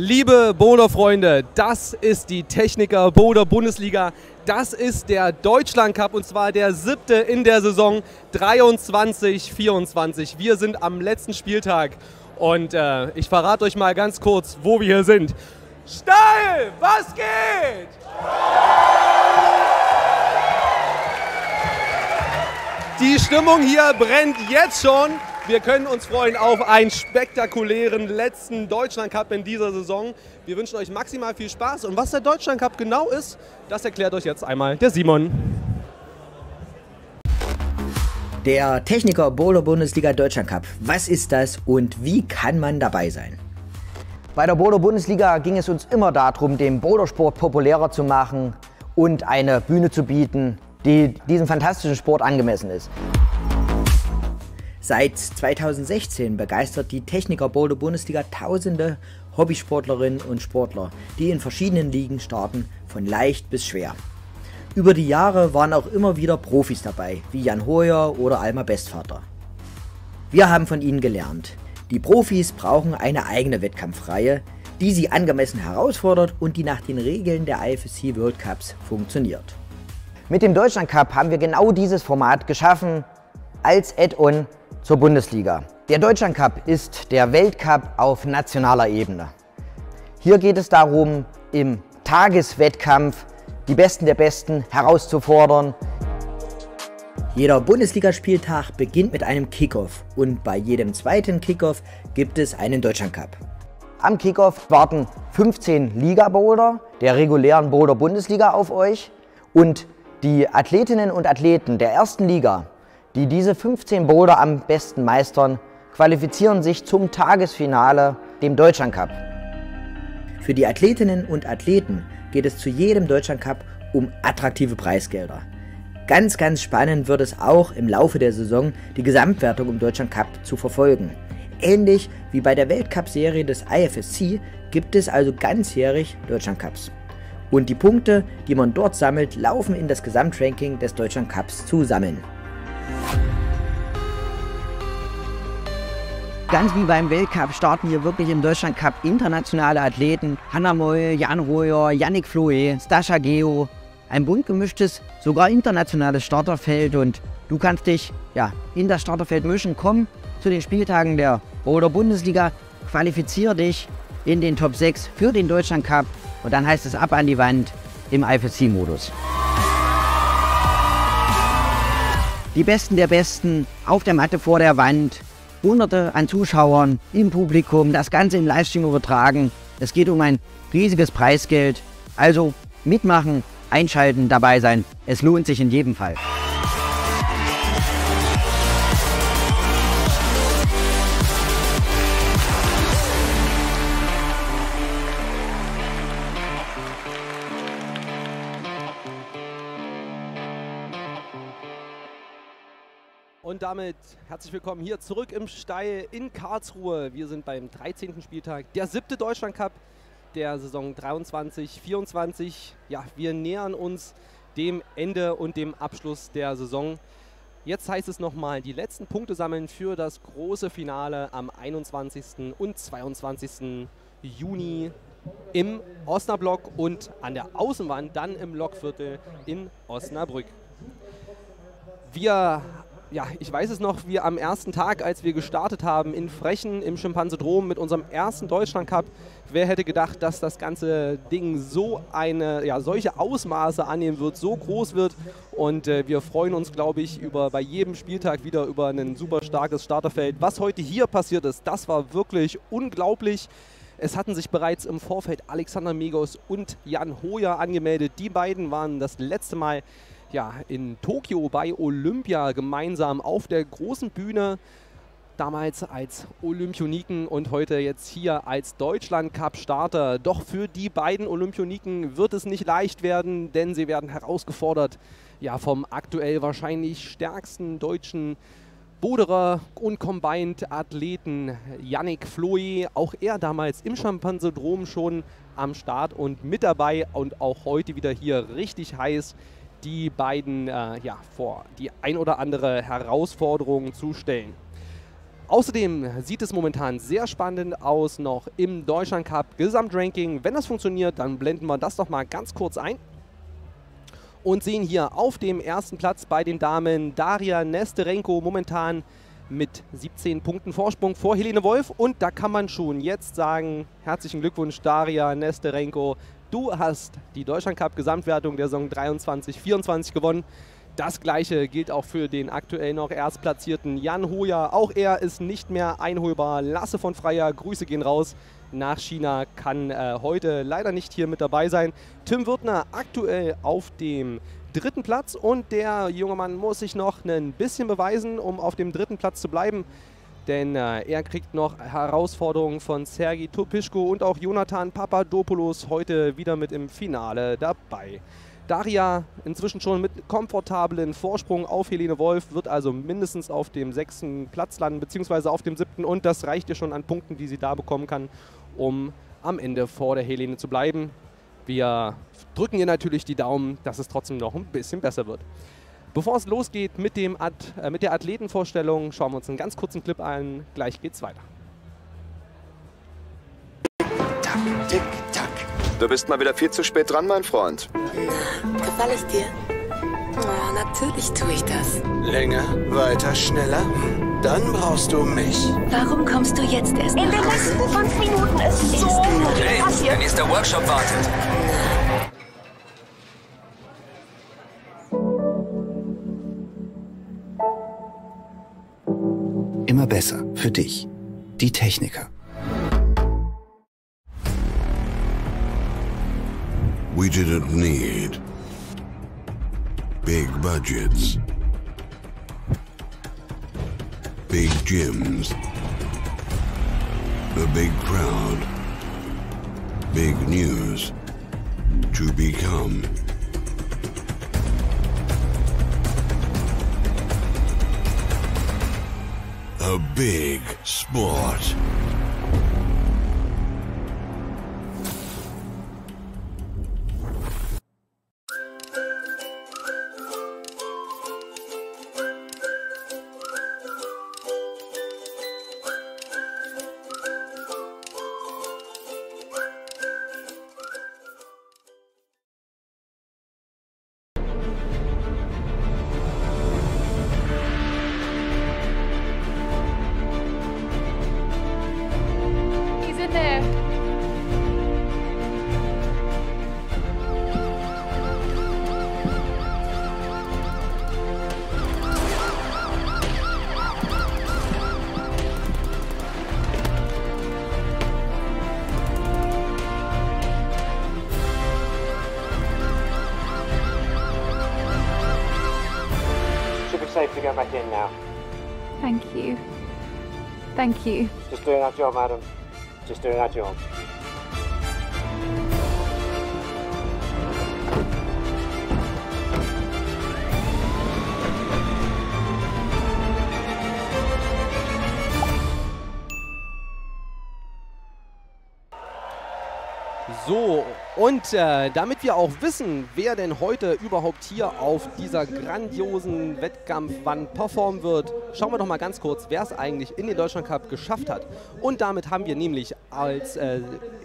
Liebe Boulder-Freunde, das ist die Techniker Boulder Bundesliga. Das ist der Deutschland Cup und zwar der siebte in der Saison 23-24. Wir sind am letzten Spieltag und äh, ich verrate euch mal ganz kurz, wo wir hier sind. Steil, was geht? Die Stimmung hier brennt jetzt schon. Wir können uns freuen auf einen spektakulären letzten Deutschland Cup in dieser Saison. Wir wünschen euch maximal viel Spaß. Und was der Deutschland Cup genau ist, das erklärt euch jetzt einmal der Simon. Der Techniker Bowler Bundesliga Deutschland Cup. Was ist das und wie kann man dabei sein? Bei der Bowler Bundesliga ging es uns immer darum, den Bouldersport populärer zu machen und eine Bühne zu bieten, die diesem fantastischen Sport angemessen ist. Seit 2016 begeistert die Techniker Boulder Bundesliga tausende Hobbysportlerinnen und Sportler, die in verschiedenen Ligen starten, von leicht bis schwer. Über die Jahre waren auch immer wieder Profis dabei, wie Jan Hoyer oder Alma Bestvater. Wir haben von ihnen gelernt. Die Profis brauchen eine eigene Wettkampfreihe, die sie angemessen herausfordert und die nach den Regeln der IFSC World Cups funktioniert. Mit dem Deutschland Cup haben wir genau dieses Format geschaffen als Add-on zur Bundesliga. Der Deutschland Cup ist der Weltcup auf nationaler Ebene. Hier geht es darum, im Tageswettkampf die Besten der Besten herauszufordern. Jeder Bundesligaspieltag beginnt mit einem Kickoff und bei jedem zweiten Kickoff gibt es einen Deutschland Cup. Am Kickoff warten 15 Liga-Boulder der regulären Boulder-Bundesliga auf euch und die Athletinnen und Athleten der ersten Liga die diese 15 Boulder am besten meistern, qualifizieren sich zum Tagesfinale, dem Deutschland Cup. Für die Athletinnen und Athleten geht es zu jedem Deutschland Cup um attraktive Preisgelder. Ganz, ganz spannend wird es auch im Laufe der Saison die Gesamtwertung im Deutschland Cup zu verfolgen. Ähnlich wie bei der Weltcup-Serie des IFSC gibt es also ganzjährig Deutschland Cups. Und die Punkte, die man dort sammelt, laufen in das Gesamtranking des Deutschland Cups zusammen. Ganz wie beim Weltcup starten hier wirklich im Deutschland Cup internationale Athleten. Hanna Moll, Jan Royer, Yannick Floe, Stascha Geo. Ein bunt gemischtes, sogar internationales Starterfeld und du kannst dich ja, in das Starterfeld mischen. Komm zu den Spieltagen der Boulder Bundesliga, qualifiziere dich in den Top 6 für den Deutschland Cup und dann heißt es ab an die Wand im IFSC-Modus. Die Besten der Besten auf der Matte vor der Wand Hunderte an Zuschauern im Publikum, das Ganze im Livestream übertragen. Es geht um ein riesiges Preisgeld. Also mitmachen, einschalten, dabei sein. Es lohnt sich in jedem Fall. Und damit herzlich willkommen hier zurück im Steil in Karlsruhe. Wir sind beim 13. Spieltag, der siebte Deutschland Cup der Saison 23-24. Ja, wir nähern uns dem Ende und dem Abschluss der Saison. Jetzt heißt es nochmal, die letzten Punkte sammeln für das große Finale am 21. und 22. Juni im Osnabrück und an der Außenwand dann im Lokviertel in Osnabrück. Wir ja, ich weiß es noch, wie am ersten Tag, als wir gestartet haben in Frechen im Schimpansedrom mit unserem ersten Deutschland Cup, wer hätte gedacht, dass das ganze Ding so eine, ja, solche Ausmaße annehmen wird, so groß wird. Und äh, wir freuen uns, glaube ich, über bei jedem Spieltag wieder über ein super starkes Starterfeld. Was heute hier passiert ist, das war wirklich unglaublich. Es hatten sich bereits im Vorfeld Alexander Megos und Jan Hoyer angemeldet. Die beiden waren das letzte Mal ja, in Tokio bei Olympia gemeinsam auf der großen Bühne. Damals als Olympioniken und heute jetzt hier als Deutschland-Cup-Starter. Doch für die beiden Olympioniken wird es nicht leicht werden, denn sie werden herausgefordert ja, vom aktuell wahrscheinlich stärksten deutschen Boderer und Combined-Athleten Yannick Floe. Auch er damals im Schimpansedrom schon am Start und mit dabei und auch heute wieder hier richtig heiß die beiden äh, ja, vor die ein oder andere Herausforderung zu stellen. Außerdem sieht es momentan sehr spannend aus noch im Deutschland Cup Gesamtranking. Wenn das funktioniert, dann blenden wir das doch mal ganz kurz ein und sehen hier auf dem ersten Platz bei den Damen Daria Nesterenko momentan mit 17 Punkten Vorsprung vor Helene Wolf. Und da kann man schon jetzt sagen, herzlichen Glückwunsch Daria Nesterenko. Du hast die Deutschland Cup Gesamtwertung der Saison 23-24 gewonnen. Das gleiche gilt auch für den aktuell noch erstplatzierten Jan Hoja. Auch er ist nicht mehr einholbar. Lasse von Freier, Grüße gehen raus nach China, kann äh, heute leider nicht hier mit dabei sein. Tim Wirtner aktuell auf dem dritten Platz und der junge Mann muss sich noch ein bisschen beweisen, um auf dem dritten Platz zu bleiben. Denn äh, er kriegt noch Herausforderungen von Sergi Topischko und auch Jonathan Papadopoulos heute wieder mit im Finale dabei. Daria inzwischen schon mit komfortablen Vorsprung auf Helene Wolf, wird also mindestens auf dem sechsten Platz landen, beziehungsweise auf dem siebten. Und das reicht ihr schon an Punkten, die sie da bekommen kann, um am Ende vor der Helene zu bleiben. Wir drücken ihr natürlich die Daumen, dass es trotzdem noch ein bisschen besser wird. Bevor es losgeht mit, dem Ad, äh, mit der Athletenvorstellung, schauen wir uns einen ganz kurzen Clip an. Gleich geht's weiter. Tick, tick, tack. Du bist mal wieder viel zu spät dran, mein Freund. Na, gefall ich dir? Oh, natürlich tue ich das. Länger, weiter, schneller. Dann brauchst du mich. Warum kommst du jetzt erst In den nächsten fünf Minuten ist so Hey, dein nächster Workshop wartet. Immer besser für dich. Die Techniker. We didn't need big budgets, big gyms, a big crowd, big news to become a big sport. 조용하죠. Und äh, damit wir auch wissen, wer denn heute überhaupt hier auf dieser grandiosen Wettkampfwand performen wird, schauen wir doch mal ganz kurz, wer es eigentlich in den Deutschland Cup geschafft hat. Und damit haben wir nämlich als äh,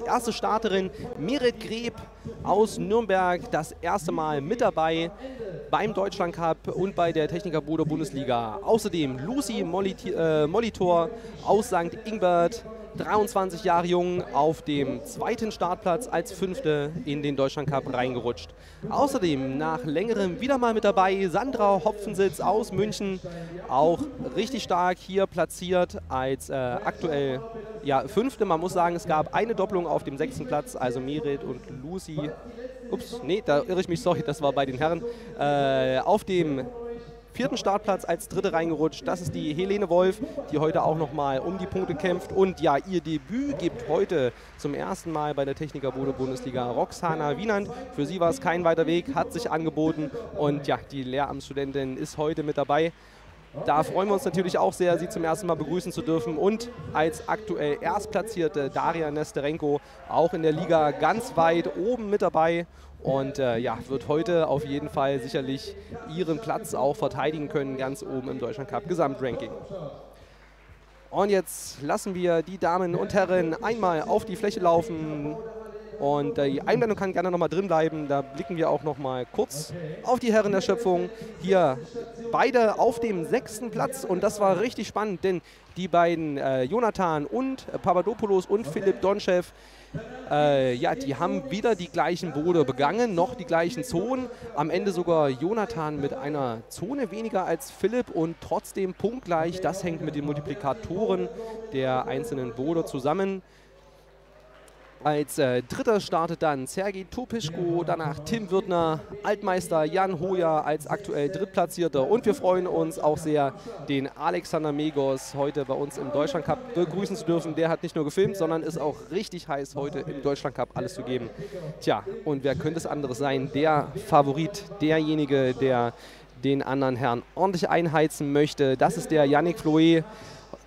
erste Starterin Merit Greb aus Nürnberg das erste Mal mit dabei beim Deutschland Cup und bei der Technikerbude Bundesliga. Außerdem Lucy äh, Molitor aus St. Ingbert. 23 Jahre jung, auf dem zweiten Startplatz als Fünfte in den Deutschland Cup reingerutscht. Außerdem nach längerem wieder mal mit dabei Sandra Hopfensitz aus München, auch richtig stark hier platziert als äh, aktuell ja, Fünfte. Man muss sagen, es gab eine Doppelung auf dem sechsten Platz, also Merit und Lucy. Ups, nee, da irre ich mich, sorry, das war bei den Herren. Äh, auf dem vierten Startplatz als Dritte reingerutscht. Das ist die Helene Wolf, die heute auch nochmal um die Punkte kämpft. Und ja, ihr Debüt gibt heute zum ersten Mal bei der Technikerbude Bundesliga Roxana Wienand. Für sie war es kein weiter Weg, hat sich angeboten und ja, die Lehramtsstudentin ist heute mit dabei. Da freuen wir uns natürlich auch sehr, Sie zum ersten Mal begrüßen zu dürfen und als aktuell Erstplatzierte Daria Nesterenko auch in der Liga ganz weit oben mit dabei und äh, ja, wird heute auf jeden Fall sicherlich ihren Platz auch verteidigen können, ganz oben im Deutschland Cup Gesamtranking. Und jetzt lassen wir die Damen und Herren einmal auf die Fläche laufen. Und äh, die Einblendung kann gerne nochmal drin bleiben. Da blicken wir auch nochmal kurz auf die Herren der Schöpfung. Hier beide auf dem sechsten Platz. Und das war richtig spannend, denn die beiden äh, Jonathan und Papadopoulos und Philipp Donchev, äh, ja, die haben wieder die gleichen Bode begangen, noch die gleichen Zonen. Am Ende sogar Jonathan mit einer Zone weniger als Philipp und trotzdem punktgleich. Das hängt mit den Multiplikatoren der einzelnen Bode zusammen. Als äh, dritter startet dann Sergei Topischko, danach Tim Wirtner, Altmeister Jan Hoja als aktuell Drittplatzierter. Und wir freuen uns auch sehr, den Alexander Megos heute bei uns im Deutschland Cup begrüßen zu dürfen. Der hat nicht nur gefilmt, sondern ist auch richtig heiß, heute im Deutschland Cup alles zu geben. Tja, und wer könnte es anderes sein? Der Favorit, derjenige, der den anderen Herrn ordentlich einheizen möchte. Das ist der Yannick Floé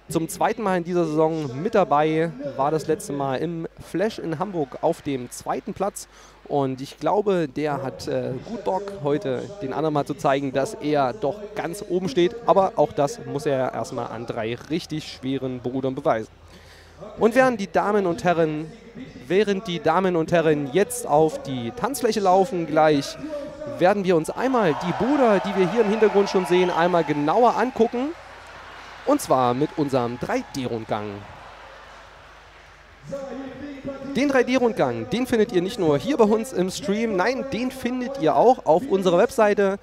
zum zweiten Mal in dieser Saison mit dabei, war das letzte Mal im Flash in Hamburg auf dem zweiten Platz. Und ich glaube, der hat äh, gut Bock, heute den anderen mal zu zeigen, dass er doch ganz oben steht. Aber auch das muss er erstmal an drei richtig schweren Brudern beweisen. Und während die Damen und Herren, während die Damen und Herren jetzt auf die Tanzfläche laufen, gleich werden wir uns einmal die Bruder, die wir hier im Hintergrund schon sehen, einmal genauer angucken. Und zwar mit unserem 3D-Rundgang. Den 3D-Rundgang, den findet ihr nicht nur hier bei uns im Stream, nein, den findet ihr auch auf unserer Webseite.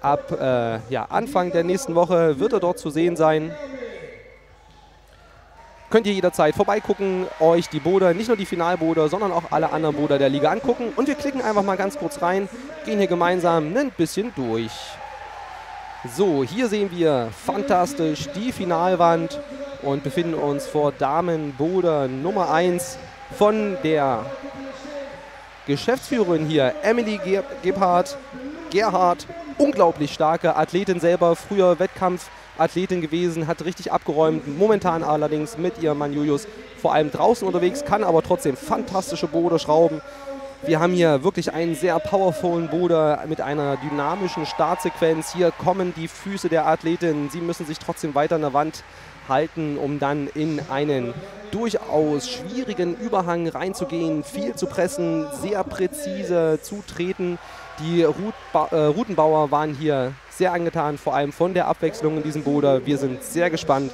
Ab äh, ja, Anfang der nächsten Woche wird er dort zu sehen sein. Könnt ihr jederzeit vorbeigucken, euch die Boder, nicht nur die Finalboder, sondern auch alle anderen Boder der Liga angucken. Und wir klicken einfach mal ganz kurz rein, gehen hier gemeinsam ein bisschen durch. So, hier sehen wir fantastisch die Finalwand und befinden uns vor Damenboder Nummer 1 von der Geschäftsführerin hier, Emily Ge Gebhardt. Gerhard, unglaublich starke Athletin selber, früher Wettkampfathletin gewesen, hat richtig abgeräumt, momentan allerdings mit ihrem Mann Julius vor allem draußen unterwegs, kann aber trotzdem fantastische Bode schrauben, wir haben hier wirklich einen sehr powervollen Boder mit einer dynamischen Startsequenz. Hier kommen die Füße der Athletin. Sie müssen sich trotzdem weiter an der Wand halten, um dann in einen durchaus schwierigen Überhang reinzugehen, viel zu pressen, sehr präzise zu treten. Die Routba äh, Routenbauer waren hier sehr angetan, vor allem von der Abwechslung in diesem Boder. Wir sind sehr gespannt,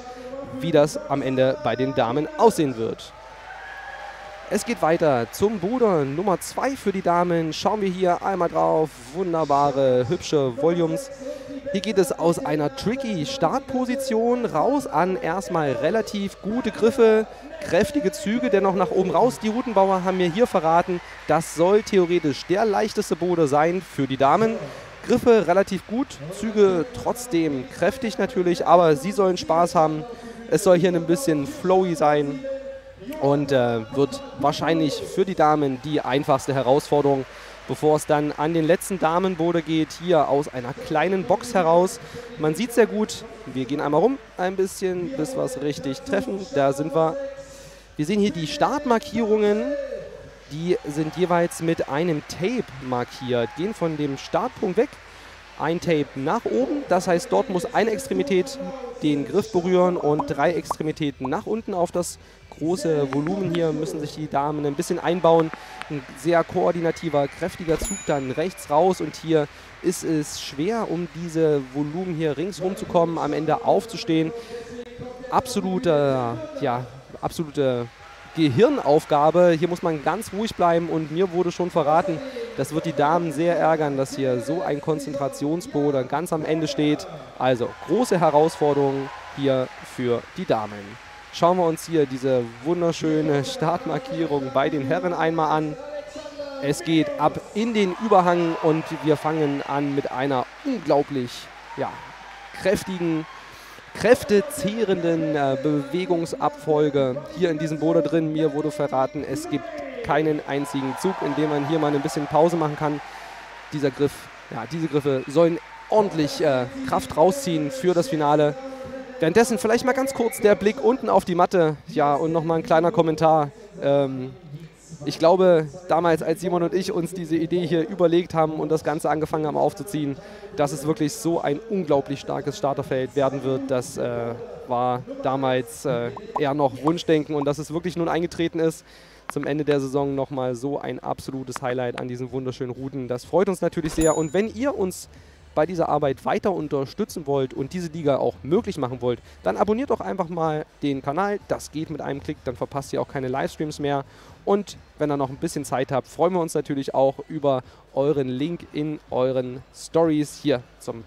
wie das am Ende bei den Damen aussehen wird. Es geht weiter zum Bruder Nummer 2 für die Damen. Schauen wir hier einmal drauf. Wunderbare, hübsche Volumes. Hier geht es aus einer tricky Startposition raus an erstmal relativ gute Griffe, kräftige Züge, dennoch nach oben raus. Die Routenbauer haben mir hier verraten, das soll theoretisch der leichteste Boden sein für die Damen. Griffe relativ gut, Züge trotzdem kräftig natürlich, aber sie sollen Spaß haben. Es soll hier ein bisschen flowy sein und äh, wird wahrscheinlich für die Damen die einfachste Herausforderung, bevor es dann an den letzten Damenbode geht, hier aus einer kleinen Box heraus. Man sieht sehr gut, wir gehen einmal rum ein bisschen, bis wir es richtig treffen. Da sind wir. Wir sehen hier die Startmarkierungen, die sind jeweils mit einem Tape markiert, gehen von dem Startpunkt weg ein Tape nach oben. Das heißt, dort muss eine Extremität den Griff berühren und drei Extremitäten nach unten auf das große Volumen hier müssen sich die Damen ein bisschen einbauen. Ein sehr koordinativer, kräftiger Zug dann rechts raus und hier ist es schwer, um diese Volumen hier ringsrum zu kommen, am Ende aufzustehen. Absolute, ja, absolute Gehirnaufgabe. Hier muss man ganz ruhig bleiben und mir wurde schon verraten, das wird die Damen sehr ärgern, dass hier so ein Konzentrationsboden ganz am Ende steht. Also große Herausforderung hier für die Damen. Schauen wir uns hier diese wunderschöne Startmarkierung bei den Herren einmal an. Es geht ab in den Überhang und wir fangen an mit einer unglaublich ja, kräftigen kräftezehrenden äh, Bewegungsabfolge hier in diesem Boden drin. Mir wurde verraten, es gibt keinen einzigen Zug, in dem man hier mal ein bisschen Pause machen kann. Dieser Griff, ja, diese Griffe sollen ordentlich äh, Kraft rausziehen für das Finale. Währenddessen vielleicht mal ganz kurz der Blick unten auf die Matte. Ja, und nochmal ein kleiner Kommentar. Ähm, ich glaube, damals, als Simon und ich uns diese Idee hier überlegt haben und das Ganze angefangen haben aufzuziehen, dass es wirklich so ein unglaublich starkes Starterfeld werden wird, das äh, war damals äh, eher noch Wunschdenken und dass es wirklich nun eingetreten ist. Zum Ende der Saison nochmal so ein absolutes Highlight an diesen wunderschönen Routen. Das freut uns natürlich sehr. Und wenn ihr uns bei dieser Arbeit weiter unterstützen wollt und diese Liga auch möglich machen wollt, dann abonniert doch einfach mal den Kanal. Das geht mit einem Klick, dann verpasst ihr auch keine Livestreams mehr. Und wenn ihr noch ein bisschen Zeit habt, freuen wir uns natürlich auch über euren Link in euren Stories hier zum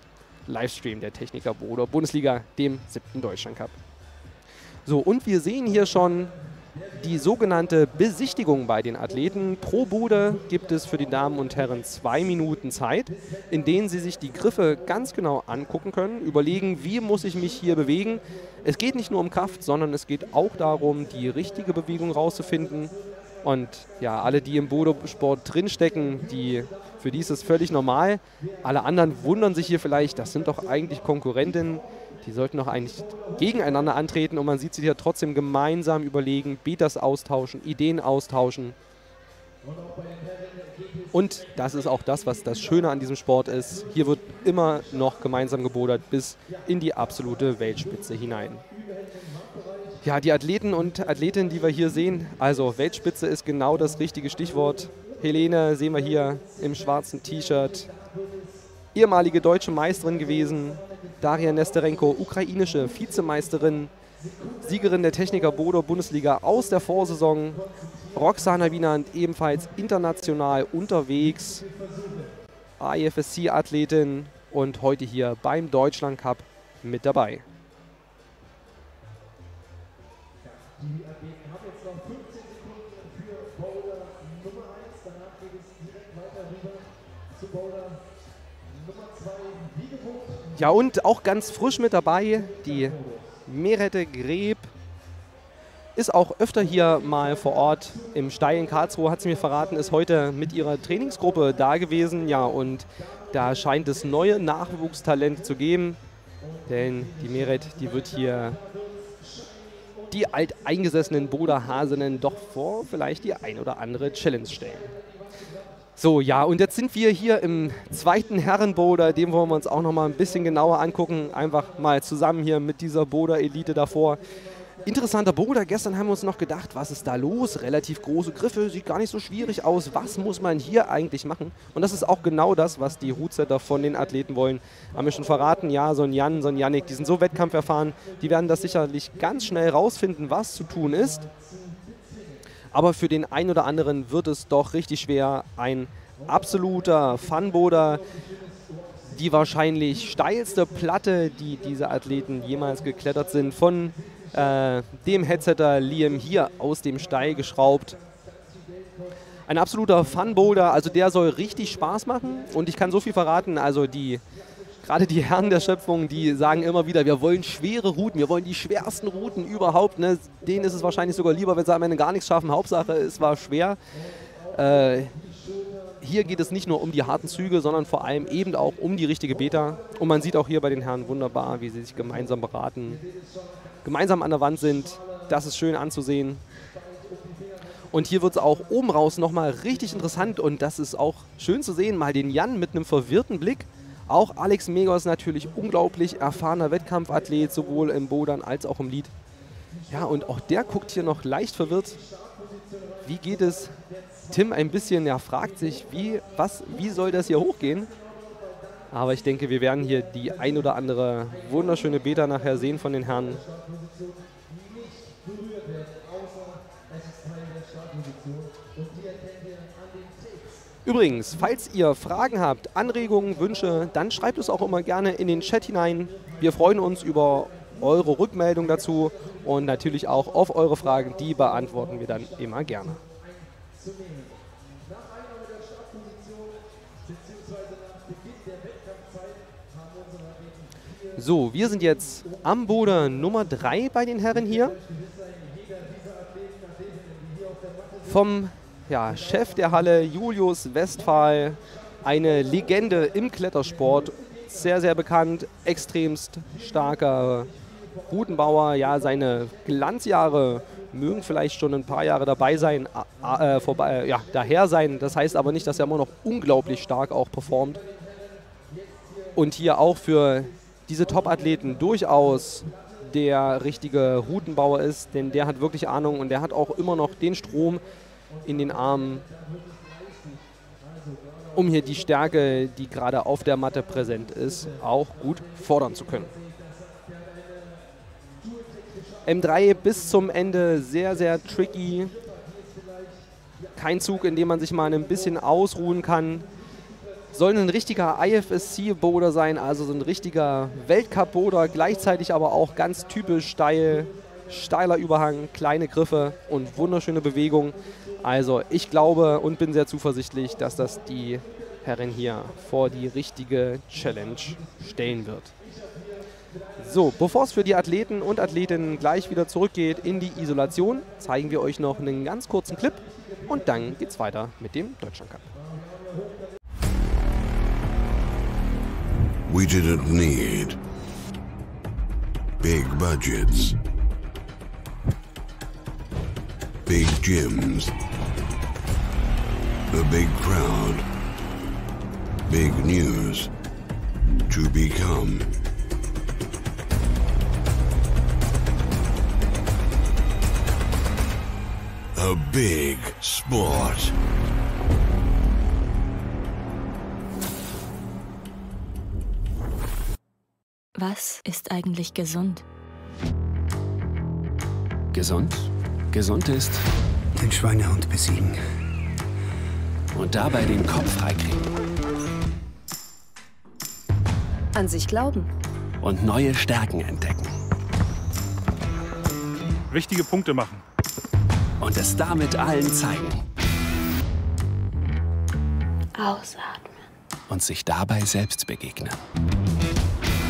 Livestream der Techniker oder Bundesliga, dem siebten Deutschland Cup. So, und wir sehen hier schon die sogenannte Besichtigung bei den Athleten. Pro Bude gibt es für die Damen und Herren zwei Minuten Zeit, in denen sie sich die Griffe ganz genau angucken können, überlegen, wie muss ich mich hier bewegen. Es geht nicht nur um Kraft, sondern es geht auch darum, die richtige Bewegung rauszufinden. Und ja, alle, die im Bodosport drinstecken, die, für die ist es völlig normal. Alle anderen wundern sich hier vielleicht, das sind doch eigentlich Konkurrentinnen. Die sollten doch eigentlich gegeneinander antreten und man sieht sie hier trotzdem gemeinsam überlegen, Betas austauschen, Ideen austauschen. Und das ist auch das, was das Schöne an diesem Sport ist. Hier wird immer noch gemeinsam gebodert bis in die absolute Weltspitze hinein. Ja, die Athleten und Athletinnen, die wir hier sehen, also Weltspitze ist genau das richtige Stichwort. Helene sehen wir hier im schwarzen T-Shirt, ehemalige deutsche Meisterin gewesen, Daria Nesterenko, ukrainische Vizemeisterin, Siegerin der Techniker Bodo Bundesliga aus der Vorsaison. Roxana Wienand ebenfalls international unterwegs, AIFSC-Athletin und heute hier beim Deutschland Cup mit dabei. Die Ja, und auch ganz frisch mit dabei die Merete Greb. Ist auch öfter hier mal vor Ort im Steil in Karlsruhe, hat sie mir verraten, ist heute mit ihrer Trainingsgruppe da gewesen. Ja, und da scheint es neue Nachwuchstalente zu geben. Denn die Meret, die wird hier die alteingesessenen Boderhasenen doch vor vielleicht die ein oder andere Challenge stellen. So, ja, und jetzt sind wir hier im zweiten Herrenboder, den wollen wir uns auch noch mal ein bisschen genauer angucken. Einfach mal zusammen hier mit dieser Boder-Elite davor. Interessanter Boulder. Gestern haben wir uns noch gedacht, was ist da los? Relativ große Griffe, sieht gar nicht so schwierig aus. Was muss man hier eigentlich machen? Und das ist auch genau das, was die Rootsetter von den Athleten wollen. Haben wir schon verraten, ja, so ein Jan, so ein Janik, die sind so wettkampferfahren, die werden das sicherlich ganz schnell rausfinden, was zu tun ist. Aber für den einen oder anderen wird es doch richtig schwer. Ein absoluter Funboder, die wahrscheinlich steilste Platte, die diese Athleten jemals geklettert sind, von äh, dem Headsetter Liam hier aus dem Steil geschraubt. Ein absoluter Fun-Boulder, also der soll richtig Spaß machen. Und ich kann so viel verraten, also die gerade die Herren der Schöpfung, die sagen immer wieder, wir wollen schwere Routen, wir wollen die schwersten Routen überhaupt. Ne? Denen ist es wahrscheinlich sogar lieber, wenn sie am Ende gar nichts schaffen. Hauptsache, es war schwer. Äh, hier geht es nicht nur um die harten Züge, sondern vor allem eben auch um die richtige Beta. Und man sieht auch hier bei den Herren wunderbar, wie sie sich gemeinsam beraten gemeinsam an der Wand sind. Das ist schön anzusehen. Und hier wird es auch oben raus nochmal richtig interessant und das ist auch schön zu sehen, mal den Jan mit einem verwirrten Blick. Auch Alex Megos natürlich unglaublich erfahrener Wettkampfathlet, sowohl im Bodern als auch im Lied. Ja, und auch der guckt hier noch leicht verwirrt. Wie geht es? Tim ein bisschen, ja, fragt sich, wie, was, wie soll das hier hochgehen? Aber ich denke, wir werden hier die ein oder andere wunderschöne Beta nachher sehen von den Herren. Übrigens, falls ihr Fragen habt, Anregungen, Wünsche, dann schreibt es auch immer gerne in den Chat hinein. Wir freuen uns über eure Rückmeldung dazu und natürlich auch auf eure Fragen, die beantworten wir dann immer gerne. So, wir sind jetzt am Boden Nummer 3 bei den Herren hier. Vom ja, Chef der Halle, Julius Westphal, eine Legende im Klettersport. Sehr, sehr bekannt, extremst starker Rutenbauer, ja, seine Glanzjahre mögen vielleicht schon ein paar Jahre dabei sein, äh, vorbei, ja, daher sein. Das heißt aber nicht, dass er immer noch unglaublich stark auch performt. Und hier auch für diese Top-Athleten durchaus der richtige Routenbauer ist, denn der hat wirklich Ahnung und der hat auch immer noch den Strom in den Armen, um hier die Stärke, die gerade auf der Matte präsent ist, auch gut fordern zu können. M3 bis zum Ende sehr, sehr tricky. Kein Zug, in dem man sich mal ein bisschen ausruhen kann. Soll ein richtiger IFSC-Boder sein, also so ein richtiger Weltcup-Boder, gleichzeitig aber auch ganz typisch steil, steiler Überhang, kleine Griffe und wunderschöne Bewegung. Also ich glaube und bin sehr zuversichtlich, dass das die Herren hier vor die richtige Challenge stellen wird. So, bevor es für die Athleten und Athletinnen gleich wieder zurückgeht in die Isolation, zeigen wir euch noch einen ganz kurzen Clip und dann geht's weiter mit dem Deutschland Cup. We didn't need big budgets, big gyms, a big crowd, big news to become a big sport. Was ist eigentlich gesund? Gesund? Gesund ist den Schweinehund besiegen. Und dabei den Kopf freikriegen. An sich glauben. Und neue Stärken entdecken. Wichtige Punkte machen und es damit allen zeigen. Ausatmen. Und sich dabei selbst begegnen.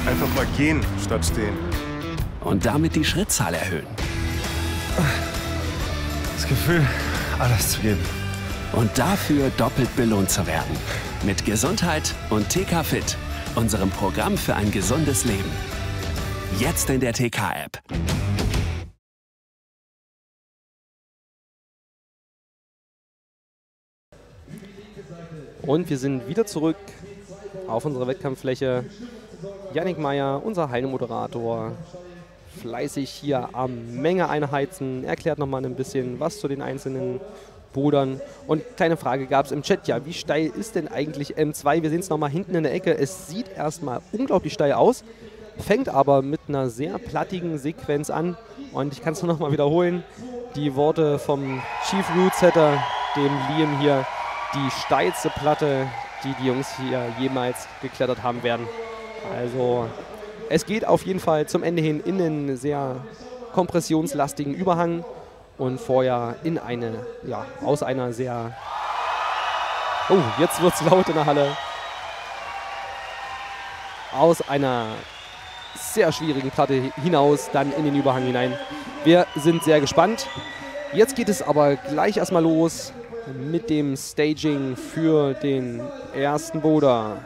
Einfach mal gehen statt stehen. Und damit die Schrittzahl erhöhen. Das Gefühl, alles zu geben. Und dafür doppelt belohnt zu werden. Mit Gesundheit und TK Fit, unserem Programm für ein gesundes Leben. Jetzt in der TK-App. Und wir sind wieder zurück auf unserer Wettkampffläche. Yannick Meyer, unser Heilmoderator, fleißig hier am Menge einheizen, erklärt nochmal ein bisschen was zu den einzelnen Bodern. Und kleine Frage gab es im Chat, ja, wie steil ist denn eigentlich M2? Wir sehen es nochmal hinten in der Ecke. Es sieht erstmal unglaublich steil aus, fängt aber mit einer sehr plattigen Sequenz an. Und ich kann es nur nochmal wiederholen, die Worte vom Chief Root Setter, dem Liam hier die steilste Platte, die die Jungs hier jemals geklettert haben werden. Also es geht auf jeden Fall zum Ende hin in einen sehr kompressionslastigen Überhang und vorher in eine, ja, aus einer sehr... Oh, jetzt wird es laut in der Halle. Aus einer sehr schwierigen Platte hinaus, dann in den Überhang hinein. Wir sind sehr gespannt. Jetzt geht es aber gleich erstmal los mit dem Staging für den ersten Boda.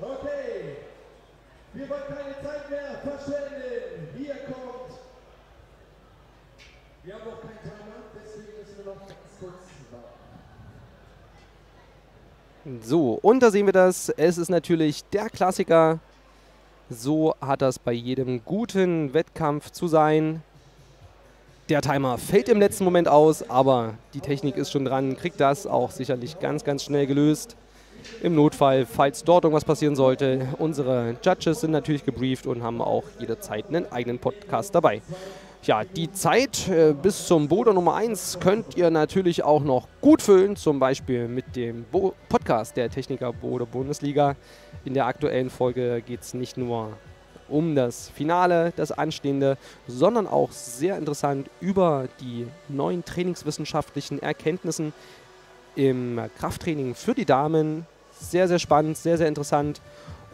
Okay, wir wollen keine Zeit mehr verschwenden. Hier kommt. Wir haben noch keinen Timer, deswegen müssen wir noch ganz kurz warten. So, und da sehen wir das. Es ist natürlich der Klassiker so hat das bei jedem guten Wettkampf zu sein. Der Timer fällt im letzten Moment aus, aber die Technik ist schon dran, kriegt das auch sicherlich ganz, ganz schnell gelöst. Im Notfall, falls dort irgendwas passieren sollte, unsere Judges sind natürlich gebrieft und haben auch jederzeit einen eigenen Podcast dabei. Ja, die Zeit äh, bis zum Bodo Nummer 1 könnt ihr natürlich auch noch gut füllen, zum Beispiel mit dem Bo Podcast der Techniker Bode Bundesliga. In der aktuellen Folge geht es nicht nur um das Finale, das anstehende, sondern auch sehr interessant über die neuen trainingswissenschaftlichen Erkenntnissen im Krafttraining für die Damen. Sehr, sehr spannend, sehr, sehr interessant.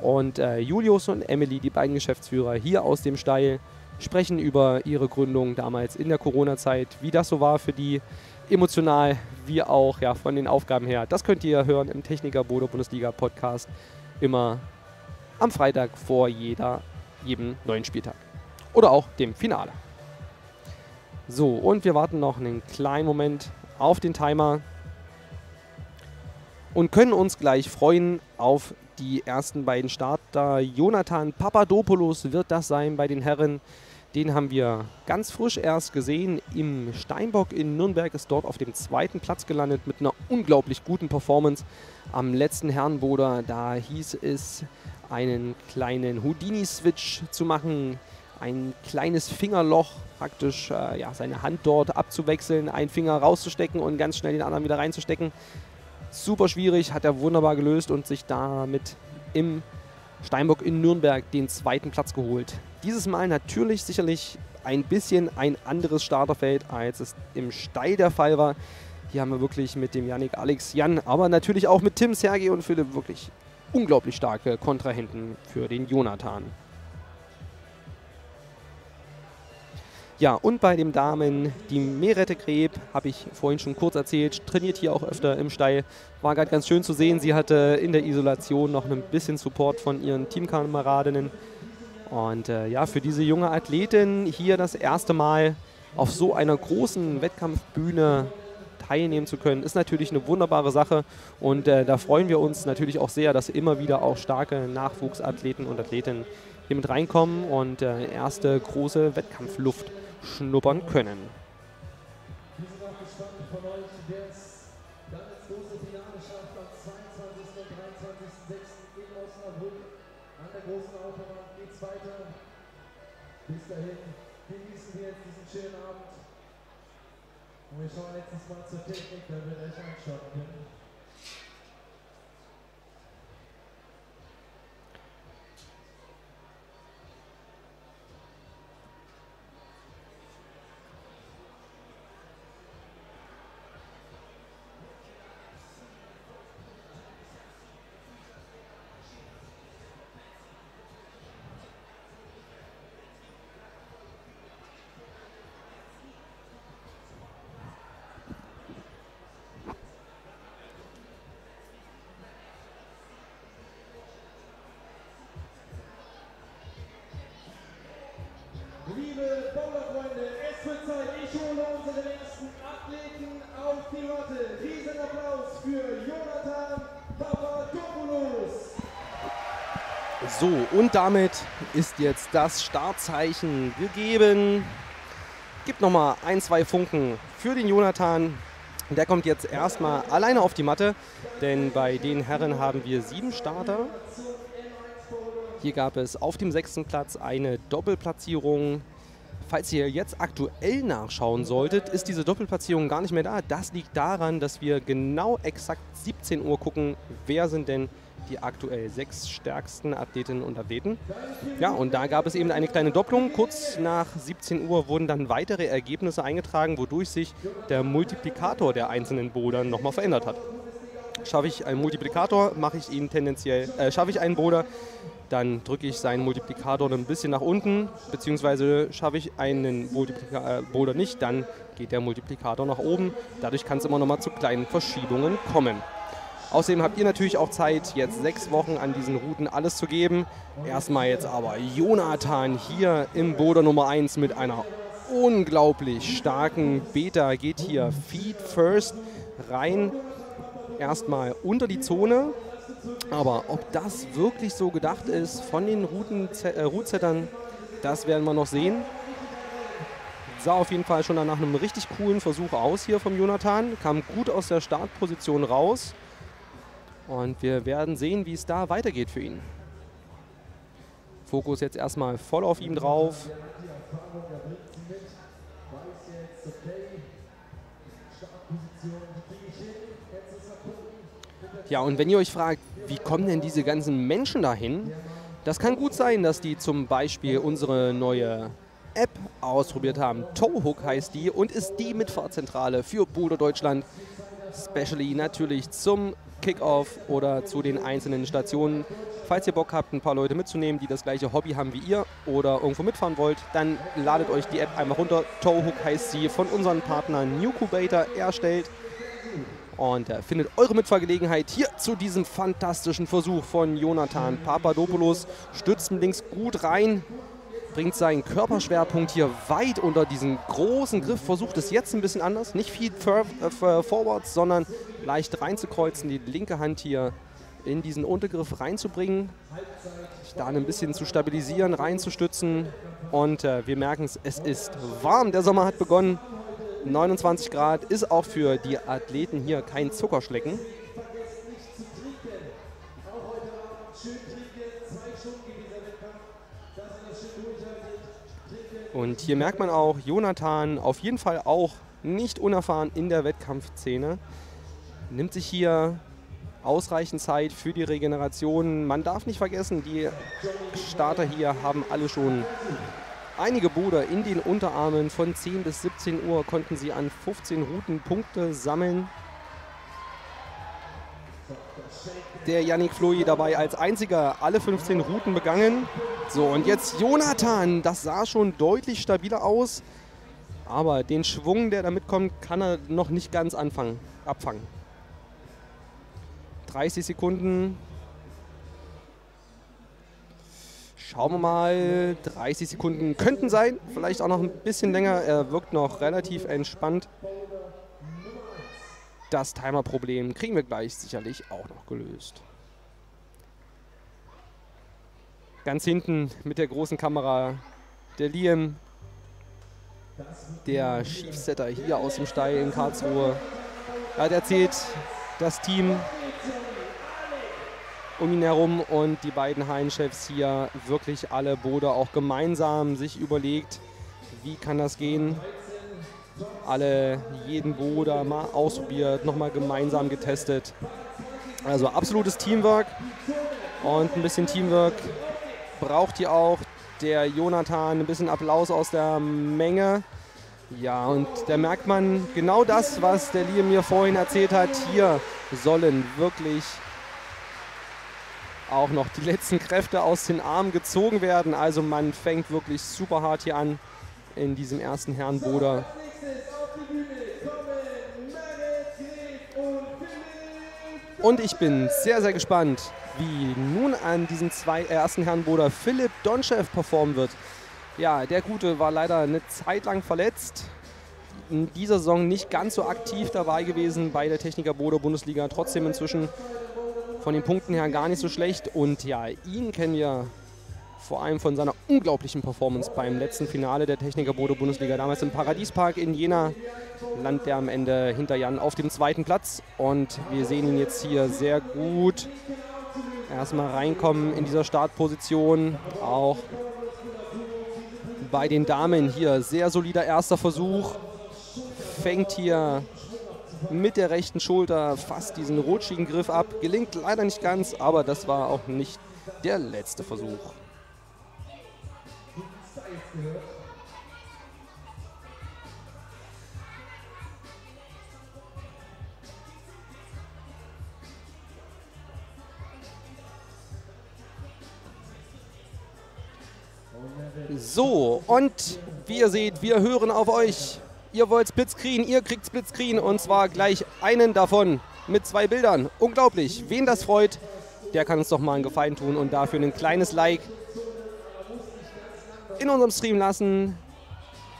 Und äh, Julius und Emily, die beiden Geschäftsführer hier aus dem Stall, sprechen über ihre Gründung damals in der Corona-Zeit, wie das so war für die, emotional wie auch ja, von den Aufgaben her. Das könnt ihr hören im Techniker Bodo Bundesliga Podcast immer am Freitag vor jeder, jedem neuen Spieltag. Oder auch dem Finale. So, und wir warten noch einen kleinen Moment auf den Timer und können uns gleich freuen auf die ersten beiden Starter. Jonathan Papadopoulos wird das sein bei den Herren. Den haben wir ganz frisch erst gesehen im Steinbock in Nürnberg, ist dort auf dem zweiten Platz gelandet mit einer unglaublich guten Performance am letzten Herrenboder. Da hieß es, einen kleinen Houdini-Switch zu machen, ein kleines Fingerloch praktisch, äh, ja, seine Hand dort abzuwechseln, einen Finger rauszustecken und ganz schnell den anderen wieder reinzustecken. Super schwierig, hat er wunderbar gelöst und sich damit im Steinbock in Nürnberg den zweiten Platz geholt. Dieses Mal natürlich sicherlich ein bisschen ein anderes Starterfeld, als es im Steil der Fall war. Hier haben wir wirklich mit dem Yannick Alex Jan, aber natürlich auch mit Tim, Sergei und Philipp wirklich unglaublich starke Kontrahenten für den Jonathan. Ja, und bei dem Damen, die Merete Greb, habe ich vorhin schon kurz erzählt, trainiert hier auch öfter im Steil. War gerade ganz schön zu sehen. Sie hatte in der Isolation noch ein bisschen Support von ihren Teamkameradinnen. Und äh, ja, für diese junge Athletin hier das erste Mal auf so einer großen Wettkampfbühne teilnehmen zu können, ist natürlich eine wunderbare Sache. Und äh, da freuen wir uns natürlich auch sehr, dass immer wieder auch starke Nachwuchsathleten und Athletinnen hier mit reinkommen und äh, erste große Wettkampfluft schnuppern können. Wir sind auch gespannt von euch, wer es dann große Finale schafft am 22. und 23.06. in Osnabrück. An der großen Autobahn geht's weiter. Bis dahin genießen wir jetzt diesen schönen Abend. Und wir schauen jetzt mal zur Technik, damit wir gleich einstarten können. Liebe Bowlerfreunde, es wird Zeit. Ich hole unseren ersten Athleten auf die Matte. Riesen Applaus für Jonathan Papadopoulos. So, und damit ist jetzt das Startzeichen gegeben. Gibt nochmal ein, zwei Funken für den Jonathan. Der kommt jetzt erstmal alleine auf die Matte, denn bei den Herren haben wir sieben Starter. Hier gab es auf dem sechsten Platz eine Doppelplatzierung. Falls ihr jetzt aktuell nachschauen solltet, ist diese Doppelplatzierung gar nicht mehr da. Das liegt daran, dass wir genau exakt 17 Uhr gucken, wer sind denn die aktuell sechs stärksten Athletinnen und Athleten. Ja, und da gab es eben eine kleine Doppelung. Kurz nach 17 Uhr wurden dann weitere Ergebnisse eingetragen, wodurch sich der Multiplikator der einzelnen Boulder nochmal verändert hat. Schaffe ich einen Multiplikator, mache ich ihn tendenziell, äh, schaffe ich einen Boulder, dann drücke ich seinen Multiplikator ein bisschen nach unten, beziehungsweise schaffe ich einen Multiplika äh, Boulder nicht, dann geht der Multiplikator nach oben. Dadurch kann es immer noch mal zu kleinen Verschiebungen kommen. Außerdem habt ihr natürlich auch Zeit, jetzt sechs Wochen an diesen Routen alles zu geben. Erstmal jetzt aber Jonathan hier im Boulder Nummer 1 mit einer unglaublich starken Beta. Geht hier Feed First rein, erstmal unter die Zone, aber ob das wirklich so gedacht ist von den äh, Rootsettern, das werden wir noch sehen. Sah auf jeden Fall schon nach einem richtig coolen Versuch aus hier vom Jonathan. Kam gut aus der Startposition raus. Und wir werden sehen, wie es da weitergeht für ihn. Fokus jetzt erstmal voll auf ihm drauf. Ja, und wenn ihr euch fragt, wie kommen denn diese ganzen Menschen dahin? Das kann gut sein, dass die zum Beispiel unsere neue App ausprobiert haben. Towhook heißt die und ist die Mitfahrzentrale für Boulder Deutschland. Specially natürlich zum Kickoff oder zu den einzelnen Stationen. Falls ihr Bock habt, ein paar Leute mitzunehmen, die das gleiche Hobby haben wie ihr oder irgendwo mitfahren wollt, dann ladet euch die App einfach runter. Towhook heißt sie, von unseren Partnern Newcubator erstellt. Und äh, findet eure Mitfahrgelegenheit hier zu diesem fantastischen Versuch von Jonathan Papadopoulos. Stützt links gut rein, bringt seinen Körperschwerpunkt hier weit unter diesen großen Griff, versucht es jetzt ein bisschen anders, nicht viel äh, forwards, sondern leicht reinzukreuzen, die linke Hand hier in diesen Untergriff reinzubringen, sich da ein bisschen zu stabilisieren, reinzustützen. Und äh, wir merken es, es ist warm, der Sommer hat begonnen, 29 Grad ist auch für die Athleten hier kein Zuckerschlecken. Und hier merkt man auch, Jonathan auf jeden Fall auch nicht unerfahren in der Wettkampfszene. Nimmt sich hier ausreichend Zeit für die Regeneration. Man darf nicht vergessen, die Starter hier haben alle schon einige Bruder in den Unterarmen. Von 10 bis 17 Uhr konnten sie an 15 Routen Punkte sammeln. Der Yannick Floi dabei als einziger alle 15 Routen begangen. So, und jetzt Jonathan. Das sah schon deutlich stabiler aus. Aber den Schwung, der da mitkommt, kann er noch nicht ganz anfangen, abfangen. 30 Sekunden. Schauen wir mal. 30 Sekunden könnten sein. Vielleicht auch noch ein bisschen länger. Er wirkt noch relativ entspannt. Das Timer-Problem kriegen wir gleich sicherlich auch noch gelöst. Ganz hinten mit der großen Kamera der Liam, der Schiefsetter hier aus dem Steil in Karlsruhe. Er hat erzählt, das Team um ihn herum und die beiden Hallenchefs hier wirklich alle Bode auch gemeinsam sich überlegt, wie kann das gehen. Alle jeden Boder mal ausprobiert, nochmal gemeinsam getestet. Also absolutes Teamwork und ein bisschen Teamwork braucht hier auch der Jonathan ein bisschen Applaus aus der Menge. Ja, und da merkt man genau das, was der Liam mir vorhin erzählt hat. Hier sollen wirklich auch noch die letzten Kräfte aus den Armen gezogen werden. Also man fängt wirklich super hart hier an in diesem ersten Herrenboder. Und ich bin sehr, sehr gespannt, wie nun an diesem zwei, äh, ersten Herrenboder Philipp Donchev performen wird. Ja, der Gute war leider eine Zeit lang verletzt. In dieser Saison nicht ganz so aktiv dabei gewesen bei der Techniker Bodo Bundesliga. Trotzdem inzwischen von den Punkten her gar nicht so schlecht. Und ja, ihn kennen wir vor allem von seiner unglaublichen Performance beim letzten Finale der Techniker Bodo Bundesliga. Damals im Paradiespark in Jena landet er am Ende hinter Jan auf dem zweiten Platz. Und wir sehen ihn jetzt hier sehr gut erstmal reinkommen in dieser Startposition. Auch bei den Damen hier sehr solider erster Versuch. Fängt hier mit der rechten Schulter fast diesen rutschigen Griff ab. Gelingt leider nicht ganz, aber das war auch nicht der letzte Versuch. So, und wie ihr seht, wir hören auf euch. Ihr wollt Splitscreen, ihr kriegt Splitscreen und zwar gleich einen davon mit zwei Bildern. Unglaublich. Wen das freut, der kann uns doch mal einen Gefallen tun und dafür ein kleines Like in unserem Stream lassen.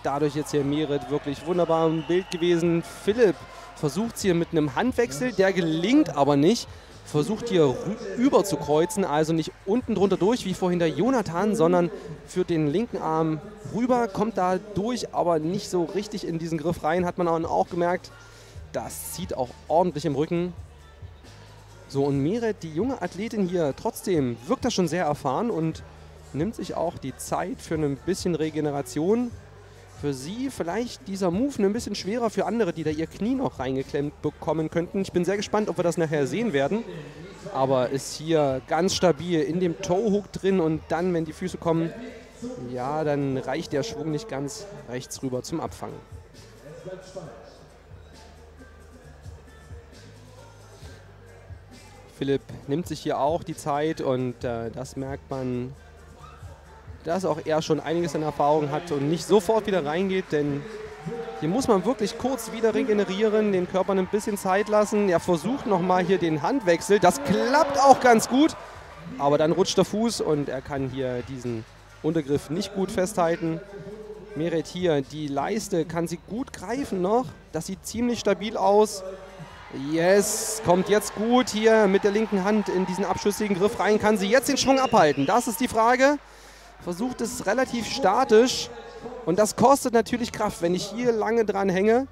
Dadurch jetzt hier Merit wirklich wunderbar im Bild gewesen. Philipp versucht es hier mit einem Handwechsel, der gelingt aber nicht versucht hier über zu kreuzen, also nicht unten drunter durch wie vorhin der Jonathan, sondern führt den linken Arm rüber, kommt da durch, aber nicht so richtig in diesen Griff rein, hat man auch gemerkt. Das zieht auch ordentlich im Rücken. So, und Meret, die junge Athletin hier, trotzdem wirkt das schon sehr erfahren und nimmt sich auch die Zeit für ein bisschen Regeneration für sie vielleicht dieser Move ein bisschen schwerer für andere, die da ihr Knie noch reingeklemmt bekommen könnten. Ich bin sehr gespannt, ob wir das nachher sehen werden. Aber ist hier ganz stabil in dem Toe-Hook drin und dann, wenn die Füße kommen, ja, dann reicht der Schwung nicht ganz rechts rüber zum Abfangen. Philipp nimmt sich hier auch die Zeit und äh, das merkt man, dass auch er schon einiges an Erfahrung hat und nicht sofort wieder reingeht, denn hier muss man wirklich kurz wieder regenerieren, den Körper ein bisschen Zeit lassen. Er versucht nochmal hier den Handwechsel. Das klappt auch ganz gut, aber dann rutscht der Fuß und er kann hier diesen Untergriff nicht gut festhalten. Meret hier, die Leiste kann sie gut greifen noch. Das sieht ziemlich stabil aus. Yes, kommt jetzt gut hier mit der linken Hand in diesen abschüssigen Griff rein. Kann sie jetzt den Schwung abhalten? Das ist die Frage. Versucht es relativ statisch. Und das kostet natürlich Kraft, wenn ich hier lange dran hänge.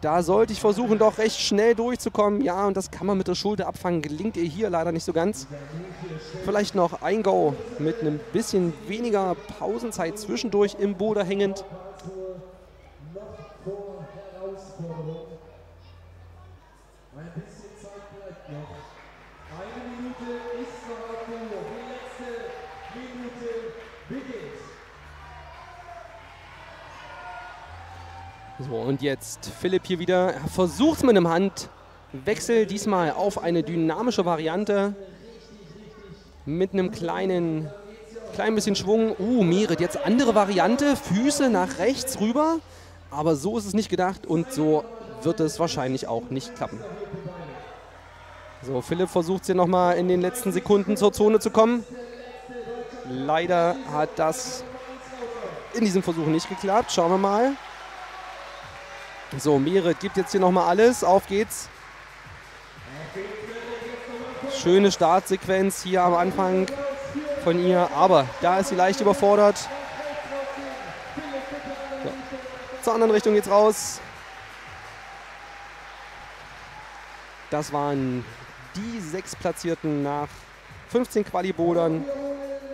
Da sollte ich versuchen, doch recht schnell durchzukommen. Ja, und das kann man mit der Schulter abfangen. Gelingt ihr hier leider nicht so ganz. Vielleicht noch ein Go mit einem bisschen weniger Pausenzeit zwischendurch im Boder hängend. Ein bisschen Zeit bleibt noch. Eine Minute ist noch auf der Uhr. Die letzte Minute beginnt. So, und jetzt Philipp hier wieder. Er versucht mit einem Handwechsel, diesmal auf eine dynamische Variante. Mit einem kleinen, klein bisschen Schwung. Uh, Merit, jetzt andere Variante. Füße nach rechts rüber. Aber so ist es nicht gedacht und so wird es wahrscheinlich auch nicht klappen. So, Philipp versucht es hier nochmal in den letzten Sekunden zur Zone zu kommen. Leider hat das in diesem Versuch nicht geklappt. Schauen wir mal. So, Merit gibt jetzt hier nochmal alles. Auf geht's. Schöne Startsequenz hier am Anfang von ihr. Aber da ist sie leicht überfordert. So. Zur anderen Richtung geht's raus. Das waren die sechs Platzierten nach 15 Quali-Bodern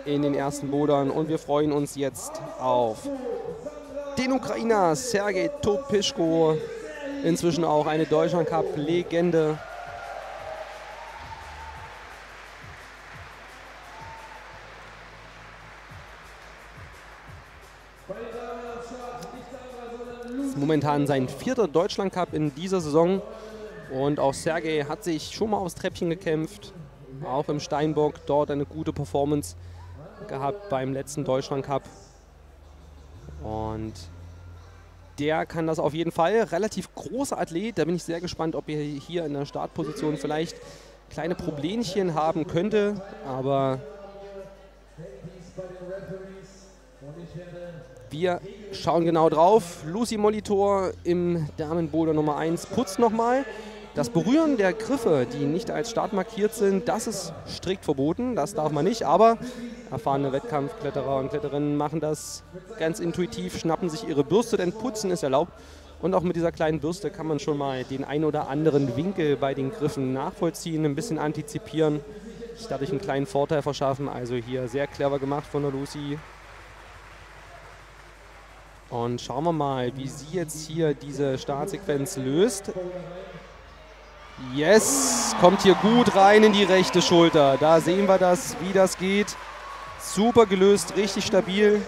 in den ersten Bodern. Und wir freuen uns jetzt auf den Ukrainer Sergei Topischko. Inzwischen auch eine Deutschland Cup-Legende. ist momentan sein vierter Deutschland Cup in dieser Saison. Und auch Sergej hat sich schon mal aufs Treppchen gekämpft. Auch im Steinbock dort eine gute Performance gehabt beim letzten Deutschland Cup. Und der kann das auf jeden Fall. Relativ großer Athlet. Da bin ich sehr gespannt, ob er hier in der Startposition vielleicht kleine Problemchen haben könnte. Aber wir schauen genau drauf. Lucy Molitor im Damenboulder Nummer 1 putzt nochmal. Das Berühren der Griffe, die nicht als Start markiert sind, das ist strikt verboten. Das darf man nicht. Aber erfahrene Wettkampfkletterer und Kletterinnen machen das ganz intuitiv, schnappen sich ihre Bürste, denn Putzen ist erlaubt. Und auch mit dieser kleinen Bürste kann man schon mal den ein oder anderen Winkel bei den Griffen nachvollziehen, ein bisschen antizipieren, sich dadurch einen kleinen Vorteil verschaffen. Also hier sehr clever gemacht von der Lucy. Und schauen wir mal, wie sie jetzt hier diese Startsequenz löst. Yes, kommt hier gut rein in die rechte Schulter. Da sehen wir das, wie das geht. Super gelöst, richtig stabil.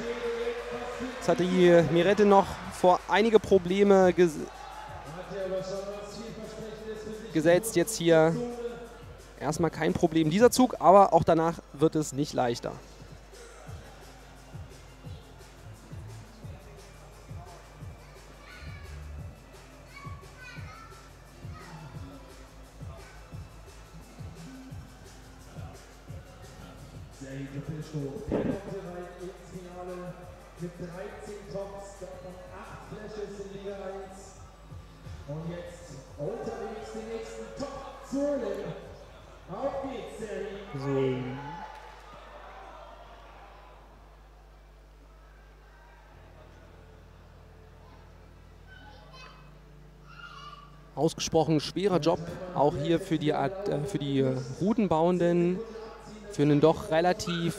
Jetzt hatte die Mirette noch vor einige Probleme ges gesetzt. Jetzt hier erstmal kein Problem dieser Zug, aber auch danach wird es nicht leichter. Pischko, der kommt rein ins Finale mit 13 Tops, davon 8 Flashes in Liga 1. Und jetzt unterwegs den nächsten Top zu holen. Auf geht's, Sergei. So. Ausgesprochen schwerer Job, auch hier für die, äh, für die äh, Routenbauenden, für ein doch relativ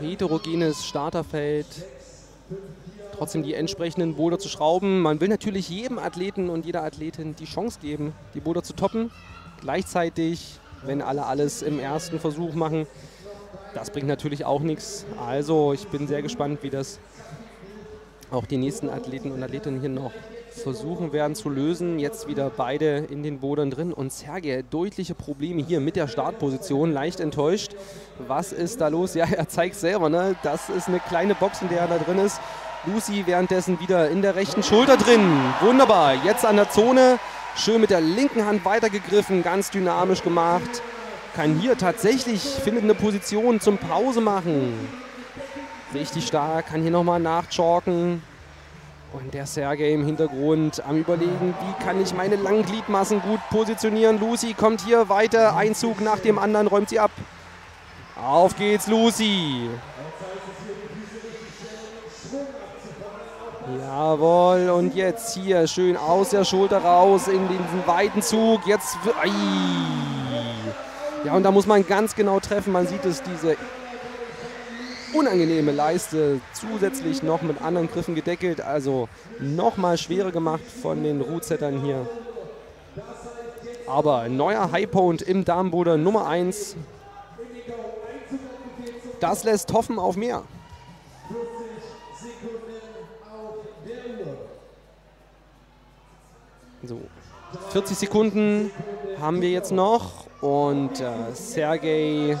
heterogenes Starterfeld. Trotzdem die entsprechenden Boulder zu schrauben. Man will natürlich jedem Athleten und jeder Athletin die Chance geben, die Boulder zu toppen. Gleichzeitig, wenn alle alles im ersten Versuch machen, das bringt natürlich auch nichts. Also ich bin sehr gespannt, wie das auch die nächsten Athleten und Athletinnen hier noch versuchen werden zu lösen. Jetzt wieder beide in den Bodern drin. Und Sergej, deutliche Probleme hier mit der Startposition, leicht enttäuscht. Was ist da los? Ja, er zeigt selber, ne? das ist eine kleine Box, in der er da drin ist. Lucy währenddessen wieder in der rechten Schulter drin. Wunderbar, jetzt an der Zone. Schön mit der linken Hand weitergegriffen, ganz dynamisch gemacht. Kann hier tatsächlich, findet eine Position zum Pause machen. Richtig stark, kann hier nochmal nachchalken. Und der Sergej im Hintergrund am Überlegen, wie kann ich meine langen Gliedmassen gut positionieren. Lucy kommt hier weiter, ein Zug nach dem anderen, räumt sie ab. Auf geht's, Lucy. Jawohl, und jetzt hier schön aus der Schulter raus in diesen weiten Zug. Jetzt. Ai. Ja, und da muss man ganz genau treffen. Man sieht es, diese unangenehme Leiste zusätzlich noch mit anderen Griffen gedeckelt. Also nochmal schwerer gemacht von den Rootsettern hier. Aber neuer Highpoint im Darmboden Nummer 1. Das lässt hoffen auf mehr. So, 40 Sekunden haben wir jetzt noch und äh, Sergej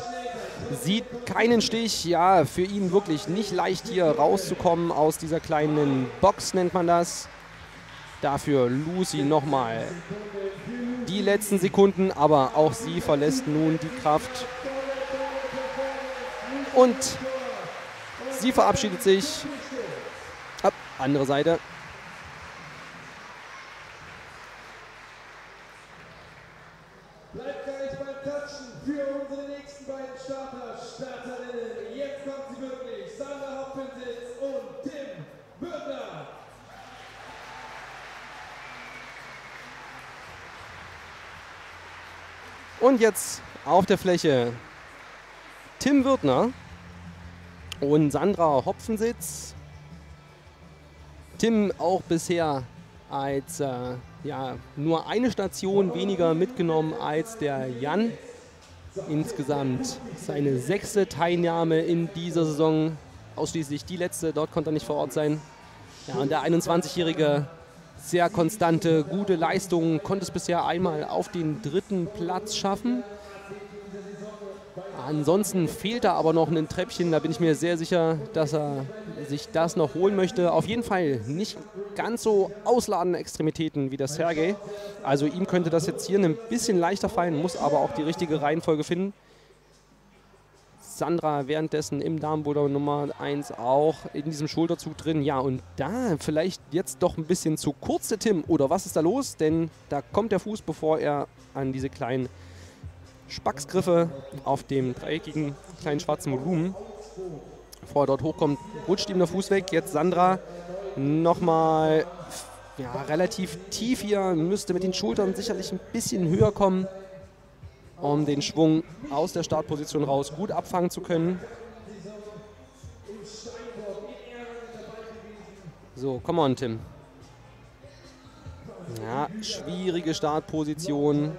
sieht keinen Stich. Ja, für ihn wirklich nicht leicht hier rauszukommen aus dieser kleinen Box, nennt man das. Dafür Lucy nochmal die letzten Sekunden, aber auch sie verlässt nun die Kraft. Und sie verabschiedet sich. Ab, andere Seite. Bleibt gleich beim Touchen für unsere nächsten beiden Starter, Starterinnen. Jetzt kommt sie wirklich. Sandra Hopkins und Tim Bürgner. Und jetzt auf der Fläche Tim Wirtner und Sandra Hopfensitz. Tim auch bisher als äh, ja, nur eine Station weniger mitgenommen als der Jan. Insgesamt seine sechste Teilnahme in dieser Saison, ausschließlich die letzte, dort konnte er nicht vor Ort sein. Ja, und der 21-jährige sehr konstante, gute Leistung, konnte es bisher einmal auf den dritten Platz schaffen. Ansonsten fehlt da aber noch ein Treppchen, da bin ich mir sehr sicher, dass er sich das noch holen möchte. Auf jeden Fall nicht ganz so ausladende Extremitäten wie der Sergej. Also ihm könnte das jetzt hier ein bisschen leichter fallen, muss aber auch die richtige Reihenfolge finden. Sandra währenddessen im Darmboulder Nummer 1 auch in diesem Schulterzug drin. Ja, und da vielleicht jetzt doch ein bisschen zu kurz der Tim. Oder was ist da los? Denn da kommt der Fuß, bevor er an diese kleinen Spacksgriffe auf dem dreieckigen kleinen schwarzen Volumen, bevor er dort hochkommt, rutscht ihm der Fuß weg. Jetzt Sandra nochmal ja, relativ tief hier, müsste mit den Schultern sicherlich ein bisschen höher kommen um den Schwung aus der Startposition raus gut abfangen zu können. So, come on, Tim. Ja, schwierige Startposition.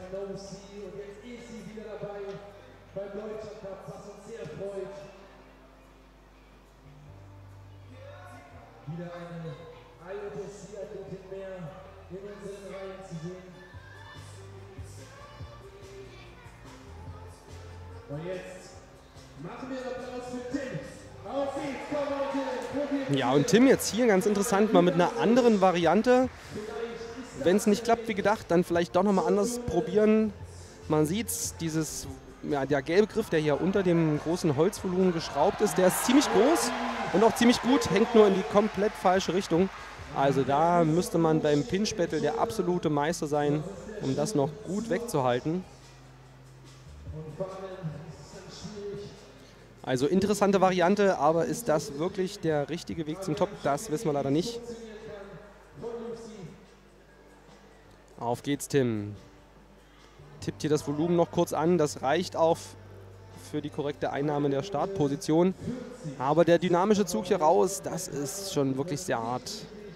Wieder eine Und jetzt machen wir einen Applaus für Tim. Auf geht's, komm Ja, und Tim jetzt hier ganz interessant, mal mit einer anderen Variante. Wenn es nicht klappt wie gedacht, dann vielleicht doch nochmal anders probieren. Man sieht dieses, ja, der gelbe Griff, der hier unter dem großen Holzvolumen geschraubt ist, der ist ziemlich groß und auch ziemlich gut, hängt nur in die komplett falsche Richtung. Also da müsste man beim Pinch-Battle der absolute Meister sein, um das noch gut wegzuhalten. Also interessante Variante, aber ist das wirklich der richtige Weg zum Top? Das wissen wir leider nicht. Auf geht's, Tim. Tippt hier das Volumen noch kurz an. Das reicht auch für die korrekte Einnahme der Startposition. Aber der dynamische Zug hier raus, das ist schon wirklich sehr hart,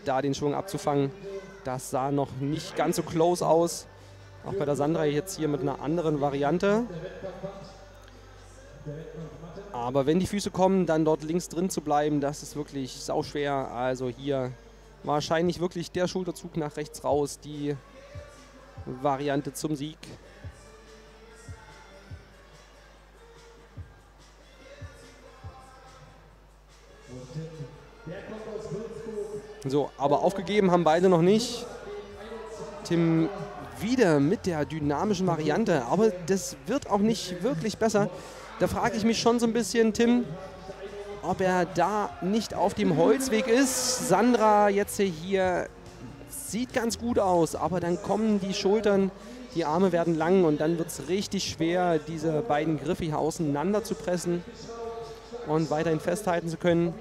da den Schwung abzufangen. Das sah noch nicht ganz so close aus. Auch bei der Sandra jetzt hier mit einer anderen Variante. Aber wenn die Füße kommen, dann dort links drin zu bleiben, das ist wirklich sauschwer. Also hier wahrscheinlich wirklich der Schulterzug nach rechts raus, die Variante zum Sieg. So, aber aufgegeben haben beide noch nicht. Tim wieder mit der dynamischen Variante, aber das wird auch nicht wirklich besser. Da frage ich mich schon so ein bisschen, Tim, ob er da nicht auf dem Holzweg ist. Sandra jetzt hier sieht ganz gut aus, aber dann kommen die Schultern, die Arme werden lang und dann wird es richtig schwer, diese beiden Griffe hier auseinander zu pressen und weiterhin festhalten zu können.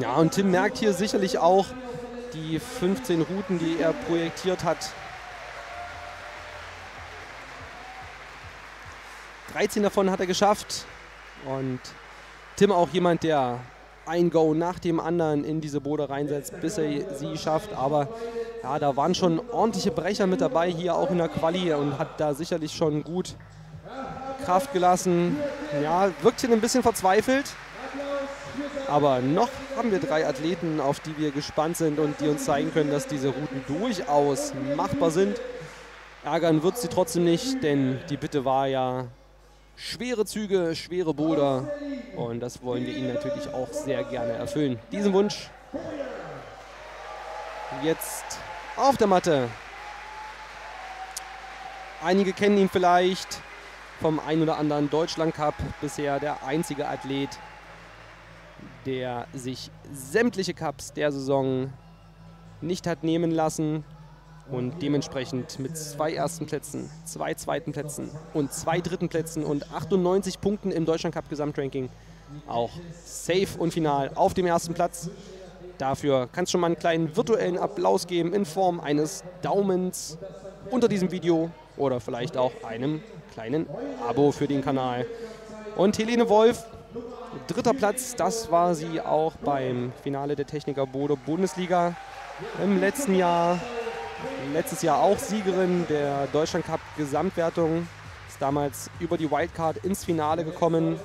Ja, und Tim merkt hier sicherlich auch die 15 Routen, die er projektiert hat. 13 davon hat er geschafft. Und Tim auch jemand, der ein Go nach dem anderen in diese Bode reinsetzt, bis er sie schafft. Aber ja, da waren schon ordentliche Brecher mit dabei, hier auch in der Quali und hat da sicherlich schon gut Kraft gelassen. Ja, wirkt hier ein bisschen verzweifelt. Aber noch haben wir drei Athleten, auf die wir gespannt sind und die uns zeigen können, dass diese Routen durchaus machbar sind. Ärgern wird sie trotzdem nicht, denn die Bitte war ja schwere Züge, schwere Boulder und das wollen wir ihnen natürlich auch sehr gerne erfüllen. Diesen Wunsch jetzt auf der Matte. Einige kennen ihn vielleicht vom ein oder anderen Deutschland Cup, bisher der einzige Athlet, der sich sämtliche Cups der Saison nicht hat nehmen lassen und dementsprechend mit zwei ersten Plätzen, zwei zweiten Plätzen und zwei dritten Plätzen und 98 Punkten im Deutschland Cup Gesamtranking auch safe und final auf dem ersten Platz. Dafür kannst du schon mal einen kleinen virtuellen Applaus geben in Form eines Daumens unter diesem Video oder vielleicht auch einem kleinen Abo für den Kanal. Und Helene Wolf Dritter Platz, das war sie auch beim Finale der Techniker Bode Bundesliga im letzten Jahr. Letztes Jahr auch Siegerin der Deutschland Cup Gesamtwertung. Ist damals über die Wildcard ins Finale gekommen.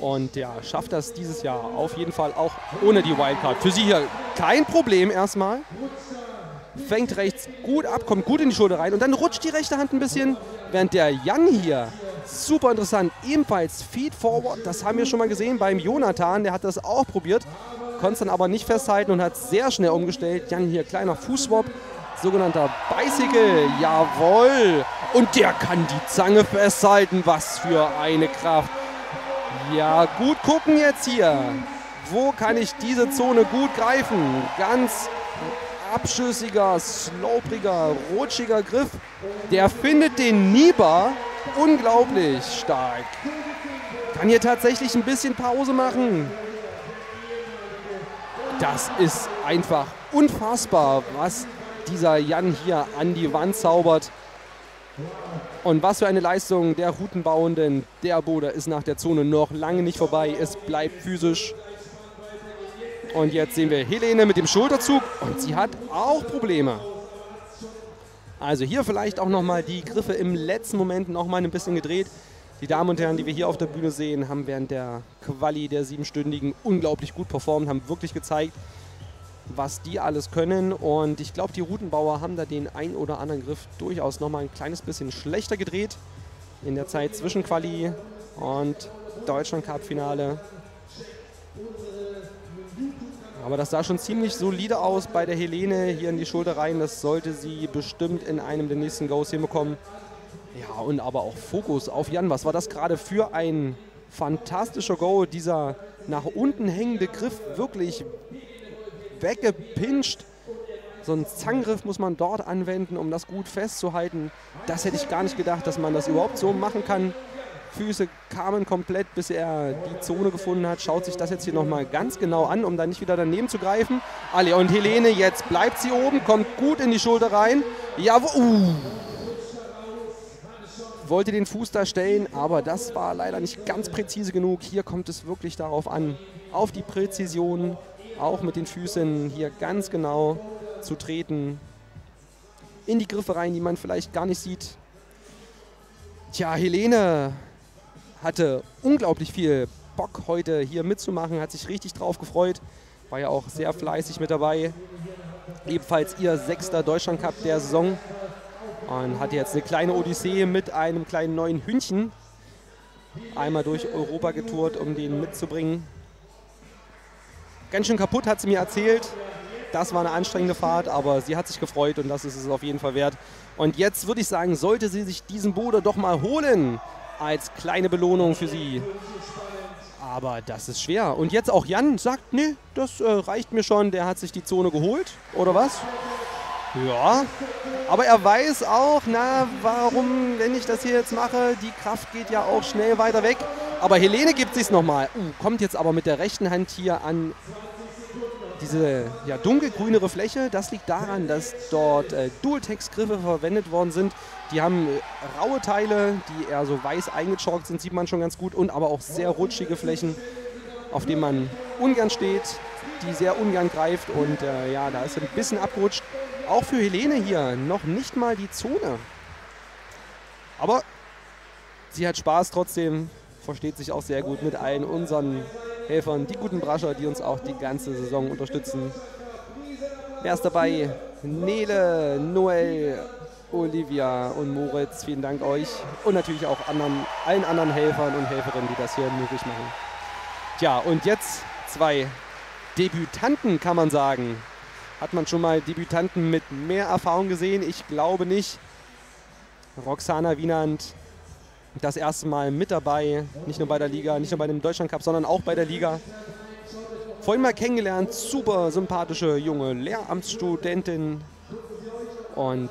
Und ja, schafft das dieses Jahr auf jeden Fall auch ohne die Wildcard. Für sie hier kein Problem erstmal. Fängt rechts gut ab, kommt gut in die Schulter rein und dann rutscht die rechte Hand ein bisschen, während der Jan hier Super interessant. Ebenfalls Feed Forward. Das haben wir schon mal gesehen beim Jonathan. Der hat das auch probiert. Konnte es dann aber nicht festhalten und hat sehr schnell umgestellt. Jan hier kleiner Fußswap. Sogenannter Bicycle. Jawohl. Und der kann die Zange festhalten. Was für eine Kraft. Ja, gut gucken jetzt hier. Wo kann ich diese Zone gut greifen? Ganz abschüssiger, slopriger, rutschiger Griff. Der findet den Niba unglaublich stark. Kann hier tatsächlich ein bisschen Pause machen. Das ist einfach unfassbar, was dieser Jan hier an die Wand zaubert. Und was für eine Leistung der Routenbauenden. Der Bode ist nach der Zone noch lange nicht vorbei. Es bleibt physisch. Und jetzt sehen wir Helene mit dem Schulterzug und sie hat auch Probleme. Also hier vielleicht auch nochmal die Griffe im letzten Moment nochmal ein bisschen gedreht. Die Damen und Herren, die wir hier auf der Bühne sehen, haben während der Quali der siebenstündigen unglaublich gut performt, haben wirklich gezeigt, was die alles können. Und ich glaube, die Routenbauer haben da den ein oder anderen Griff durchaus nochmal ein kleines bisschen schlechter gedreht in der Zeit zwischen Quali und Deutschland Cup Finale. Aber das sah schon ziemlich solide aus bei der Helene hier in die Schulter rein. Das sollte sie bestimmt in einem der nächsten Goes hinbekommen. Ja, und aber auch Fokus auf Jan. Was war das gerade für ein fantastischer Go? Dieser nach unten hängende Griff wirklich weggepinscht. So einen Zanggriff muss man dort anwenden, um das gut festzuhalten. Das hätte ich gar nicht gedacht, dass man das überhaupt so machen kann. Füße kamen komplett, bis er die Zone gefunden hat. Schaut sich das jetzt hier nochmal ganz genau an, um dann nicht wieder daneben zu greifen. Ali und Helene, jetzt bleibt sie oben, kommt gut in die Schulter rein. Ja, uh. Wollte den Fuß da stellen, aber das war leider nicht ganz präzise genug. Hier kommt es wirklich darauf an, auf die Präzision, auch mit den Füßen hier ganz genau zu treten. In die Griffe rein, die man vielleicht gar nicht sieht. Tja, Helene hatte unglaublich viel Bock, heute hier mitzumachen, hat sich richtig drauf gefreut. War ja auch sehr fleißig mit dabei. Ebenfalls ihr sechster Deutschland Cup der Saison. Und hat jetzt eine kleine Odyssee mit einem kleinen neuen Hündchen. Einmal durch Europa getourt, um den mitzubringen. Ganz schön kaputt hat sie mir erzählt. Das war eine anstrengende Fahrt, aber sie hat sich gefreut und das ist es auf jeden Fall wert. Und jetzt würde ich sagen, sollte sie sich diesen Bode doch mal holen als kleine Belohnung für sie. Aber das ist schwer. Und jetzt auch Jan sagt, nee, das äh, reicht mir schon. Der hat sich die Zone geholt, oder was? Ja, aber er weiß auch, na, warum, wenn ich das hier jetzt mache, die Kraft geht ja auch schnell weiter weg. Aber Helene gibt sich nochmal. Uh, kommt jetzt aber mit der rechten Hand hier an diese ja, dunkelgrünere Fläche. Das liegt daran, dass dort äh, Dual-Text-Griffe verwendet worden sind. Die haben äh, raue Teile, die eher so weiß eingechalkt sind, sieht man schon ganz gut. Und aber auch sehr rutschige Flächen, auf denen man ungern steht, die sehr ungern greift. Und äh, ja, da ist ein bisschen abgerutscht. Auch für Helene hier noch nicht mal die Zone. Aber sie hat Spaß trotzdem, versteht sich auch sehr gut mit allen unseren Helfern, die guten Brascher, die uns auch die ganze Saison unterstützen. Wer ist dabei? Nele, Noel, Olivia und Moritz, vielen Dank euch. Und natürlich auch anderen, allen anderen Helfern und Helferinnen, die das hier möglich machen. Tja, und jetzt zwei Debütanten, kann man sagen. Hat man schon mal Debütanten mit mehr Erfahrung gesehen? Ich glaube nicht. Roxana Wienand das erste Mal mit dabei, nicht nur bei der Liga, nicht nur bei dem Deutschland Cup, sondern auch bei der Liga. Vorhin mal kennengelernt, super sympathische junge Lehramtsstudentin. Und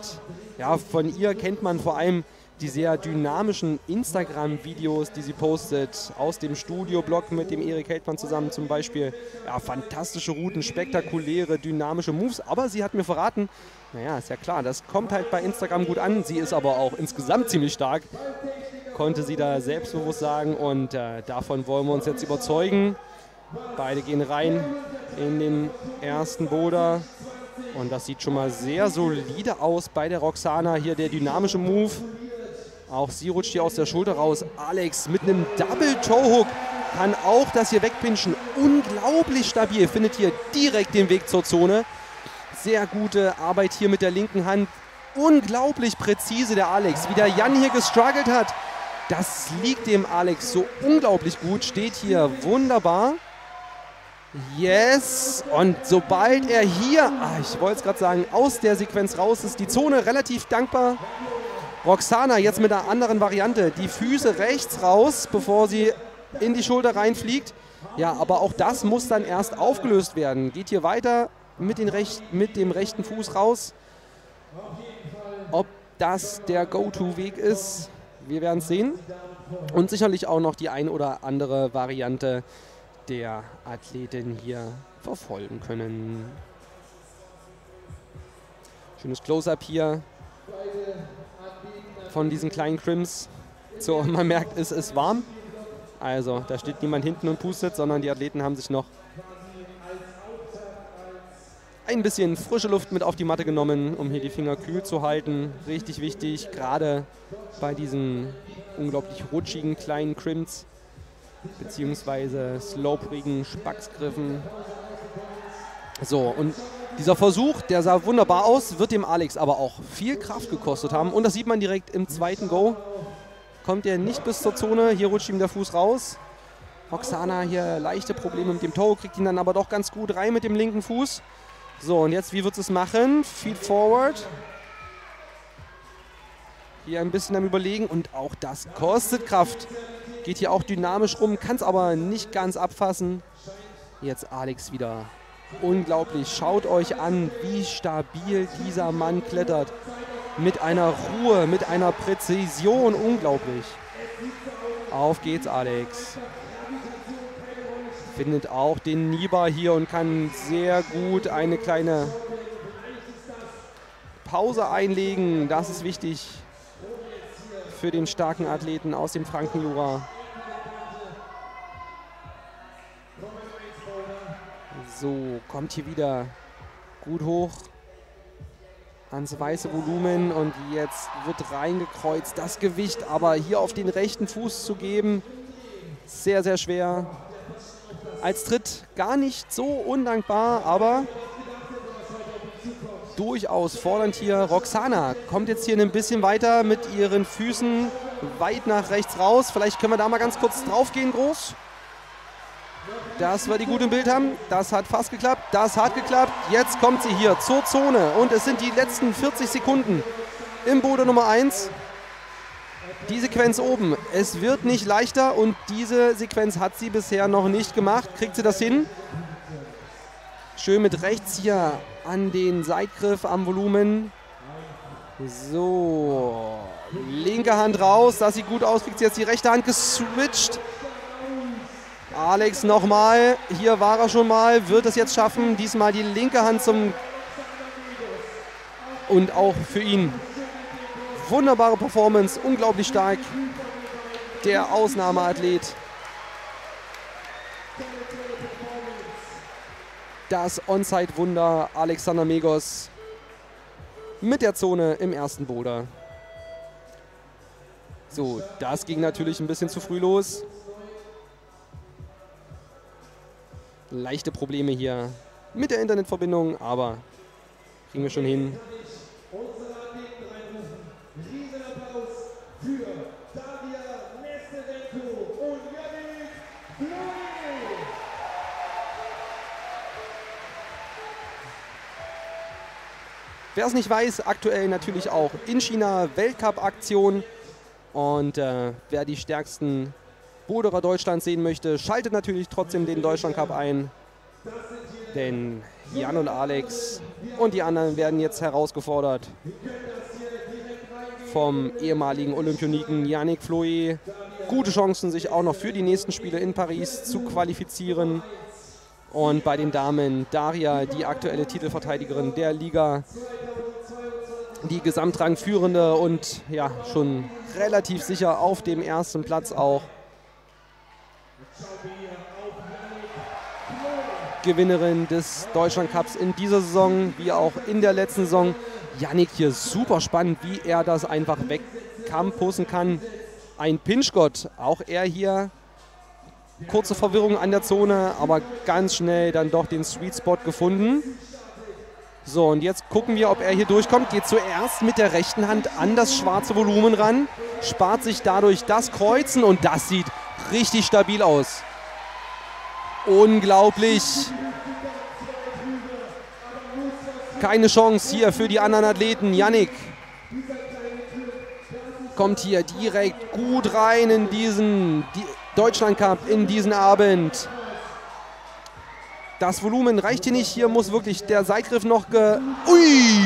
ja, von ihr kennt man vor allem die sehr dynamischen Instagram-Videos, die sie postet, aus dem Studio-Blog mit dem Erik Heldmann zusammen zum Beispiel. Ja, fantastische Routen, spektakuläre, dynamische Moves. Aber sie hat mir verraten, naja, ist ja klar, das kommt halt bei Instagram gut an. Sie ist aber auch insgesamt ziemlich stark, konnte sie da selbstbewusst sagen. Und äh, davon wollen wir uns jetzt überzeugen. Beide gehen rein in den ersten Boulder. Und das sieht schon mal sehr solide aus bei der Roxana. Hier der dynamische Move. Auch sie rutscht hier aus der Schulter raus. Alex mit einem Double Toe Hook kann auch das hier wegpinschen. Unglaublich stabil. Findet hier direkt den Weg zur Zone. Sehr gute Arbeit hier mit der linken Hand. Unglaublich präzise der Alex. Wie der Jan hier gestruggelt hat. Das liegt dem Alex so unglaublich gut. Steht hier wunderbar. Yes. Und sobald er hier, ah, ich wollte es gerade sagen, aus der Sequenz raus ist, die Zone relativ dankbar. Roxana jetzt mit einer anderen Variante. Die Füße rechts raus, bevor sie in die Schulter reinfliegt. Ja, aber auch das muss dann erst aufgelöst werden. Geht hier weiter mit, Rech mit dem rechten Fuß raus. Ob das der Go-To-Weg ist, wir werden es sehen. Und sicherlich auch noch die ein oder andere Variante der Athletin hier verfolgen können. Schönes Close-up hier von diesen kleinen Crims. So, man merkt, es ist warm. Also, da steht niemand hinten und pustet, sondern die Athleten haben sich noch ein bisschen frische Luft mit auf die Matte genommen, um hier die Finger kühl zu halten. Richtig wichtig, gerade bei diesen unglaublich rutschigen kleinen Crims beziehungsweise sloprigen Spacksgriffen. So, und dieser Versuch, der sah wunderbar aus, wird dem Alex aber auch viel Kraft gekostet haben. Und das sieht man direkt im zweiten Go. Kommt er nicht bis zur Zone, hier rutscht ihm der Fuß raus. Roxana hier leichte Probleme mit dem Toe, kriegt ihn dann aber doch ganz gut rein mit dem linken Fuß. So, und jetzt, wie wird es machen? Feed forward. Hier ein bisschen am Überlegen und auch das kostet Kraft. Geht hier auch dynamisch rum, kann es aber nicht ganz abfassen. Jetzt Alex wieder unglaublich. Schaut euch an, wie stabil dieser Mann klettert. Mit einer Ruhe, mit einer Präzision. Unglaublich. Auf geht's, Alex. Findet auch den Niba hier und kann sehr gut eine kleine Pause einlegen. Das ist wichtig für den starken Athleten aus dem Frankenjura. So, kommt hier wieder gut hoch ans weiße Volumen und jetzt wird reingekreuzt das Gewicht, aber hier auf den rechten Fuß zu geben, Sehr, sehr schwer. Als Tritt gar nicht so undankbar, aber durchaus fordernd hier. Roxana kommt jetzt hier ein bisschen weiter mit ihren Füßen weit nach rechts raus. Vielleicht können wir da mal ganz kurz drauf gehen, groß. Dass wir die gut im Bild haben. Das hat fast geklappt. Das hat geklappt. Jetzt kommt sie hier zur Zone. Und es sind die letzten 40 Sekunden im Boden Nummer 1. Die Sequenz oben. Es wird nicht leichter und diese Sequenz hat sie bisher noch nicht gemacht. Kriegt sie das hin? Schön mit rechts hier an den Seitgriff am Volumen. So, linke Hand raus, das sieht gut aus, kriegt sie jetzt die rechte Hand geswitcht. Alex nochmal, hier war er schon mal, wird es jetzt schaffen, diesmal die linke Hand zum... Und auch für ihn wunderbare Performance, unglaublich stark. Der Ausnahmeathlet. Das Onside-Wunder Alexander Megos mit der Zone im ersten Boulder. So, das ging natürlich ein bisschen zu früh los. Leichte Probleme hier mit der Internetverbindung, aber kriegen wir schon hin. Wer es nicht weiß, aktuell natürlich auch in China Weltcup-Aktion. Und äh, wer die stärksten Boderer Deutschlands sehen möchte, schaltet natürlich trotzdem den Deutschland Cup ein. Denn Jan und Alex und die anderen werden jetzt herausgefordert vom ehemaligen Olympioniken Yannick Floe. Gute Chancen, sich auch noch für die nächsten Spiele in Paris zu qualifizieren. Und bei den Damen Daria, die aktuelle Titelverteidigerin der Liga, die Gesamtrangführende und ja, schon relativ sicher auf dem ersten Platz auch. Gewinnerin des Deutschland Cups in dieser Saison, wie auch in der letzten Saison. Yannick hier super spannend, wie er das einfach wegkampussen kann. Ein Pinchgott, auch er hier kurze Verwirrung an der Zone, aber ganz schnell dann doch den Sweet Spot gefunden. So, und jetzt gucken wir, ob er hier durchkommt. Geht zuerst mit der rechten Hand an das schwarze Volumen ran, spart sich dadurch das Kreuzen und das sieht richtig stabil aus. Unglaublich. Keine Chance hier für die anderen Athleten. Yannick kommt hier direkt gut rein in diesen Deutschland Cup, in diesen Abend. Das Volumen reicht hier nicht. Hier muss wirklich der Seitgriff noch ge... Ui!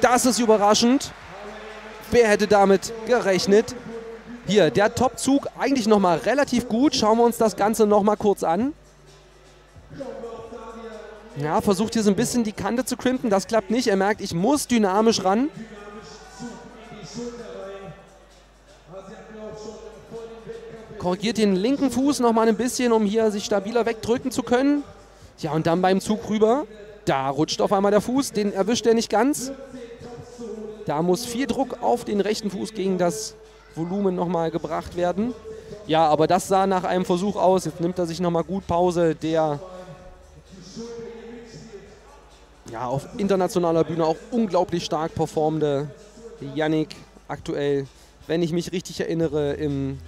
Das ist überraschend. Wer hätte damit gerechnet? Hier, der Topzug eigentlich noch mal relativ gut. Schauen wir uns das Ganze noch mal kurz an. Ja, versucht hier so ein bisschen die Kante zu crimpen. Das klappt nicht. Er merkt, ich muss dynamisch ran. korrigiert den linken Fuß noch mal ein bisschen, um hier sich stabiler wegdrücken zu können. Ja, und dann beim Zug rüber, da rutscht auf einmal der Fuß, den erwischt er nicht ganz. Da muss viel Druck auf den rechten Fuß gegen das Volumen noch mal gebracht werden. Ja, aber das sah nach einem Versuch aus. Jetzt nimmt er sich noch mal gut Pause. Der ja, auf internationaler Bühne auch unglaublich stark performende Yannick aktuell, wenn ich mich richtig erinnere, im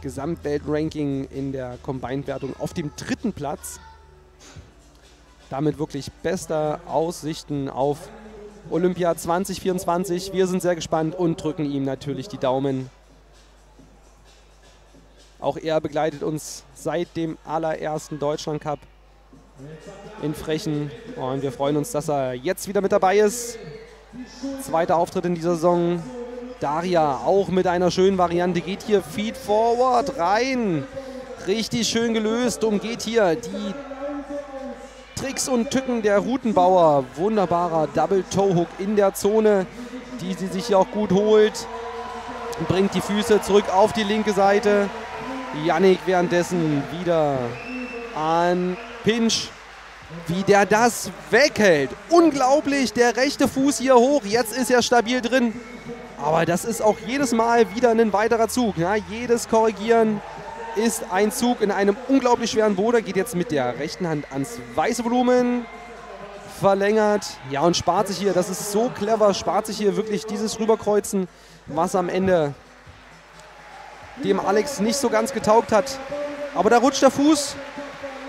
Gesamtweltranking in der Combined-Wertung auf dem dritten Platz. Damit wirklich bester Aussichten auf Olympia 2024. Wir sind sehr gespannt und drücken ihm natürlich die Daumen. Auch er begleitet uns seit dem allerersten Deutschland Cup in Frechen und wir freuen uns, dass er jetzt wieder mit dabei ist. Zweiter Auftritt in dieser Saison. Daria auch mit einer schönen Variante geht hier Feed Forward rein. Richtig schön gelöst, umgeht hier die Tricks und Tücken der Routenbauer. Wunderbarer Double Toe Hook in der Zone, die sie sich hier auch gut holt. Bringt die Füße zurück auf die linke Seite. Yannick währenddessen wieder an Pinch. Wie der das weghält. Unglaublich, der rechte Fuß hier hoch. Jetzt ist er stabil drin. Aber das ist auch jedes Mal wieder ein weiterer Zug. Ja? Jedes Korrigieren ist ein Zug in einem unglaublich schweren Boden. Geht jetzt mit der rechten Hand ans weiße Volumen. Verlängert. Ja, und spart sich hier, das ist so clever, spart sich hier wirklich dieses Rüberkreuzen, was am Ende dem Alex nicht so ganz getaugt hat. Aber da rutscht der Fuß.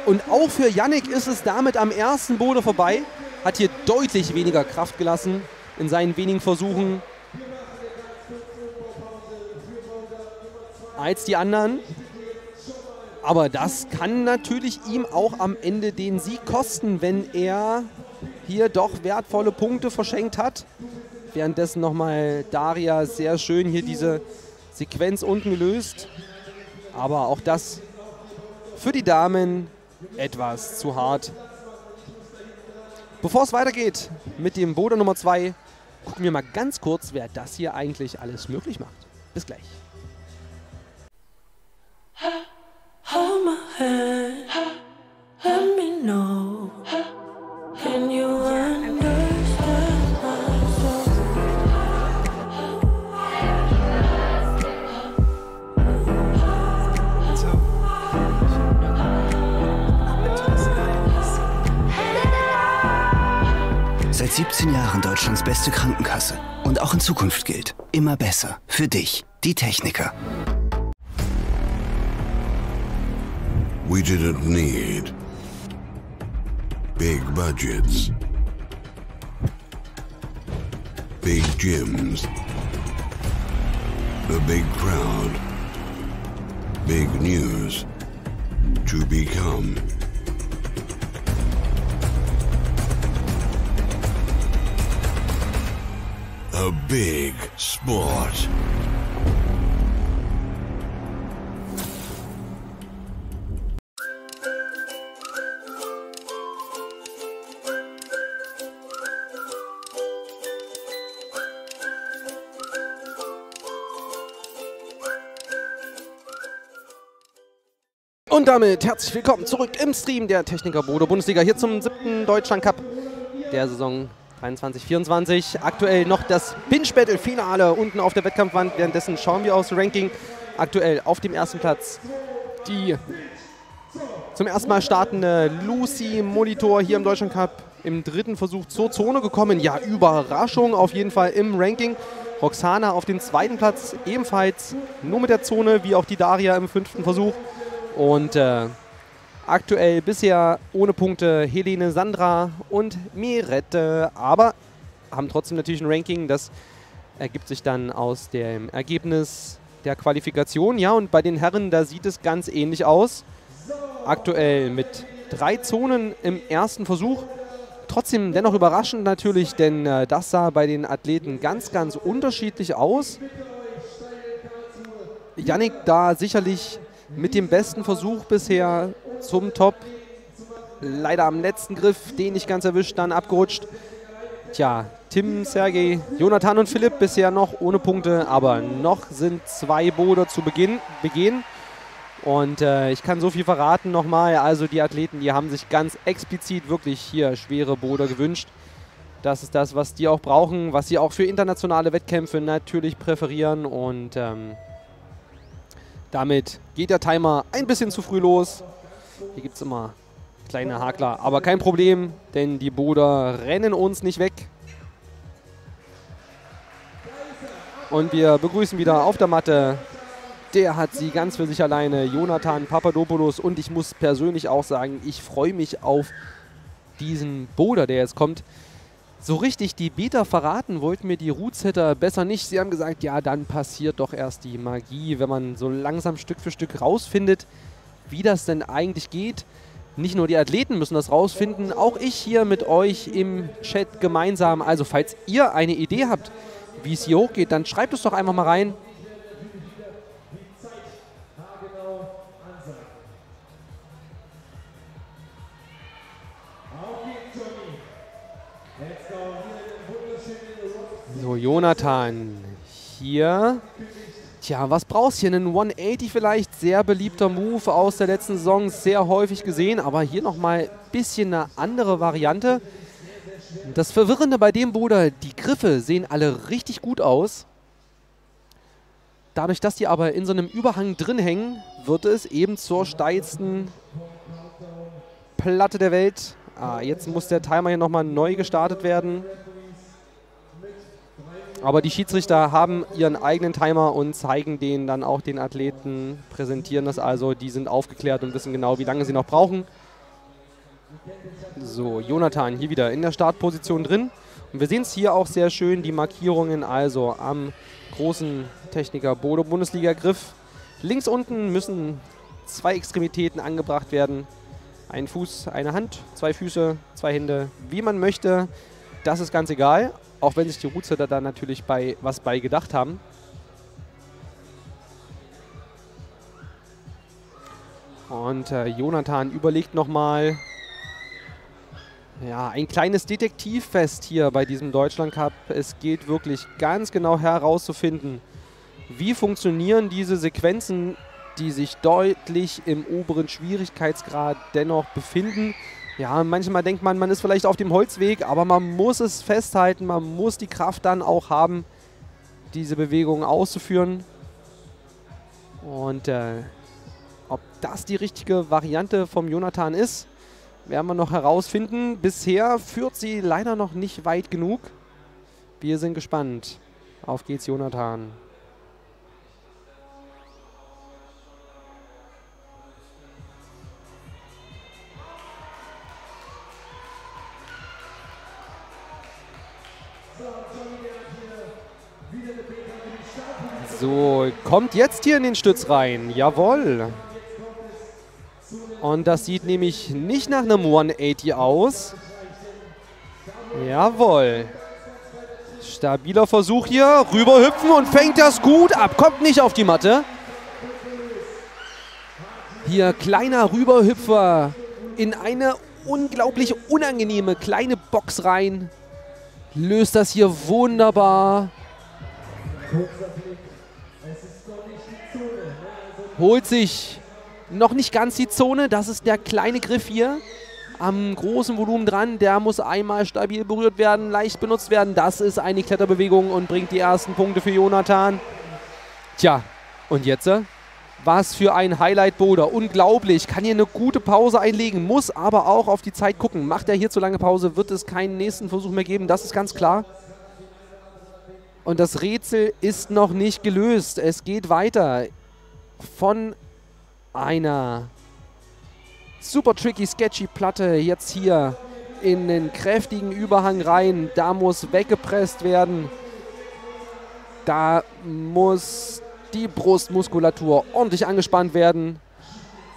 Und auch für Yannick ist es damit am ersten Boden vorbei. Hat hier deutlich weniger Kraft gelassen in seinen wenigen Versuchen als die anderen. Aber das kann natürlich ihm auch am Ende den Sieg kosten, wenn er hier doch wertvolle Punkte verschenkt hat. Währenddessen nochmal Daria sehr schön hier diese Sequenz unten gelöst. Aber auch das für die Damen etwas zu hart. Bevor es weitergeht mit dem Boden Nummer 2, gucken wir mal ganz kurz, wer das hier eigentlich alles möglich macht. Bis gleich. Hold my hand, let me know. Can you understand my soul? Seit 17 Jahren Deutschlands beste Krankenkasse. Und auch in Zukunft gilt, immer besser. Für dich, die Techniker. We didn't need. Big budgets, big gyms, a big crowd, big news to become. A big sport. Und damit herzlich willkommen zurück im Stream der Techniker Bodo Bundesliga hier zum siebten Deutschland Cup der Saison 23-24. Aktuell noch das Binge Battle Finale unten auf der Wettkampfwand. Währenddessen schauen wir aufs Ranking. Aktuell auf dem ersten Platz die zum ersten Mal startende Lucy Molitor hier im Deutschland Cup im dritten Versuch zur Zone gekommen. Ja, Überraschung auf jeden Fall im Ranking. Roxana auf dem zweiten Platz ebenfalls nur mit der Zone, wie auch die Daria im fünften Versuch. Und äh, aktuell bisher ohne Punkte Helene, Sandra und Mirette, aber haben trotzdem natürlich ein Ranking. Das ergibt sich dann aus dem Ergebnis der Qualifikation. Ja, und bei den Herren, da sieht es ganz ähnlich aus. Aktuell mit drei Zonen im ersten Versuch. Trotzdem dennoch überraschend natürlich, denn äh, das sah bei den Athleten ganz, ganz unterschiedlich aus. Yannick da sicherlich mit dem besten Versuch bisher zum Top. Leider am letzten Griff, den nicht ganz erwischt, dann abgerutscht. Tja, Tim, Sergej, Jonathan und Philipp bisher noch ohne Punkte, aber noch sind zwei Boder zu Beginn, begehen. Und äh, ich kann so viel verraten nochmal, also die Athleten, die haben sich ganz explizit wirklich hier schwere Boder gewünscht. Das ist das, was die auch brauchen, was sie auch für internationale Wettkämpfe natürlich präferieren und ähm, damit geht der Timer ein bisschen zu früh los. Hier gibt es immer kleine Hakler, aber kein Problem, denn die Boder rennen uns nicht weg. Und wir begrüßen wieder auf der Matte. Der hat sie ganz für sich alleine, Jonathan Papadopoulos. Und ich muss persönlich auch sagen, ich freue mich auf diesen Boder, der jetzt kommt. So richtig die Beta verraten wollten mir die Rootsetter besser nicht. Sie haben gesagt, ja, dann passiert doch erst die Magie, wenn man so langsam Stück für Stück rausfindet, wie das denn eigentlich geht. Nicht nur die Athleten müssen das rausfinden, auch ich hier mit euch im Chat gemeinsam. Also falls ihr eine Idee habt, wie es hier hochgeht, dann schreibt es doch einfach mal rein. Jonathan hier. Tja, was brauchst du hier? Einen 180 vielleicht, sehr beliebter Move aus der letzten Saison, sehr häufig gesehen, aber hier nochmal ein bisschen eine andere Variante. Das Verwirrende bei dem Bruder, die Griffe sehen alle richtig gut aus. Dadurch, dass die aber in so einem Überhang drin hängen, wird es eben zur steilsten Platte der Welt. Ah, jetzt muss der Timer hier nochmal neu gestartet werden. Aber die Schiedsrichter haben ihren eigenen Timer und zeigen den dann auch den Athleten, präsentieren das also. Die sind aufgeklärt und wissen genau, wie lange sie noch brauchen. So, Jonathan hier wieder in der Startposition drin. Und wir sehen es hier auch sehr schön, die Markierungen also am großen Techniker Bodo Bundesliga Griff. Links unten müssen zwei Extremitäten angebracht werden. Ein Fuß, eine Hand, zwei Füße, zwei Hände, wie man möchte. Das ist ganz egal, auch wenn sich die Rootsetter da natürlich bei was bei gedacht haben. Und äh, Jonathan überlegt nochmal, ja, ein kleines Detektivfest hier bei diesem Deutschland Cup. Es gilt wirklich ganz genau herauszufinden, wie funktionieren diese Sequenzen, die sich deutlich im oberen Schwierigkeitsgrad dennoch befinden. Ja, manchmal denkt man, man ist vielleicht auf dem Holzweg, aber man muss es festhalten, man muss die Kraft dann auch haben, diese Bewegungen auszuführen. Und äh, ob das die richtige Variante vom Jonathan ist, werden wir noch herausfinden. Bisher führt sie leider noch nicht weit genug. Wir sind gespannt. Auf geht's, Jonathan. So, kommt jetzt hier in den Stütz rein. Jawohl. Und das sieht nämlich nicht nach einem 180 aus. Jawohl. Stabiler Versuch hier. Rüberhüpfen und fängt das gut ab. Kommt nicht auf die Matte. Hier kleiner Rüberhüpfer in eine unglaublich unangenehme kleine Box rein. Löst das hier wunderbar. Holt sich noch nicht ganz die Zone. Das ist der kleine Griff hier am großen Volumen dran. Der muss einmal stabil berührt werden, leicht benutzt werden. Das ist eine Kletterbewegung und bringt die ersten Punkte für Jonathan. Tja, und jetzt? äh, Was für ein Highlight-Boulder. Unglaublich. Kann hier eine gute Pause einlegen, muss aber auch auf die Zeit gucken. Macht er hier zu lange Pause, wird es keinen nächsten Versuch mehr geben. Das ist ganz klar. Und das Rätsel ist noch nicht gelöst. Es geht weiter. Von einer super tricky, sketchy Platte jetzt hier in den kräftigen Überhang rein. Da muss weggepresst werden. Da muss die Brustmuskulatur ordentlich angespannt werden.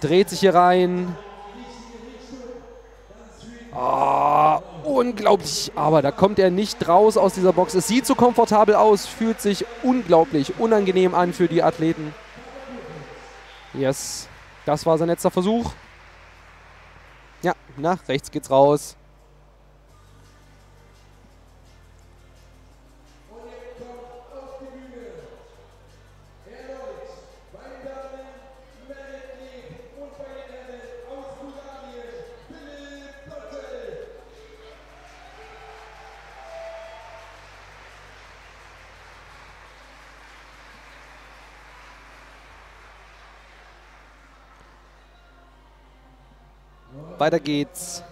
Dreht sich hier rein. Ah, unglaublich. Aber da kommt er nicht raus aus dieser Box. Es sieht so komfortabel aus, fühlt sich unglaublich unangenehm an für die Athleten. Yes, das war sein letzter Versuch. Ja, nach rechts geht's raus. Weiter geht's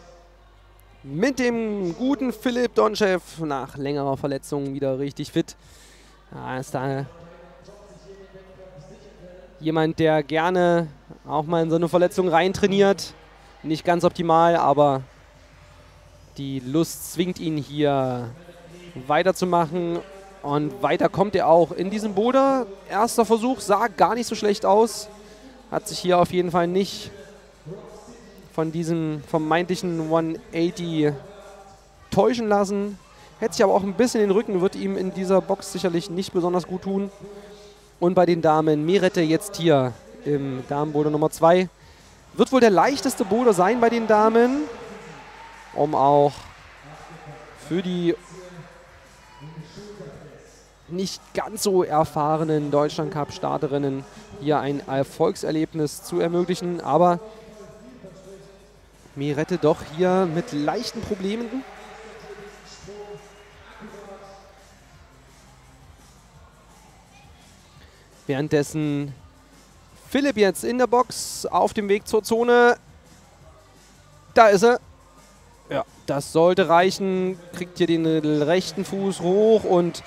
mit dem guten Philipp Donchev nach längerer Verletzung wieder richtig fit. Ja, ist da jemand, der gerne auch mal in so eine Verletzung reintrainiert. Nicht ganz optimal, aber die Lust zwingt ihn hier weiterzumachen. Und weiter kommt er auch in diesem Boulder. Erster Versuch sah gar nicht so schlecht aus. Hat sich hier auf jeden Fall nicht von diesem vermeintlichen 180 täuschen lassen. Hätte sich aber auch ein bisschen den Rücken, wird ihm in dieser Box sicherlich nicht besonders gut tun. Und bei den Damen, Merette jetzt hier im Damenboulder Nummer 2. Wird wohl der leichteste Boulder sein bei den Damen, um auch für die nicht ganz so erfahrenen Deutschland-Cup-Starterinnen hier ein Erfolgserlebnis zu ermöglichen. Aber Mirette doch hier mit leichten Problemen. Währenddessen Philipp jetzt in der Box auf dem Weg zur Zone. Da ist er. Ja, das sollte reichen. Kriegt hier den rechten Fuß hoch und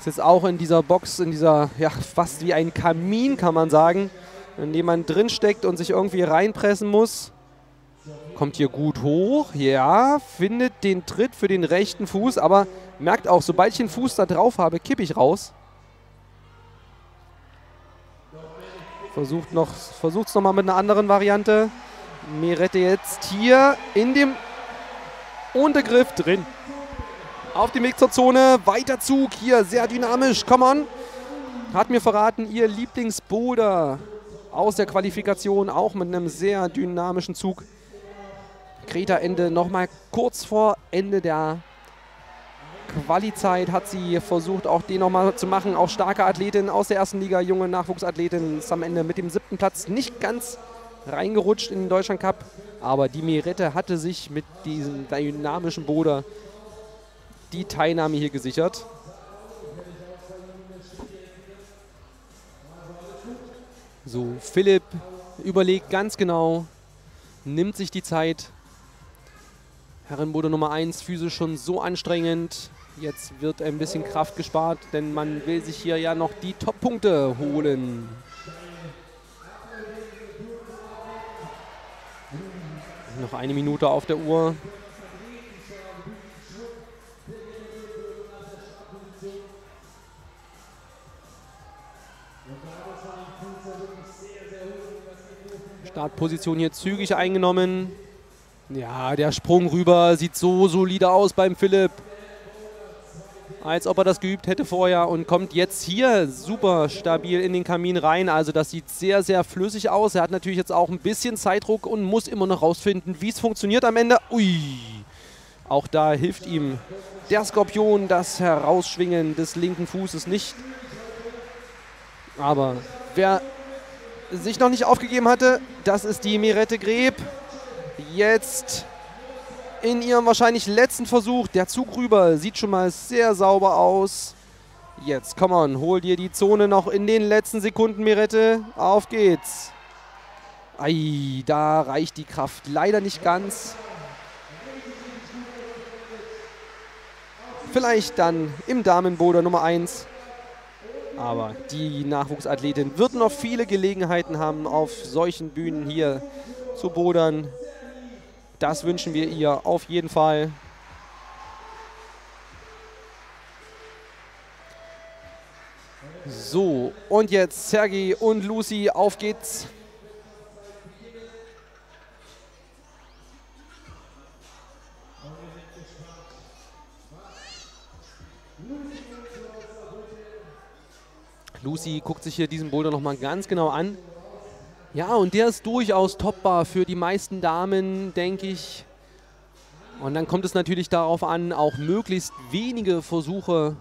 ist jetzt auch in dieser Box, in dieser, ja, fast wie ein Kamin, kann man sagen, in dem man drinsteckt und sich irgendwie reinpressen muss. Kommt hier gut hoch, ja, findet den Tritt für den rechten Fuß, aber merkt auch, sobald ich den Fuß da drauf habe, kippe ich raus. Versucht noch, versucht es nochmal mit einer anderen Variante. Mirette jetzt hier in dem Untergriff drin. Auf dem Weg zur Zone, weiter Zug hier, sehr dynamisch, come on. Hat mir verraten, ihr Lieblingsboulder aus der Qualifikation, auch mit einem sehr dynamischen Zug. Greta-Ende nochmal kurz vor Ende der Quali-Zeit hat sie versucht, auch den nochmal zu machen. Auch starke Athletin aus der ersten Liga, junge Nachwuchsathletin, ist am Ende mit dem siebten Platz nicht ganz reingerutscht in den Deutschland Cup. Aber die Mirette hatte sich mit diesem dynamischen Boder die Teilnahme hier gesichert. So, Philipp überlegt ganz genau, nimmt sich die Zeit. Herrenboder Nummer 1, physisch schon so anstrengend. Jetzt wird ein bisschen Kraft gespart, denn man will sich hier ja noch die Top-Punkte holen. Noch eine Minute auf der Uhr. Startposition hier zügig eingenommen. Ja, der Sprung rüber sieht so solide aus beim Philipp. Als ob er das geübt hätte vorher und kommt jetzt hier super stabil in den Kamin rein. Also das sieht sehr, sehr flüssig aus. Er hat natürlich jetzt auch ein bisschen Zeitdruck und muss immer noch rausfinden, wie es funktioniert am Ende. Ui, auch da hilft ihm der Skorpion das Herausschwingen des linken Fußes nicht. Aber wer sich noch nicht aufgegeben hatte, das ist die Mirette Greb. Jetzt in ihrem wahrscheinlich letzten Versuch. Der Zug rüber sieht schon mal sehr sauber aus. Jetzt, komm on, hol dir die Zone noch in den letzten Sekunden, Mirette. Auf geht's. Ei, da reicht die Kraft leider nicht ganz. Vielleicht dann im Damenboder Nummer 1. Aber die Nachwuchsathletin wird noch viele Gelegenheiten haben, auf solchen Bühnen hier zu bodern. Das wünschen wir ihr auf jeden Fall. So, und jetzt Sergei und Lucy, auf geht's. Lucy guckt sich hier diesen Boulder nochmal ganz genau an. Ja, und der ist durchaus topbar für die meisten Damen, denke ich. Und dann kommt es natürlich darauf an, auch möglichst wenige Versuche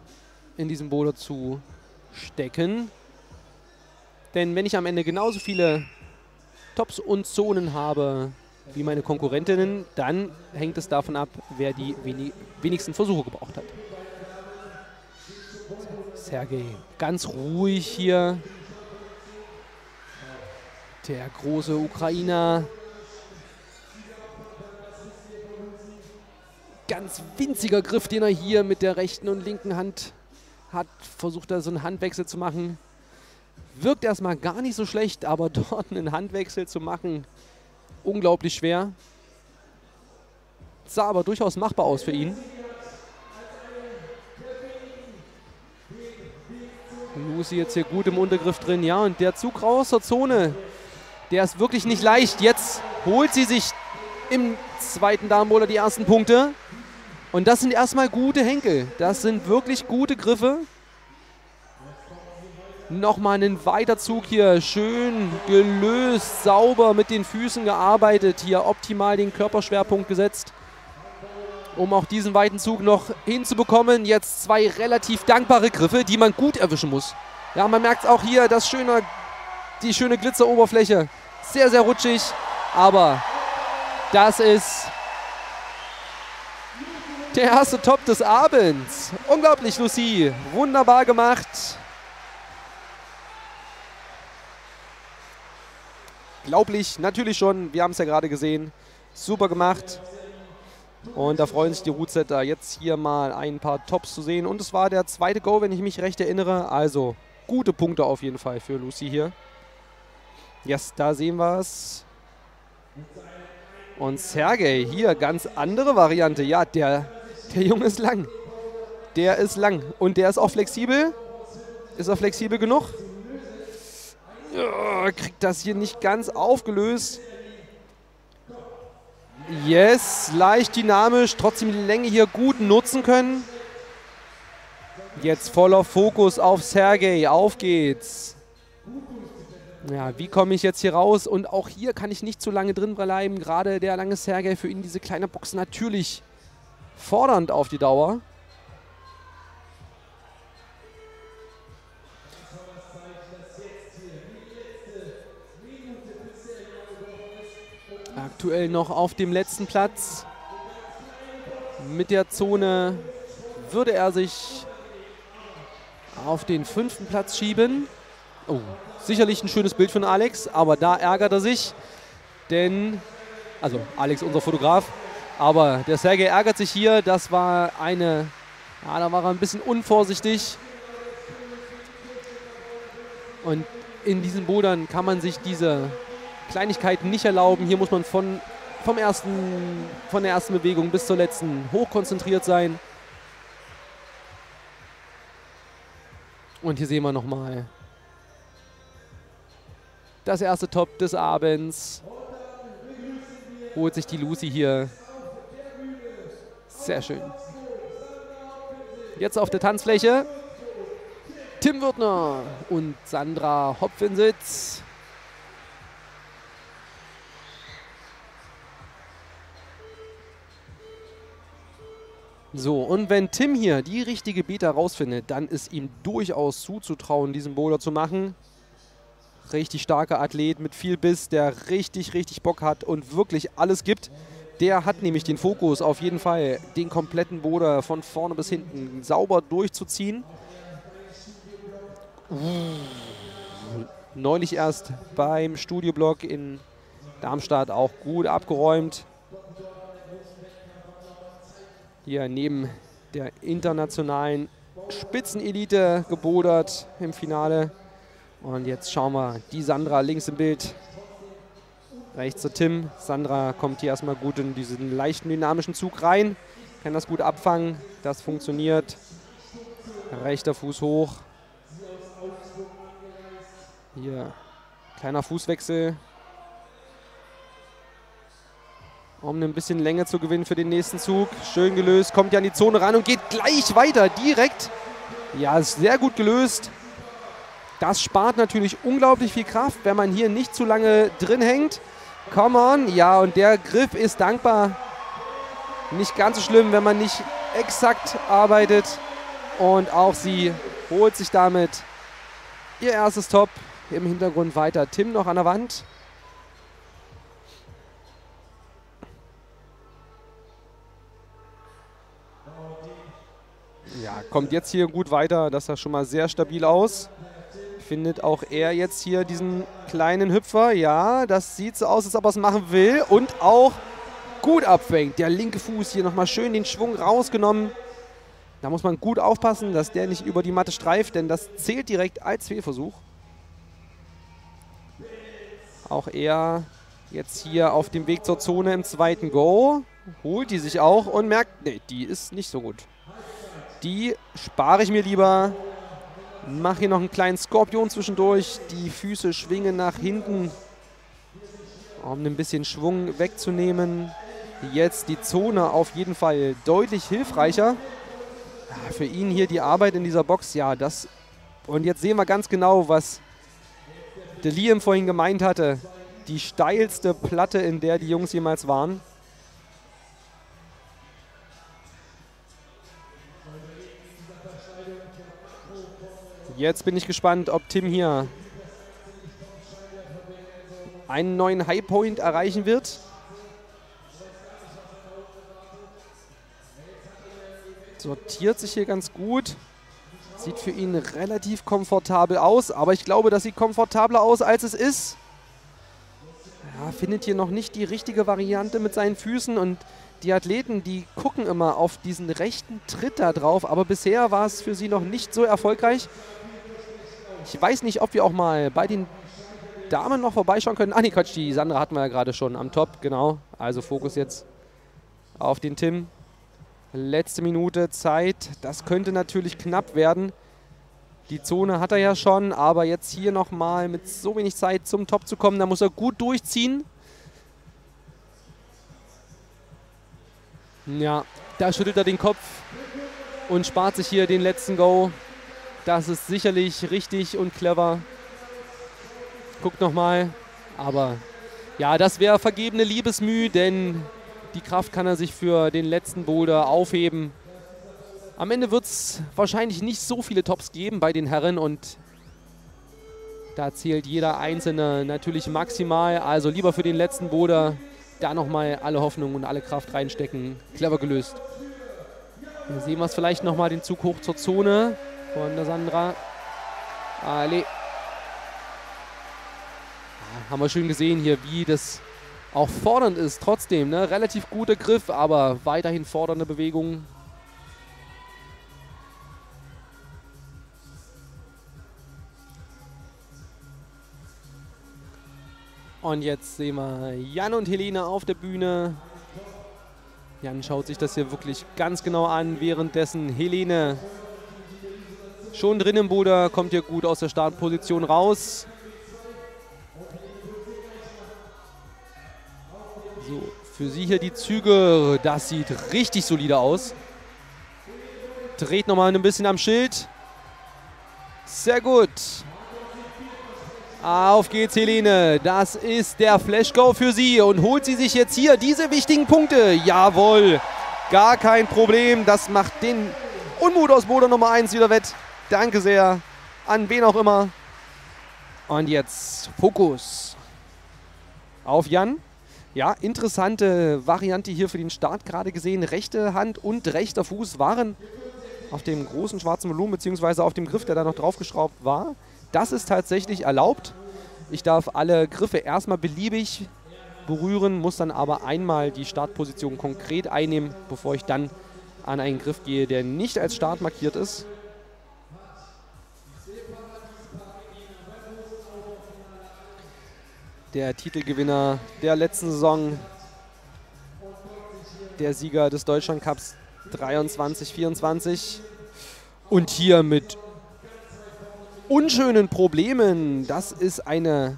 in diesem Boulder zu stecken. Denn wenn ich am Ende genauso viele Tops und Zonen habe wie meine Konkurrentinnen, dann hängt es davon ab, wer die wenigsten Versuche gebraucht hat. Sergej ganz ruhig hier. Der große Ukrainer. Ganz winziger Griff, den er hier mit der rechten und linken Hand hat. Versucht er so einen Handwechsel zu machen. Wirkt erstmal gar nicht so schlecht, aber dort einen Handwechsel zu machen, unglaublich schwer. Sah aber durchaus machbar aus für ihn. Lucy jetzt hier gut im Untergriff drin. Ja, und der Zug raus zur Zone, der ist wirklich nicht leicht. Jetzt holt sie sich im zweiten Darmbohler die ersten Punkte. Und das sind erstmal gute Henkel. Das sind wirklich gute Griffe. Nochmal einen Weiterzug hier. Schön gelöst, sauber mit den Füßen gearbeitet. Hier optimal den Körperschwerpunkt gesetzt um auch diesen weiten Zug noch hinzubekommen. Jetzt zwei relativ dankbare Griffe, die man gut erwischen muss. Ja, man merkt auch hier das schöne, die schöne Glitzeroberfläche. Sehr, sehr rutschig, aber das ist der erste Top des Abends. Unglaublich, Lucy. Wunderbar gemacht. unglaublich. Natürlich schon, wir haben es ja gerade gesehen. Super gemacht. Und da freuen sich die Rootsetter jetzt hier mal ein paar Tops zu sehen. Und es war der zweite Go, wenn ich mich recht erinnere. Also gute Punkte auf jeden Fall für Lucy hier. Yes, da sehen wir es. Und Sergej, hier ganz andere Variante. Ja, der, der Junge ist lang. Der ist lang. Und der ist auch flexibel. Ist er flexibel genug? Ja, kriegt das hier nicht ganz aufgelöst. Yes, leicht dynamisch, trotzdem die Länge hier gut nutzen können. Jetzt voller Fokus auf Sergej. Auf geht's. Ja, wie komme ich jetzt hier raus? Und auch hier kann ich nicht zu lange drin bleiben. Gerade der lange Sergej für ihn diese kleine Box natürlich fordernd auf die Dauer. Aktuell noch auf dem letzten Platz. Mit der Zone würde er sich auf den fünften Platz schieben. Oh, sicherlich ein schönes Bild von Alex, aber da ärgert er sich, denn, also Alex, unser Fotograf, aber der Sergej ärgert sich hier. Das war eine, ja, da war er ein bisschen unvorsichtig. Und in diesen Bodern kann man sich diese Kleinigkeiten nicht erlauben. Hier muss man von, vom ersten, von der ersten Bewegung bis zur letzten hochkonzentriert sein. Und hier sehen wir nochmal das erste Top des Abends. Holt sich die Lucy hier. Sehr schön. Jetzt auf der Tanzfläche. Tim Würtner und Sandra Hopfensitz. So, und wenn Tim hier die richtige Beta rausfindet, dann ist ihm durchaus zuzutrauen, diesen Boulder zu machen. Richtig starker Athlet mit viel Biss, der richtig, richtig Bock hat und wirklich alles gibt. Der hat nämlich den Fokus auf jeden Fall, den kompletten Boulder von vorne bis hinten sauber durchzuziehen. Neulich erst beim Studioblock in Darmstadt auch gut abgeräumt hier neben der internationalen Spitzenelite gebodert im Finale. Und jetzt schauen wir die Sandra links im Bild. Rechts der Tim. Sandra kommt hier erstmal gut in diesen leichten dynamischen Zug rein. Kann das gut abfangen. Das funktioniert. Rechter Fuß hoch. Hier kleiner Fußwechsel um ein bisschen Länge zu gewinnen für den nächsten Zug. Schön gelöst, kommt ja an die Zone ran und geht gleich weiter, direkt. Ja, ist sehr gut gelöst. Das spart natürlich unglaublich viel Kraft, wenn man hier nicht zu lange drin hängt. Come on, ja, und der Griff ist dankbar. Nicht ganz so schlimm, wenn man nicht exakt arbeitet. Und auch sie holt sich damit ihr erstes Top. Im Hintergrund weiter Tim noch an der Wand. Ja, kommt jetzt hier gut weiter. Das sah schon mal sehr stabil aus. Findet auch er jetzt hier diesen kleinen Hüpfer. Ja, das sieht so aus, als ob er es machen will. Und auch gut abfängt. Der linke Fuß hier nochmal schön den Schwung rausgenommen. Da muss man gut aufpassen, dass der nicht über die Matte streift, denn das zählt direkt als Fehlversuch. Auch er jetzt hier auf dem Weg zur Zone im zweiten Go. Holt die sich auch und merkt, nee, die ist nicht so gut. Die spare ich mir lieber. Mache hier noch einen kleinen Skorpion zwischendurch. Die Füße schwingen nach hinten, um ein bisschen Schwung wegzunehmen. Jetzt die Zone auf jeden Fall deutlich hilfreicher. Für ihn hier die Arbeit in dieser Box, ja, das... Und jetzt sehen wir ganz genau, was der Liam vorhin gemeint hatte. Die steilste Platte, in der die Jungs jemals waren. Jetzt bin ich gespannt, ob Tim hier einen neuen Highpoint erreichen wird. Sortiert sich hier ganz gut. Sieht für ihn relativ komfortabel aus, aber ich glaube, das sieht komfortabler aus, als es ist. ja, findet hier noch nicht die richtige Variante mit seinen Füßen und die Athleten, die gucken immer auf diesen rechten Tritt da drauf, aber bisher war es für sie noch nicht so erfolgreich. Ich weiß nicht, ob wir auch mal bei den Damen noch vorbeischauen können. Ah, nee, Quatsch, die Sandra hatten wir ja gerade schon am Top, genau. Also Fokus jetzt auf den Tim. Letzte Minute Zeit, das könnte natürlich knapp werden. Die Zone hat er ja schon, aber jetzt hier nochmal mit so wenig Zeit zum Top zu kommen, da muss er gut durchziehen. Ja, da schüttelt er den Kopf und spart sich hier den letzten Go. Das ist sicherlich richtig und clever. Guckt nochmal. Aber ja, das wäre vergebene Liebesmüh, denn die Kraft kann er sich für den letzten Boulder aufheben. Am Ende wird es wahrscheinlich nicht so viele Tops geben bei den Herren und da zählt jeder Einzelne natürlich maximal. Also lieber für den letzten Boulder da nochmal alle Hoffnung und alle Kraft reinstecken. Clever gelöst. Hier sehen wir es vielleicht nochmal den Zug hoch zur Zone von der Sandra. Ali. Haben wir schön gesehen hier, wie das auch fordernd ist. Trotzdem, ne? relativ guter Griff, aber weiterhin fordernde Bewegung. Und jetzt sehen wir Jan und Helene auf der Bühne. Jan schaut sich das hier wirklich ganz genau an, währenddessen Helene schon drin im Boulder, kommt hier gut aus der Startposition raus. So, für sie hier die Züge, das sieht richtig solide aus. Dreht nochmal ein bisschen am Schild. Sehr gut. Auf geht's, Helene. Das ist der Flash-Go für sie. Und holt sie sich jetzt hier diese wichtigen Punkte. Jawohl. Gar kein Problem. Das macht den Unmut aus Boden Nummer 1 wieder wett. Danke sehr. An wen auch immer. Und jetzt Fokus auf Jan. Ja, interessante Variante hier für den Start gerade gesehen. Rechte Hand und rechter Fuß waren auf dem großen schwarzen Volumen beziehungsweise auf dem Griff, der da noch draufgeschraubt war. Das ist tatsächlich erlaubt. Ich darf alle Griffe erstmal beliebig berühren, muss dann aber einmal die Startposition konkret einnehmen, bevor ich dann an einen Griff gehe, der nicht als Start markiert ist. Der Titelgewinner der letzten Saison, der Sieger des Deutschland Cups 23-24 und hier mit unschönen Problemen. Das ist eine...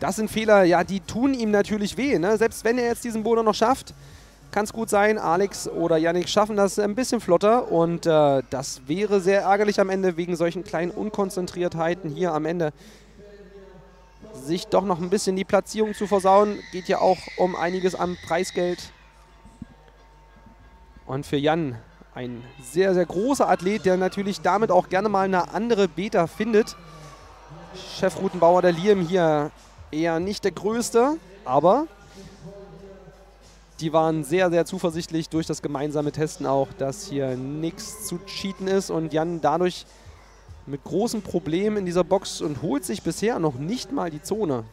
Das sind Fehler, ja, die tun ihm natürlich weh. Ne? Selbst wenn er jetzt diesen Boden noch schafft, kann es gut sein, Alex oder Yannick schaffen das ein bisschen flotter. Und äh, das wäre sehr ärgerlich am Ende wegen solchen kleinen Unkonzentriertheiten hier am Ende. Sich doch noch ein bisschen die Platzierung zu versauen. Geht ja auch um einiges an Preisgeld. Und für Jan ein sehr, sehr großer Athlet, der natürlich damit auch gerne mal eine andere Beta findet. Chefroutenbauer der Liam hier eher nicht der Größte, aber die waren sehr, sehr zuversichtlich durch das gemeinsame Testen auch, dass hier nichts zu cheaten ist und Jan dadurch mit großen Problemen in dieser Box und holt sich bisher noch nicht mal die Zone.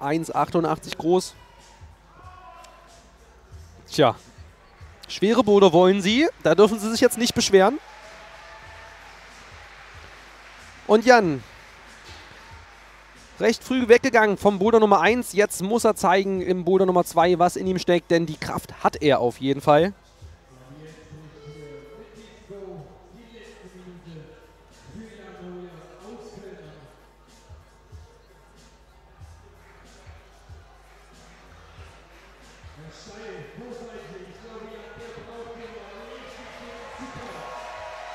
1,88 groß. Tja, schwere Boulder wollen sie. Da dürfen sie sich jetzt nicht beschweren. Und Jan, recht früh weggegangen vom Boulder Nummer 1. Jetzt muss er zeigen im Boulder Nummer 2, was in ihm steckt, denn die Kraft hat er auf jeden Fall.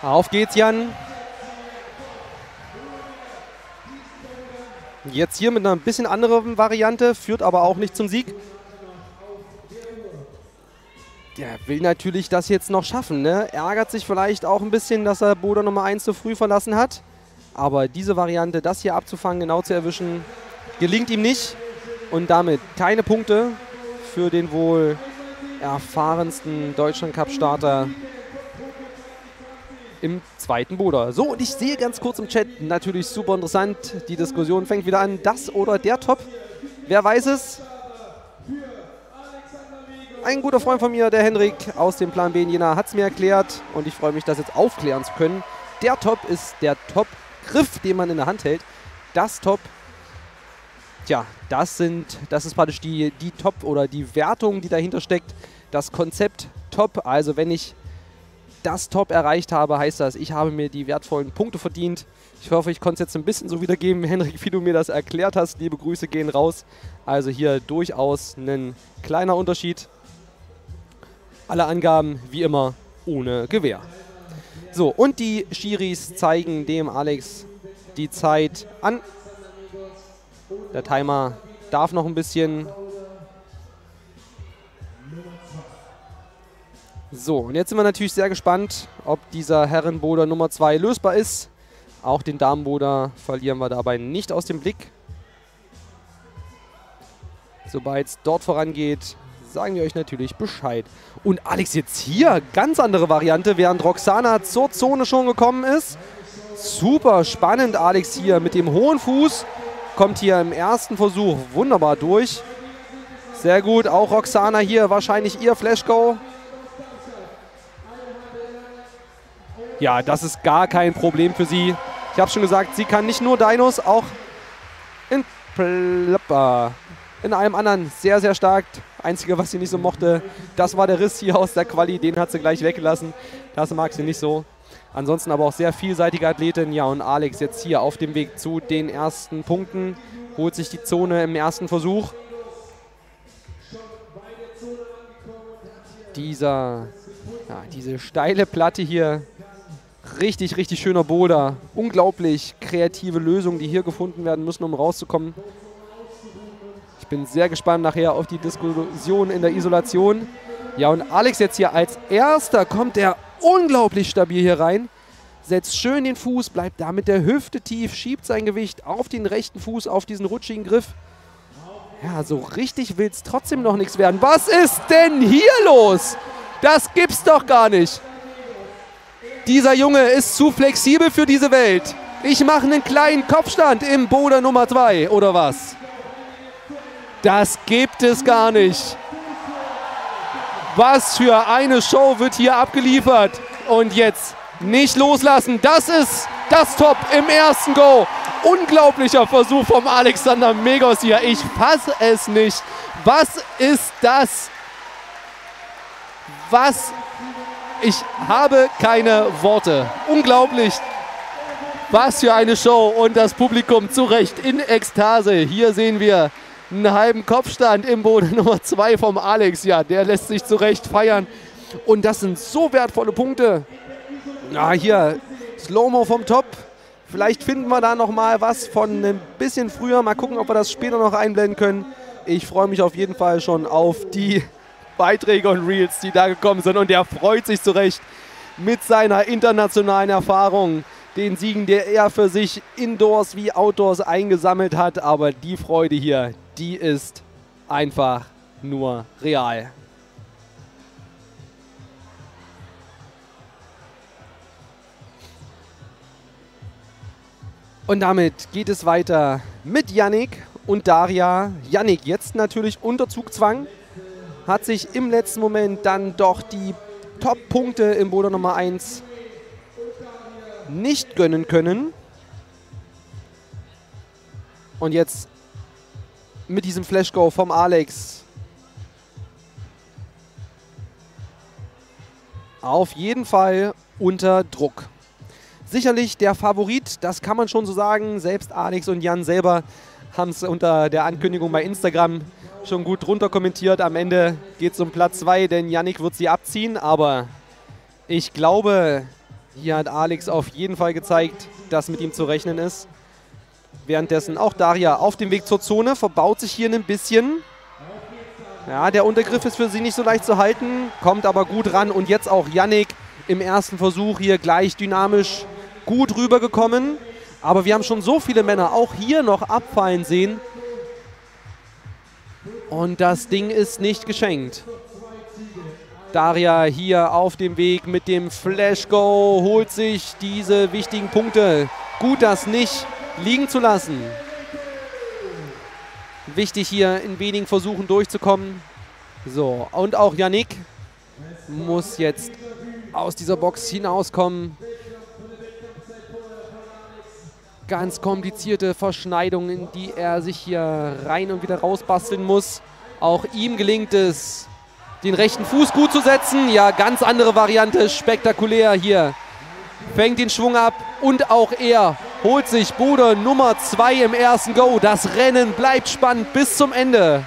Auf geht's, Jan. Jetzt hier mit einer bisschen anderen Variante, führt aber auch nicht zum Sieg. Der will natürlich das jetzt noch schaffen. Ne? Ärgert sich vielleicht auch ein bisschen, dass er Boda Nummer 1 zu früh verlassen hat. Aber diese Variante, das hier abzufangen, genau zu erwischen, gelingt ihm nicht. Und damit keine Punkte für den wohl erfahrensten Deutschland-Cup-Starter im zweiten Bruder. So, und ich sehe ganz kurz im Chat, natürlich super interessant, die Diskussion fängt wieder an, das oder der Top. Wer weiß es? Ein guter Freund von mir, der Henrik aus dem Plan B in Jena, hat es mir erklärt und ich freue mich, das jetzt aufklären zu können. Der Top ist der Top-Griff, den man in der Hand hält. Das Top, tja, das sind, das ist praktisch die, die Top oder die Wertung, die dahinter steckt. Das Konzept Top, also wenn ich das Top erreicht habe, heißt das, ich habe mir die wertvollen Punkte verdient. Ich hoffe, ich konnte es jetzt ein bisschen so wiedergeben, Henrik, wie du mir das erklärt hast. Liebe Grüße gehen raus. Also hier durchaus ein kleiner Unterschied. Alle Angaben wie immer ohne Gewähr. So, und die Schiris zeigen dem Alex die Zeit an. Der Timer darf noch ein bisschen. So, und jetzt sind wir natürlich sehr gespannt, ob dieser Herrenboder Nummer 2 lösbar ist. Auch den Damenboder verlieren wir dabei nicht aus dem Blick. Sobald es dort vorangeht, sagen wir euch natürlich Bescheid. Und Alex jetzt hier, ganz andere Variante, während Roxana zur Zone schon gekommen ist. Super spannend, Alex hier mit dem hohen Fuß. Kommt hier im ersten Versuch wunderbar durch. Sehr gut, auch Roxana hier wahrscheinlich ihr Flash-Go. Ja, das ist gar kein Problem für sie. Ich habe schon gesagt, sie kann nicht nur Dinos, auch in Plapper in allem anderen sehr, sehr stark. Einzige, was sie nicht so mochte, das war der Riss hier aus der Quali. Den hat sie gleich weggelassen. Das mag sie nicht so. Ansonsten aber auch sehr vielseitige Athletin. Ja, und Alex jetzt hier auf dem Weg zu den ersten Punkten. Holt sich die Zone im ersten Versuch. Dieser, ja, diese steile Platte hier. Richtig, richtig schöner Boulder. Unglaublich kreative Lösungen, die hier gefunden werden müssen, um rauszukommen bin sehr gespannt nachher auf die Diskussion in der Isolation. Ja, und Alex jetzt hier als erster kommt er unglaublich stabil hier rein. Setzt schön den Fuß, bleibt da mit der Hüfte tief, schiebt sein Gewicht auf den rechten Fuß, auf diesen rutschigen Griff. Ja, so richtig will es trotzdem noch nichts werden. Was ist denn hier los? Das gibt's doch gar nicht. Dieser Junge ist zu flexibel für diese Welt. Ich mache einen kleinen Kopfstand im Boden Nummer 2, oder was? Das gibt es gar nicht. Was für eine Show wird hier abgeliefert. Und jetzt nicht loslassen. Das ist das Top im ersten Go. Unglaublicher Versuch vom Alexander Megos hier. Ich fasse es nicht. Was ist das? Was? Ich habe keine Worte. Unglaublich. Was für eine Show. Und das Publikum zu Recht in Ekstase. Hier sehen wir einen halben Kopfstand im Boden Nummer 2 vom Alex. Ja, der lässt sich zurecht feiern. Und das sind so wertvolle Punkte. Na, hier, Slow-Mo vom Top. Vielleicht finden wir da noch mal was von ein bisschen früher. Mal gucken, ob wir das später noch einblenden können. Ich freue mich auf jeden Fall schon auf die Beiträge und Reels, die da gekommen sind. Und der freut sich zurecht mit seiner internationalen Erfahrung den Siegen, der er für sich indoors wie outdoors eingesammelt hat. Aber die Freude hier, die ist einfach nur real. Und damit geht es weiter mit Yannick und Daria. Yannick jetzt natürlich unter Zugzwang. Hat sich im letzten Moment dann doch die Top-Punkte im Boden Nummer 1 nicht gönnen können. Und jetzt mit diesem Flash-Go vom Alex. Auf jeden Fall unter Druck. Sicherlich der Favorit, das kann man schon so sagen. Selbst Alex und Jan selber haben es unter der Ankündigung bei Instagram schon gut drunter kommentiert. Am Ende geht es um Platz 2, denn Yannick wird sie abziehen. Aber ich glaube, hier hat Alex auf jeden Fall gezeigt, dass mit ihm zu rechnen ist. Währenddessen auch Daria auf dem Weg zur Zone, verbaut sich hier ein bisschen. Ja, der Untergriff ist für sie nicht so leicht zu halten, kommt aber gut ran. Und jetzt auch Yannick im ersten Versuch hier gleich dynamisch gut rübergekommen. Aber wir haben schon so viele Männer auch hier noch abfallen sehen. Und das Ding ist nicht geschenkt. Daria hier auf dem Weg mit dem Flash Go, holt sich diese wichtigen Punkte. Gut, das nicht liegen zu lassen. Wichtig hier in wenigen Versuchen durchzukommen. So, und auch Yannick muss jetzt aus dieser Box hinauskommen. Ganz komplizierte Verschneidungen, in die er sich hier rein und wieder rausbasteln muss. Auch ihm gelingt es, den rechten Fuß gut zu setzen. Ja, ganz andere Variante, spektakulär hier. Fängt den Schwung ab und auch er holt sich Bude Nummer 2 im ersten Go. Das Rennen bleibt spannend bis zum Ende.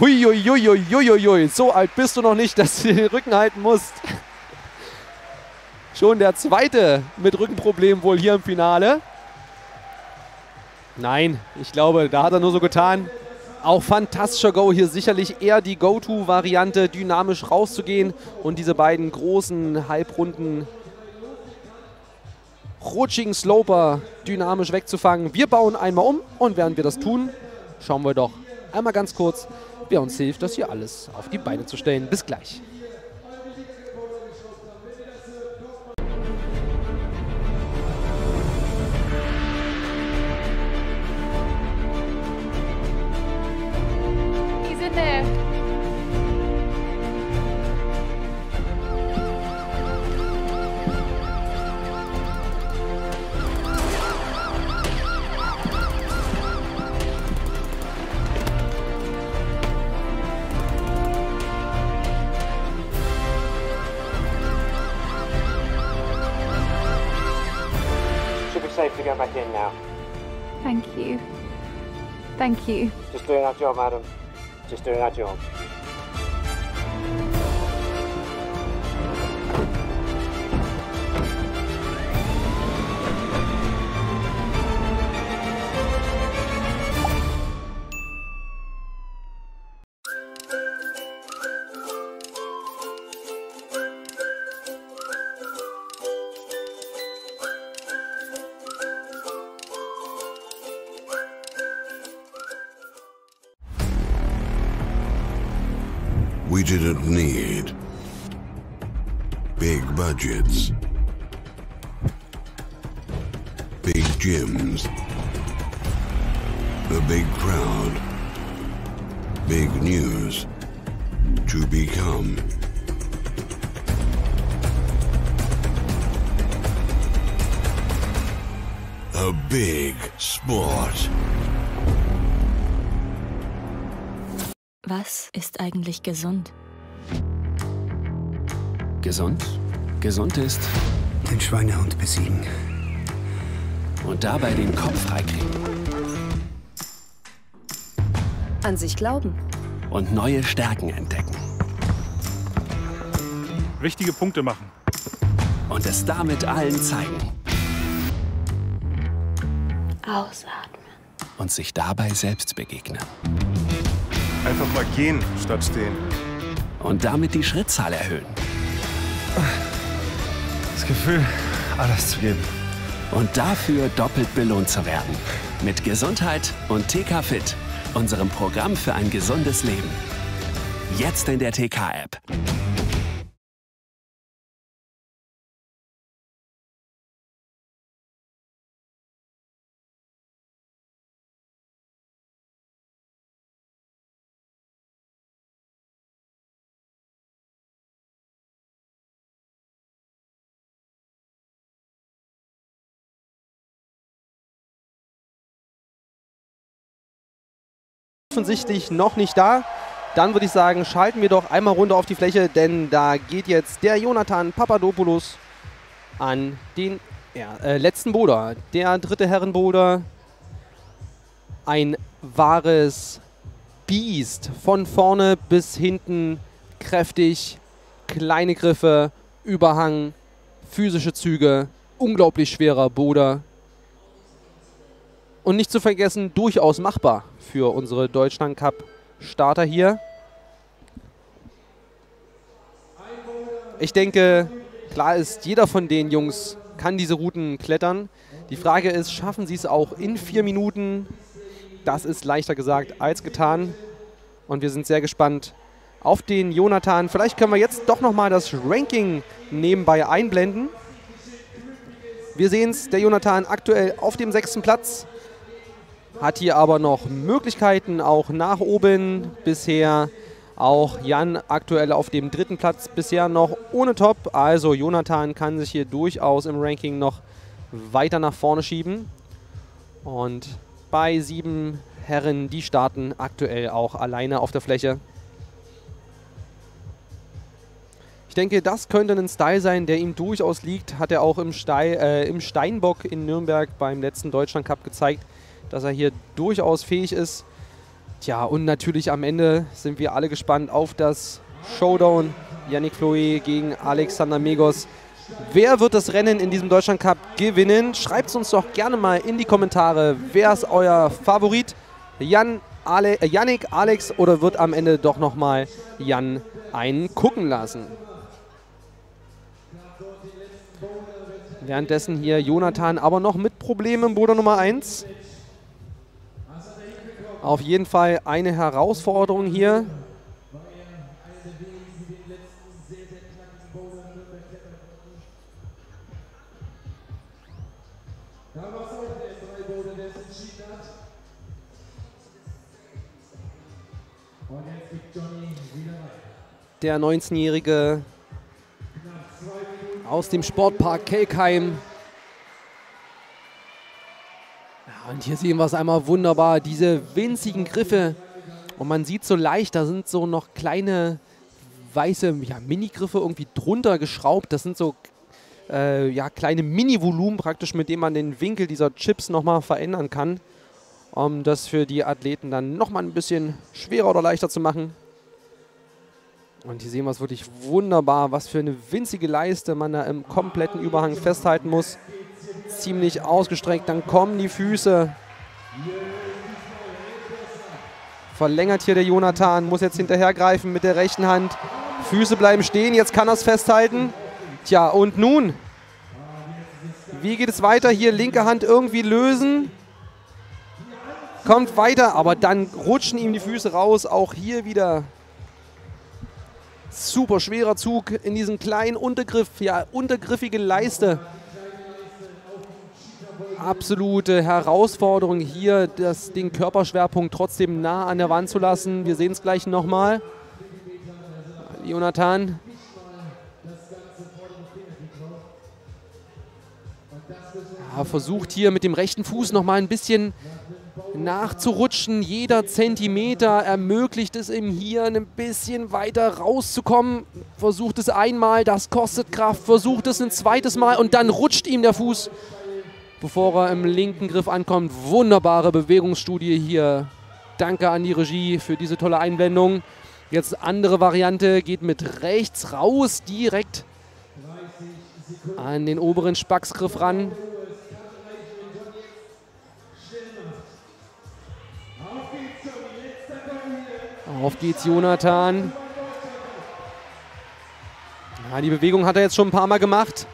Huiuiuiuiuiui, so alt bist du noch nicht, dass du den Rücken halten musst. Schon der zweite mit Rückenproblem wohl hier im Finale. Nein, ich glaube, da hat er nur so getan. Auch fantastischer Go hier sicherlich eher die Go-To-Variante, dynamisch rauszugehen und diese beiden großen Halbrunden rutschigen Sloper dynamisch wegzufangen. Wir bauen einmal um und während wir das tun, schauen wir doch einmal ganz kurz, wer uns hilft, das hier alles auf die Beine zu stellen. Bis gleich. Thank you. Just doing our job, madam. Just doing our job. Gesund? Gesund? Gesund ist Den Schweinehund besiegen. und dabei den Kopf freikriegen An sich glauben. und neue Stärken entdecken Wichtige Punkte machen. und es damit allen zeigen Ausatmen. und sich dabei selbst begegnen. Einfach mal gehen statt stehen. Und damit die Schrittzahl erhöhen. Das Gefühl, alles zu geben. Und dafür doppelt belohnt zu werden. Mit Gesundheit und TK Fit, unserem Programm für ein gesundes Leben. Jetzt in der TK-App. Offensichtlich noch nicht da. Dann würde ich sagen, schalten wir doch einmal runter auf die Fläche, denn da geht jetzt der Jonathan Papadopoulos an den ja, äh, letzten Boulder. Der dritte Herrenboulder. Ein wahres Biest. Von vorne bis hinten kräftig. Kleine Griffe, Überhang, physische Züge. Unglaublich schwerer Boulder. Und nicht zu vergessen, durchaus machbar für unsere Deutschland Cup Starter hier. Ich denke, klar ist, jeder von den Jungs kann diese Routen klettern. Die Frage ist, schaffen sie es auch in vier Minuten? Das ist leichter gesagt als getan. Und wir sind sehr gespannt, auf den Jonathan. Vielleicht können wir jetzt doch nochmal das Ranking nebenbei einblenden. Wir sehen es, der Jonathan aktuell auf dem sechsten Platz. Hat hier aber noch Möglichkeiten auch nach oben. Bisher auch Jan aktuell auf dem dritten Platz, bisher noch ohne Top. Also Jonathan kann sich hier durchaus im Ranking noch weiter nach vorne schieben. Und bei sieben Herren, die starten aktuell auch alleine auf der Fläche. Ich denke, das könnte ein Style sein, der ihm durchaus liegt. Hat er auch im, Stei äh, im Steinbock in Nürnberg beim letzten Deutschland Cup gezeigt, dass er hier durchaus fähig ist. Tja, und natürlich am Ende sind wir alle gespannt auf das Showdown. Yannick Floe gegen Alexander Megos. Wer wird das Rennen in diesem Deutschland Cup gewinnen? Schreibt es uns doch gerne mal in die Kommentare. Wer ist euer Favorit? Jan, Ale, äh, Yannick, Alex oder wird am Ende doch nochmal Jan einen gucken lassen? Währenddessen hier Jonathan aber noch mit Problemen Bruder Nummer 1. Auf jeden Fall eine Herausforderung hier. Der 19-jährige aus dem Sportpark Kelkheim. Ja, und hier sehen wir es einmal wunderbar, diese winzigen Griffe. Und man sieht so leicht, da sind so noch kleine weiße ja, Mini-Griffe irgendwie drunter geschraubt. Das sind so äh, ja, kleine Mini-Volumen praktisch, mit denen man den Winkel dieser Chips nochmal verändern kann, um das für die Athleten dann nochmal ein bisschen schwerer oder leichter zu machen. Und hier sehen wir es wirklich wunderbar, was für eine winzige Leiste man da im kompletten Überhang festhalten muss. Ziemlich ausgestreckt, dann kommen die Füße. Verlängert hier der Jonathan, muss jetzt hinterhergreifen mit der rechten Hand. Füße bleiben stehen, jetzt kann er es festhalten. Tja, und nun? Wie geht es weiter? Hier linke Hand irgendwie lösen. Kommt weiter, aber dann rutschen ihm die Füße raus. Auch hier wieder Super schwerer Zug in diesem kleinen Untergriff, ja, untergriffige Leiste. Absolute Herausforderung hier, das, den Körperschwerpunkt trotzdem nah an der Wand zu lassen. Wir sehen es gleich nochmal. Jonathan. Ja, versucht hier mit dem rechten Fuß nochmal ein bisschen nachzurutschen. Jeder Zentimeter ermöglicht es ihm hier ein bisschen weiter rauszukommen. Versucht es einmal, das kostet Kraft. Versucht es ein zweites Mal und dann rutscht ihm der Fuß, bevor er im linken Griff ankommt. Wunderbare Bewegungsstudie hier. Danke an die Regie für diese tolle Einblendung. Jetzt andere Variante, geht mit rechts raus, direkt an den oberen Spacksgriff ran. Auf geht's Jonathan. Ja, die Bewegung hat er jetzt schon ein paar Mal gemacht.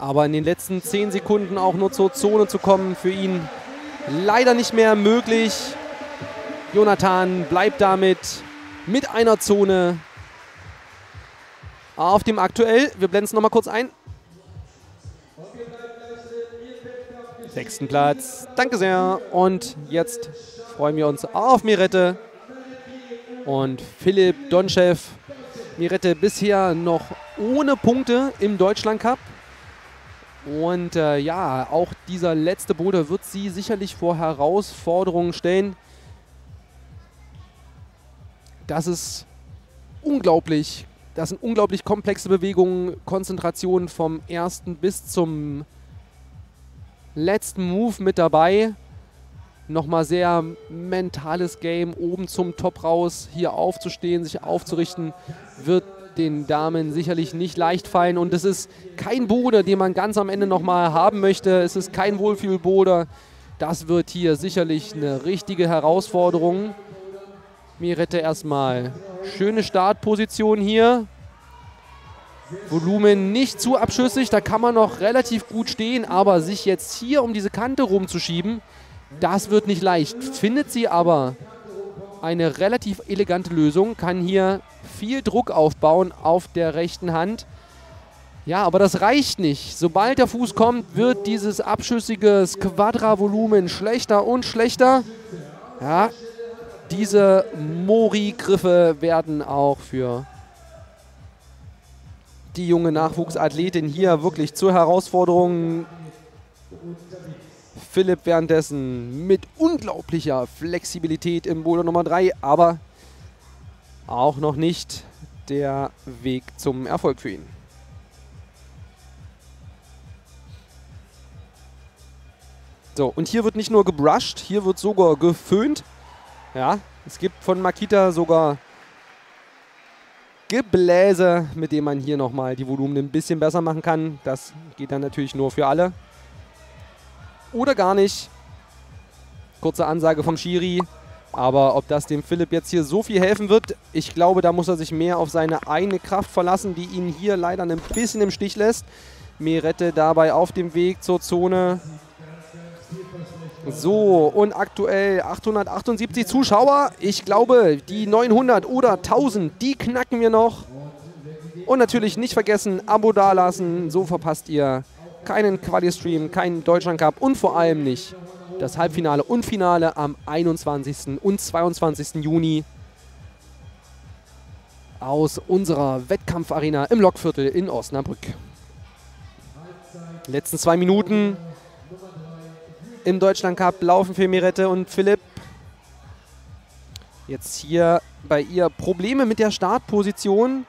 Aber in den letzten 10 Sekunden auch nur zur Zone zu kommen, für ihn leider nicht mehr möglich. Jonathan bleibt damit mit einer Zone auf dem aktuell. Wir blenden es nochmal kurz ein. Sechsten Platz. Danke sehr. Und jetzt freuen wir uns auf Mirette und Philipp Donchev. Mirette bisher noch ohne Punkte im Deutschland Cup. Und äh, ja, auch dieser letzte Bruder wird sie sicherlich vor Herausforderungen stellen. Das ist unglaublich. Das sind unglaublich komplexe Bewegungen, Konzentration vom ersten bis zum letzten Move mit dabei nochmal sehr mentales Game, oben zum Top raus, hier aufzustehen, sich aufzurichten, wird den Damen sicherlich nicht leicht fallen. Und es ist kein Boden, den man ganz am Ende nochmal haben möchte. Es ist kein Wohlfühlboden. Das wird hier sicherlich eine richtige Herausforderung. Mirette erstmal schöne Startposition hier. Volumen nicht zu abschüssig, da kann man noch relativ gut stehen, aber sich jetzt hier um diese Kante rumzuschieben, das wird nicht leicht. Findet sie aber eine relativ elegante Lösung, kann hier viel Druck aufbauen auf der rechten Hand. Ja, aber das reicht nicht. Sobald der Fuß kommt, wird dieses abschüssige Squadra-Volumen schlechter und schlechter. Ja, diese Mori-Griffe werden auch für die junge Nachwuchsathletin hier wirklich zur Herausforderung. Philipp währenddessen mit unglaublicher Flexibilität im Boulder Nummer 3, aber auch noch nicht der Weg zum Erfolg für ihn. So, und hier wird nicht nur gebrushed, hier wird sogar geföhnt. Ja, es gibt von Makita sogar Gebläse, mit dem man hier nochmal die Volumen ein bisschen besser machen kann. Das geht dann natürlich nur für alle. Oder gar nicht. Kurze Ansage vom Schiri. Aber ob das dem Philipp jetzt hier so viel helfen wird, ich glaube, da muss er sich mehr auf seine eigene Kraft verlassen, die ihn hier leider ein bisschen im Stich lässt. Merette dabei auf dem Weg zur Zone. So, und aktuell 878 Zuschauer. Ich glaube, die 900 oder 1000, die knacken wir noch. Und natürlich nicht vergessen, Abo dalassen. So verpasst ihr keinen Quali-Stream, keinen Deutschland Cup und vor allem nicht das Halbfinale und Finale am 21. und 22. Juni aus unserer Wettkampfarena im Lokviertel in Osnabrück. Letzten zwei Minuten im Deutschland Cup laufen für Mirette und Philipp. Jetzt hier bei ihr Probleme mit der Startposition.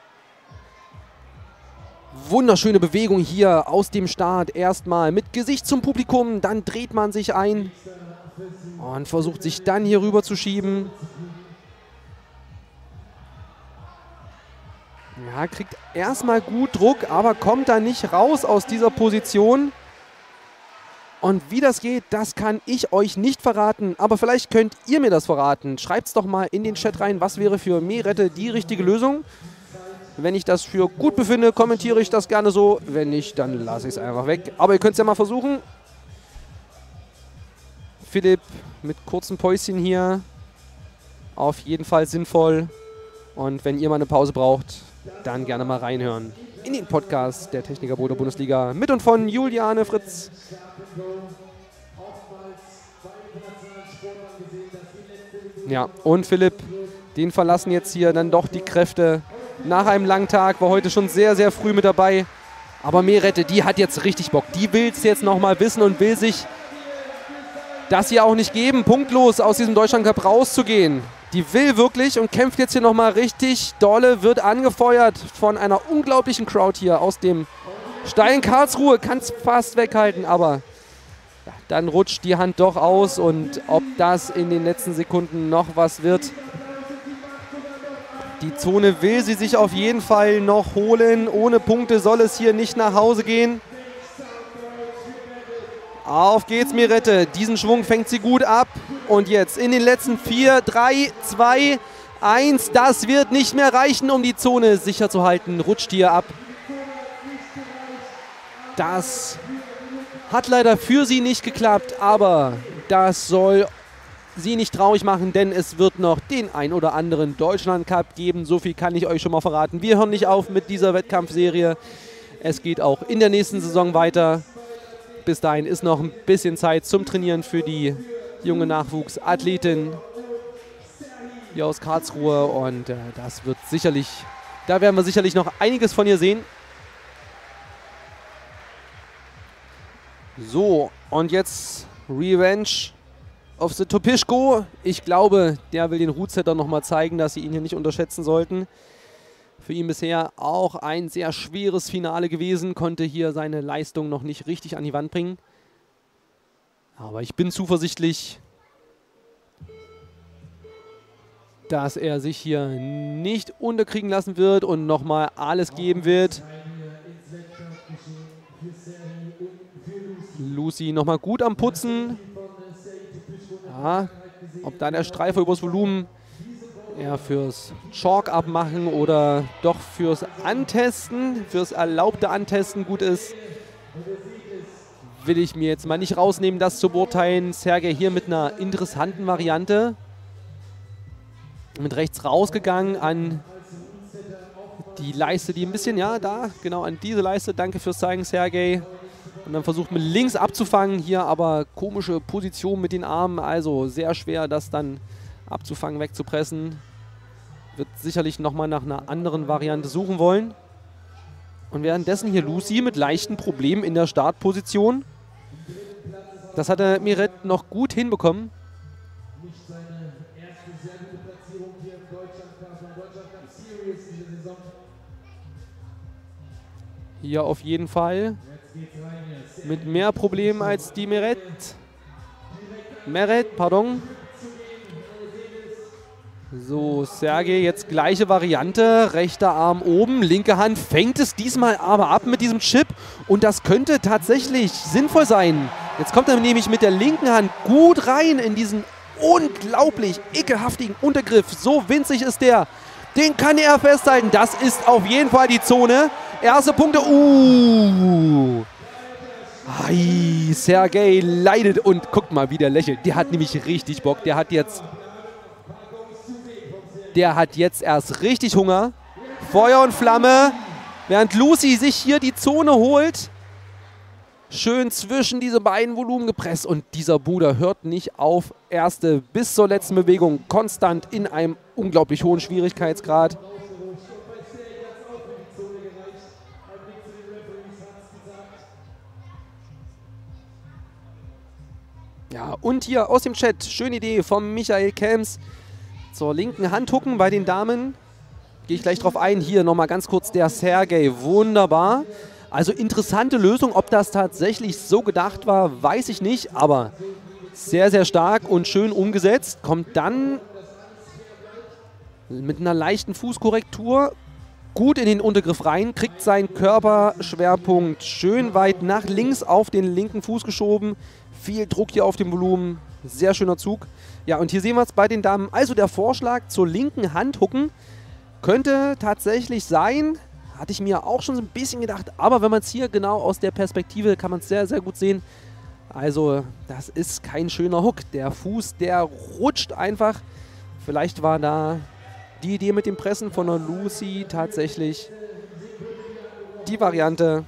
Wunderschöne Bewegung hier aus dem Start. Erstmal mit Gesicht zum Publikum, dann dreht man sich ein und versucht sich dann hier rüber zu schieben. Ja, kriegt erstmal gut Druck, aber kommt da nicht raus aus dieser Position. Und wie das geht, das kann ich euch nicht verraten, aber vielleicht könnt ihr mir das verraten. Schreibt es doch mal in den Chat rein, was wäre für Merette die richtige Lösung. Wenn ich das für gut befinde, kommentiere ich das gerne so. Wenn nicht, dann lasse ich es einfach weg. Aber ihr könnt es ja mal versuchen. Philipp mit kurzen Päuschen hier. Auf jeden Fall sinnvoll. Und wenn ihr mal eine Pause braucht, dann gerne mal reinhören in den Podcast der Techniker Bodo Bundesliga mit und von Juliane Fritz. Ja, und Philipp, den verlassen jetzt hier dann doch die Kräfte nach einem langen Tag, war heute schon sehr, sehr früh mit dabei. Aber Merette, die hat jetzt richtig Bock. Die will es jetzt nochmal wissen und will sich das hier auch nicht geben, punktlos aus diesem Deutschland Cup rauszugehen. Die will wirklich und kämpft jetzt hier nochmal richtig dolle, wird angefeuert von einer unglaublichen Crowd hier aus dem steilen Karlsruhe. Kann es fast weghalten, aber dann rutscht die Hand doch aus und ob das in den letzten Sekunden noch was wird. Die Zone will sie sich auf jeden Fall noch holen. Ohne Punkte soll es hier nicht nach Hause gehen. Auf geht's, Mirette. Diesen Schwung fängt sie gut ab. Und jetzt in den letzten 4, 3, 2, 1. Das wird nicht mehr reichen, um die Zone sicher zu halten. Rutscht hier ab. Das hat leider für sie nicht geklappt, aber das soll sie nicht traurig machen, denn es wird noch den ein oder anderen Deutschland Cup geben. So viel kann ich euch schon mal verraten. Wir hören nicht auf mit dieser Wettkampfserie. Es geht auch in der nächsten Saison weiter. Bis dahin ist noch ein bisschen Zeit zum Trainieren für die junge Nachwuchsathletin hier aus Karlsruhe und äh, das wird sicherlich, da werden wir sicherlich noch einiges von ihr sehen. So, und jetzt Revenge of the Topischko. Ich glaube, der will den Rootsetter nochmal zeigen, dass sie ihn hier nicht unterschätzen sollten. Für ihn bisher auch ein sehr schweres Finale gewesen, konnte hier seine Leistung noch nicht richtig an die Wand bringen. Aber ich bin zuversichtlich, dass er sich hier nicht unterkriegen lassen wird und nochmal alles geben wird. Lucy nochmal gut am Putzen. Ja, ob da der Streifer übers Volumen eher fürs Chalk abmachen oder doch fürs Antesten, fürs erlaubte Antesten gut ist, will ich mir jetzt mal nicht rausnehmen, das zu beurteilen. Sergej hier mit einer interessanten Variante. mit rechts rausgegangen an die Leiste, die ein bisschen, ja, da, genau, an diese Leiste. Danke fürs Zeigen, Sergej. Und dann versucht mit links abzufangen, hier aber komische Position mit den Armen, also sehr schwer, das dann abzufangen, wegzupressen. Wird sicherlich nochmal nach einer anderen Variante suchen wollen. Und währenddessen hier Lucy mit leichten Problemen in der Startposition. Das hat der Miret noch gut hinbekommen. Hier auf jeden Fall mit mehr Problemen als die Meret. Meret, pardon. So, Sergej, jetzt gleiche Variante. Rechter Arm oben, linke Hand fängt es diesmal aber ab mit diesem Chip. Und das könnte tatsächlich sinnvoll sein. Jetzt kommt er nämlich mit der linken Hand gut rein in diesen unglaublich ekelhaftigen Untergriff. So winzig ist der. Den kann er festhalten. Das ist auf jeden Fall die Zone. Erste Punkte. Uh. Ei, Sergej leidet und guckt mal, wie der lächelt. Der hat nämlich richtig Bock. Der hat jetzt. Der hat jetzt erst richtig Hunger. Feuer und Flamme. Während Lucy sich hier die Zone holt. Schön zwischen diese beiden Volumen gepresst. Und dieser Bruder hört nicht auf. Erste bis zur letzten Bewegung konstant in einem unglaublich hohen Schwierigkeitsgrad. Ja, und hier aus dem Chat, schöne Idee vom Michael Kelms. Zur linken Hand hucken bei den Damen. Gehe ich gleich drauf ein. Hier nochmal ganz kurz der Sergej. Wunderbar. Also interessante Lösung. Ob das tatsächlich so gedacht war, weiß ich nicht. Aber sehr, sehr stark und schön umgesetzt. Kommt dann mit einer leichten Fußkorrektur gut in den Untergriff rein, kriegt seinen Körperschwerpunkt schön weit nach links auf den linken Fuß geschoben, viel Druck hier auf dem Volumen. Sehr schöner Zug. Ja, und hier sehen wir es bei den Damen. Also der Vorschlag zur linken Hand hucken könnte tatsächlich sein. Hatte ich mir auch schon so ein bisschen gedacht. Aber wenn man es hier genau aus der Perspektive, kann man es sehr, sehr gut sehen. Also das ist kein schöner Hook. Der Fuß, der rutscht einfach. Vielleicht war da die Idee mit dem Pressen von der Lucy tatsächlich die Variante,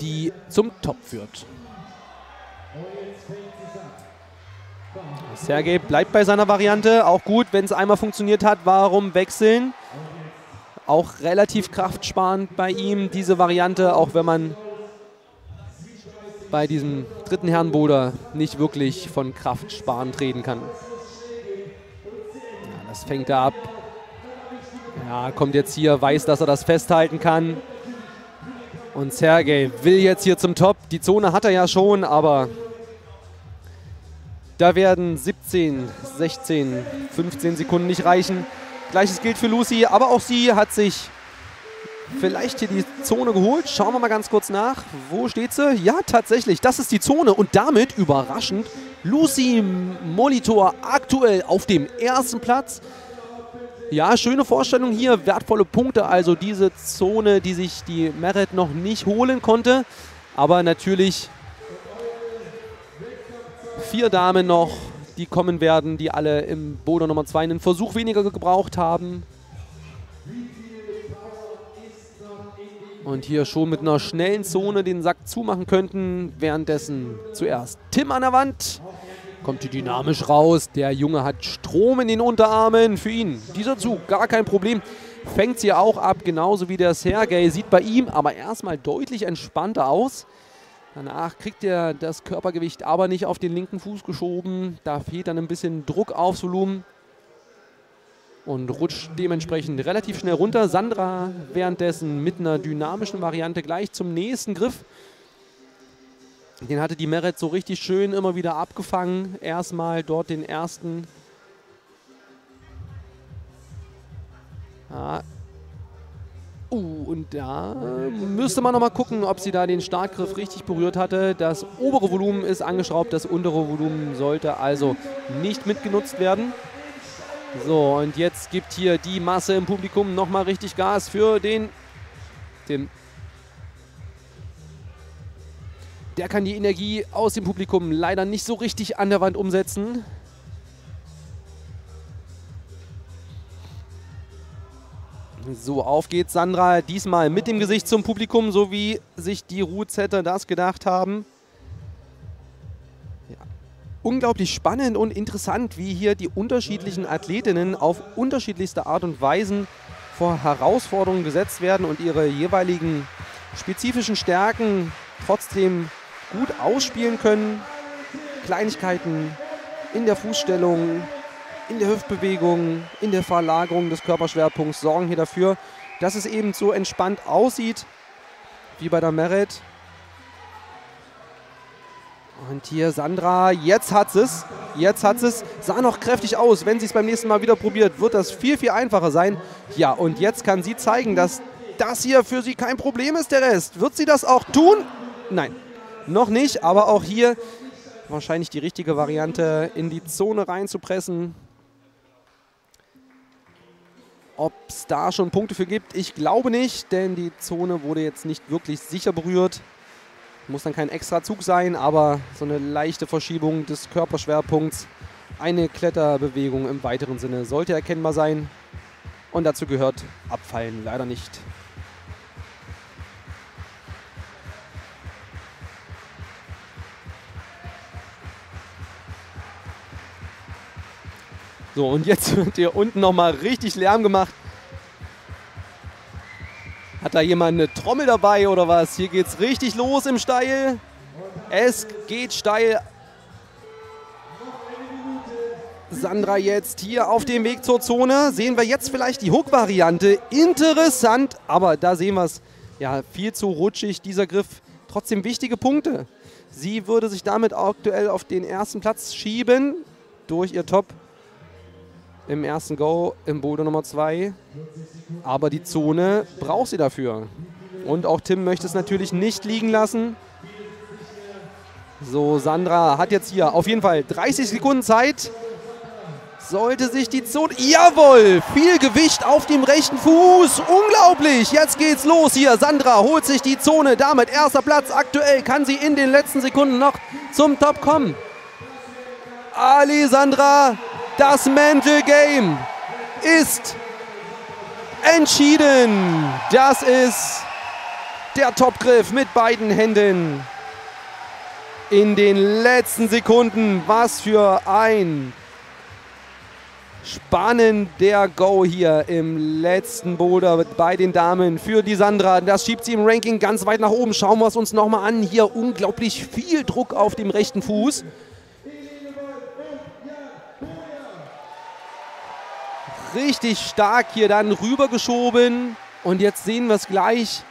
die zum Top führt. Sergej bleibt bei seiner Variante. Auch gut, wenn es einmal funktioniert hat. Warum wechseln? Auch relativ kraftsparend bei ihm diese Variante, auch wenn man bei diesem dritten Herrenboder nicht wirklich von Kraftsparend reden kann. Ja, das fängt er ab. Ja, kommt jetzt hier, weiß, dass er das festhalten kann. Und Sergej will jetzt hier zum Top. Die Zone hat er ja schon, aber da werden 17, 16, 15 Sekunden nicht reichen. Gleiches gilt für Lucy, aber auch sie hat sich vielleicht hier die Zone geholt. Schauen wir mal ganz kurz nach. Wo steht sie? Ja, tatsächlich, das ist die Zone. Und damit, überraschend, Lucy Molitor aktuell auf dem ersten Platz. Ja, schöne Vorstellung hier, wertvolle Punkte. Also diese Zone, die sich die Merit noch nicht holen konnte. Aber natürlich vier Damen noch, die kommen werden, die alle im Bodo Nummer 2 einen Versuch weniger gebraucht haben. Und hier schon mit einer schnellen Zone den Sack zumachen könnten. Währenddessen zuerst Tim an der Wand. Kommt hier dynamisch raus. Der Junge hat Strom in den Unterarmen. Für ihn dieser Zug gar kein Problem. Fängt sie auch ab, genauso wie der Sergej. Sieht bei ihm aber erstmal deutlich entspannter aus. Danach kriegt er das Körpergewicht aber nicht auf den linken Fuß geschoben. Da fehlt dann ein bisschen Druck aufs Volumen. Und rutscht dementsprechend relativ schnell runter. Sandra währenddessen mit einer dynamischen Variante gleich zum nächsten Griff. Den hatte die Meret so richtig schön immer wieder abgefangen. Erstmal dort den ersten. Ja. Uh, und da müsste man nochmal gucken, ob sie da den Startgriff richtig berührt hatte. Das obere Volumen ist angeschraubt, das untere Volumen sollte also nicht mitgenutzt werden. So, und jetzt gibt hier die Masse im Publikum nochmal richtig Gas für den Tim. Der kann die Energie aus dem Publikum leider nicht so richtig an der Wand umsetzen. So, auf geht's Sandra. Diesmal mit dem Gesicht zum Publikum, so wie sich die Ruhezetter das gedacht haben. Ja. Unglaublich spannend und interessant, wie hier die unterschiedlichen Athletinnen auf unterschiedlichste Art und Weisen vor Herausforderungen gesetzt werden und ihre jeweiligen spezifischen Stärken trotzdem gut ausspielen können. Kleinigkeiten in der Fußstellung, in der Hüftbewegung, in der Verlagerung des Körperschwerpunkts sorgen hier dafür, dass es eben so entspannt aussieht, wie bei der Merit. Und hier Sandra, jetzt hat es, jetzt hat es, sah noch kräftig aus. Wenn sie es beim nächsten Mal wieder probiert, wird das viel, viel einfacher sein. Ja, und jetzt kann sie zeigen, dass das hier für sie kein Problem ist, der Rest. Wird sie das auch tun? Nein, noch nicht, aber auch hier wahrscheinlich die richtige Variante, in die Zone reinzupressen. Ob es da schon Punkte für gibt, ich glaube nicht, denn die Zone wurde jetzt nicht wirklich sicher berührt. Muss dann kein extra Zug sein, aber so eine leichte Verschiebung des Körperschwerpunkts, eine Kletterbewegung im weiteren Sinne sollte erkennbar sein. Und dazu gehört Abfallen leider nicht. So, und jetzt wird hier unten nochmal richtig Lärm gemacht. Hat da jemand eine Trommel dabei oder was? Hier geht es richtig los im Steil. Es geht steil. Sandra jetzt hier auf dem Weg zur Zone. Sehen wir jetzt vielleicht die Hook-Variante. Interessant, aber da sehen wir es. Ja, viel zu rutschig, dieser Griff. Trotzdem wichtige Punkte. Sie würde sich damit aktuell auf den ersten Platz schieben durch ihr Top im ersten Go im Boulder Nummer 2. Aber die Zone braucht sie dafür. Und auch Tim möchte es natürlich nicht liegen lassen. So, Sandra hat jetzt hier auf jeden Fall 30 Sekunden Zeit. Sollte sich die Zone... Jawohl! Viel Gewicht auf dem rechten Fuß. Unglaublich! Jetzt geht's los hier. Sandra holt sich die Zone. Damit erster Platz. Aktuell kann sie in den letzten Sekunden noch zum Top kommen. Alessandra das Mental Game ist entschieden. Das ist der Topgriff mit beiden Händen. In den letzten Sekunden. Was für ein spannender Go hier im letzten Boulder bei den Damen für die Sandra. Das schiebt sie im Ranking ganz weit nach oben. Schauen wir es uns nochmal an. Hier unglaublich viel Druck auf dem rechten Fuß. Richtig stark hier dann rübergeschoben. Und jetzt sehen wir es gleich,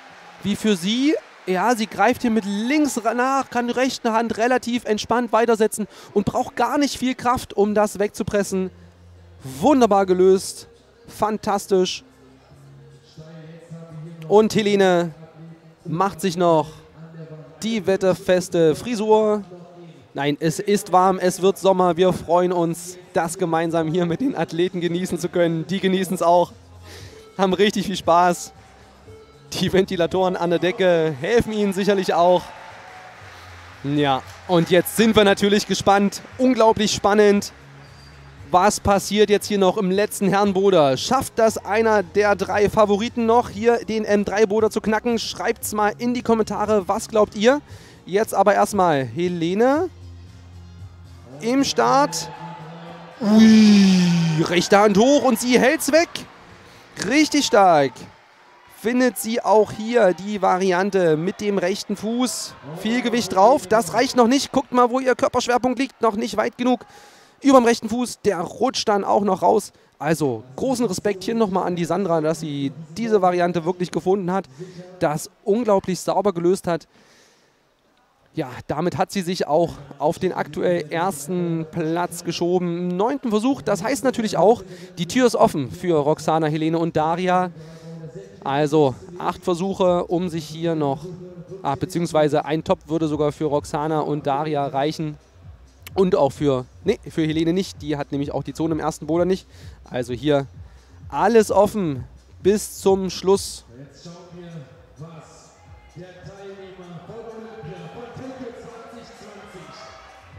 wie für sie. Ja, sie greift hier mit links nach, kann die rechte Hand relativ entspannt weitersetzen und braucht gar nicht viel Kraft, um das wegzupressen. Wunderbar gelöst. Fantastisch. Und Helene macht sich noch die wetterfeste Frisur. Nein, es ist warm, es wird Sommer. Wir freuen uns, das gemeinsam hier mit den Athleten genießen zu können. Die genießen es auch, haben richtig viel Spaß. Die Ventilatoren an der Decke helfen ihnen sicherlich auch. Ja, und jetzt sind wir natürlich gespannt. Unglaublich spannend. Was passiert jetzt hier noch im letzten Herrenboder? Schafft das einer der drei Favoriten noch, hier den M3-Boder zu knacken? Schreibt es mal in die Kommentare, was glaubt ihr? Jetzt aber erstmal Helene im Start. Ui, rechte Hand hoch und sie hält es weg. Richtig stark. Findet sie auch hier die Variante mit dem rechten Fuß. Viel Gewicht drauf. Das reicht noch nicht. Guckt mal, wo ihr Körperschwerpunkt liegt. Noch nicht weit genug. Über dem rechten Fuß. Der rutscht dann auch noch raus. Also großen Respekt hier nochmal an die Sandra, dass sie diese Variante wirklich gefunden hat. Das unglaublich sauber gelöst hat ja, damit hat sie sich auch auf den aktuell ersten Platz geschoben. Im neunten Versuch, das heißt natürlich auch, die Tür ist offen für Roxana, Helene und Daria. Also acht Versuche, um sich hier noch, ah, beziehungsweise ein Top würde sogar für Roxana und Daria reichen. Und auch für, nee, für Helene nicht, die hat nämlich auch die Zone im ersten Boulder nicht. Also hier alles offen bis zum Schluss. Jetzt schauen wir, was der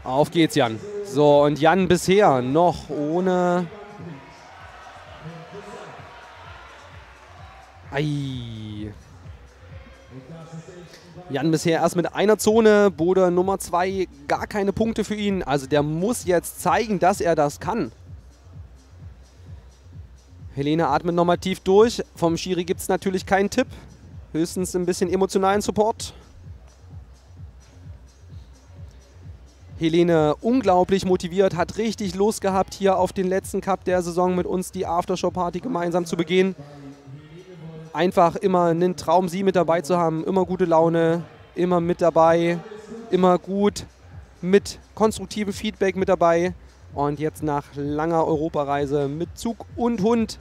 Auf geht's, Jan. So, und Jan bisher noch ohne Ei. Jan bisher erst mit einer Zone, Bode Nummer 2, gar keine Punkte für ihn. Also der muss jetzt zeigen, dass er das kann. Helene atmet nochmal tief durch. Vom Schiri gibt es natürlich keinen Tipp. Höchstens ein bisschen emotionalen Support. Helene unglaublich motiviert, hat richtig Lust gehabt, hier auf den letzten Cup der Saison mit uns die Aftershow-Party gemeinsam zu begehen. Einfach immer einen Traum, sie mit dabei zu haben. Immer gute Laune, immer mit dabei, immer gut mit konstruktivem Feedback mit dabei. Und jetzt nach langer Europareise mit Zug und Hund.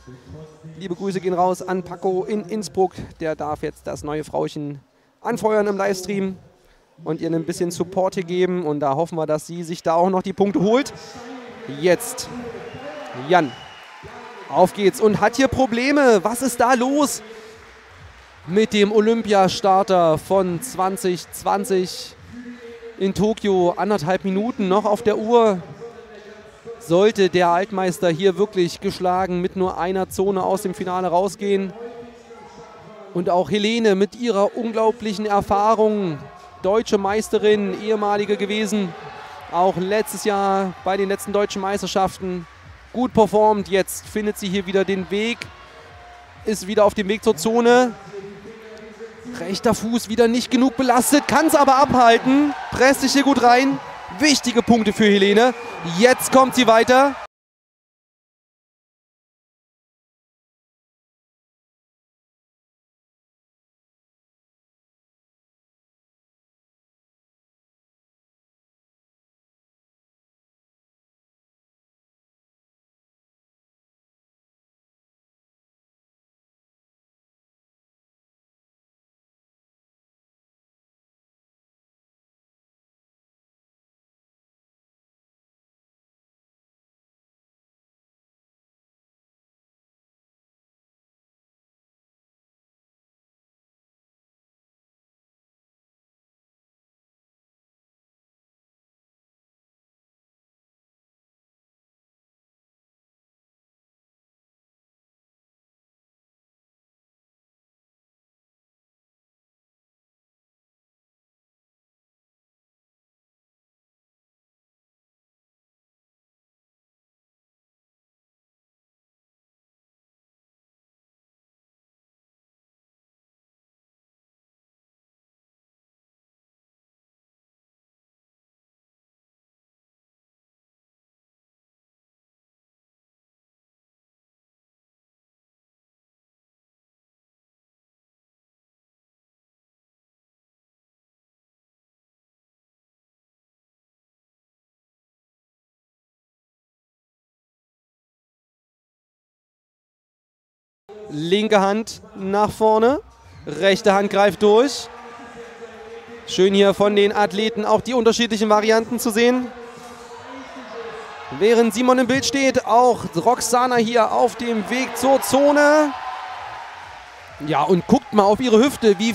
Liebe Grüße gehen raus an Paco in Innsbruck. Der darf jetzt das neue Frauchen anfeuern im Livestream und ihr ein bisschen Support hier geben. Und da hoffen wir, dass sie sich da auch noch die Punkte holt. Jetzt Jan. Auf geht's und hat hier Probleme. Was ist da los mit dem Olympiastarter von 2020 in Tokio? Anderthalb Minuten noch auf der Uhr. Sollte der Altmeister hier wirklich geschlagen mit nur einer Zone aus dem Finale rausgehen. Und auch Helene mit ihrer unglaublichen Erfahrung, deutsche Meisterin, ehemalige gewesen, auch letztes Jahr bei den letzten deutschen Meisterschaften gut performt. Jetzt findet sie hier wieder den Weg, ist wieder auf dem Weg zur Zone. Rechter Fuß wieder nicht genug belastet, kann es aber abhalten, presst sich hier gut rein. Wichtige Punkte für Helene. Jetzt kommt sie weiter. Linke Hand nach vorne, rechte Hand greift durch. Schön hier von den Athleten auch die unterschiedlichen Varianten zu sehen. Während Simon im Bild steht, auch Roxana hier auf dem Weg zur Zone. Ja, und guckt mal auf ihre Hüfte, wie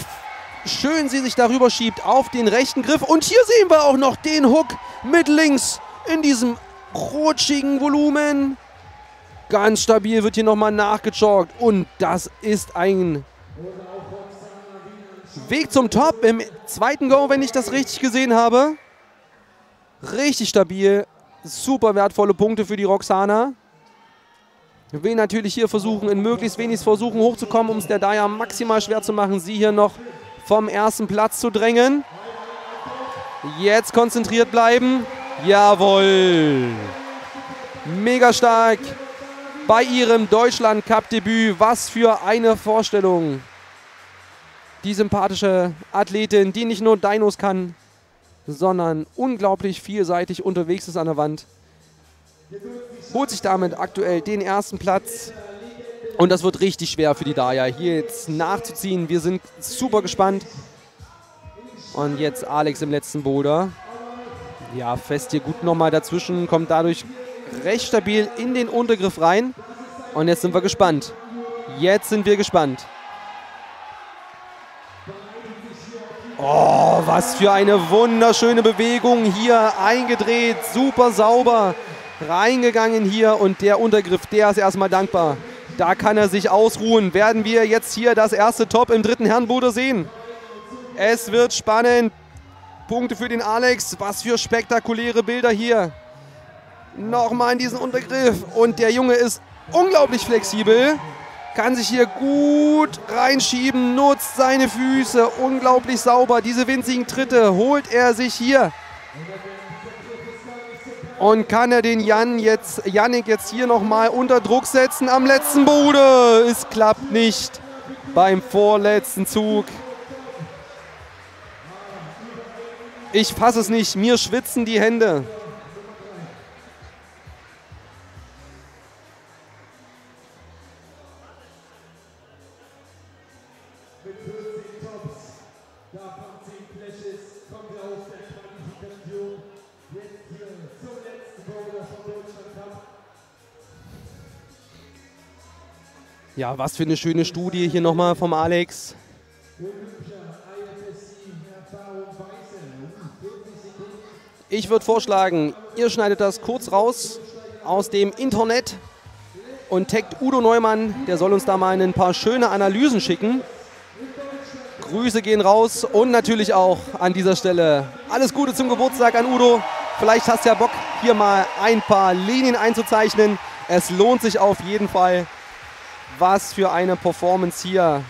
schön sie sich darüber schiebt auf den rechten Griff. Und hier sehen wir auch noch den Hook mit links in diesem rutschigen Volumen. Ganz stabil wird hier nochmal nachgejoggt. Und das ist ein Weg zum Top im zweiten Go, wenn ich das richtig gesehen habe. Richtig stabil. Super wertvolle Punkte für die Roxana. Will natürlich hier versuchen, in möglichst wenig Versuchen hochzukommen, um es der Daya maximal schwer zu machen, sie hier noch vom ersten Platz zu drängen. Jetzt konzentriert bleiben. Jawohl. Mega stark bei ihrem Deutschland-Cup-Debüt. Was für eine Vorstellung. Die sympathische Athletin, die nicht nur Dinos kann, sondern unglaublich vielseitig unterwegs ist an der Wand. Holt sich damit aktuell den ersten Platz. Und das wird richtig schwer für die Daya, hier jetzt nachzuziehen. Wir sind super gespannt. Und jetzt Alex im letzten Boulder. Ja, fest hier gut nochmal dazwischen, kommt dadurch recht stabil in den Untergriff rein. Und jetzt sind wir gespannt. Jetzt sind wir gespannt. Oh, was für eine wunderschöne Bewegung hier eingedreht. Super sauber reingegangen hier. Und der Untergriff, der ist erstmal dankbar. Da kann er sich ausruhen. Werden wir jetzt hier das erste Top im dritten Herrenboder sehen? Es wird spannend. Punkte für den Alex. Was für spektakuläre Bilder hier. Nochmal in diesen Untergriff. Und der Junge ist unglaublich flexibel. Kann sich hier gut reinschieben, nutzt seine Füße. Unglaublich sauber. Diese winzigen Tritte holt er sich hier. Und kann er den Jan jetzt, Yannick jetzt hier nochmal unter Druck setzen am letzten Bude? Es klappt nicht beim vorletzten Zug. Ich fasse es nicht, mir schwitzen die Hände. Ja, was für eine schöne Studie hier nochmal vom Alex. Ich würde vorschlagen, ihr schneidet das kurz raus aus dem Internet und taggt Udo Neumann. Der soll uns da mal ein paar schöne Analysen schicken. Grüße gehen raus und natürlich auch an dieser Stelle alles Gute zum Geburtstag an Udo. Vielleicht hast du ja Bock, hier mal ein paar Linien einzuzeichnen. Es lohnt sich auf jeden Fall. Was für eine Performance hier.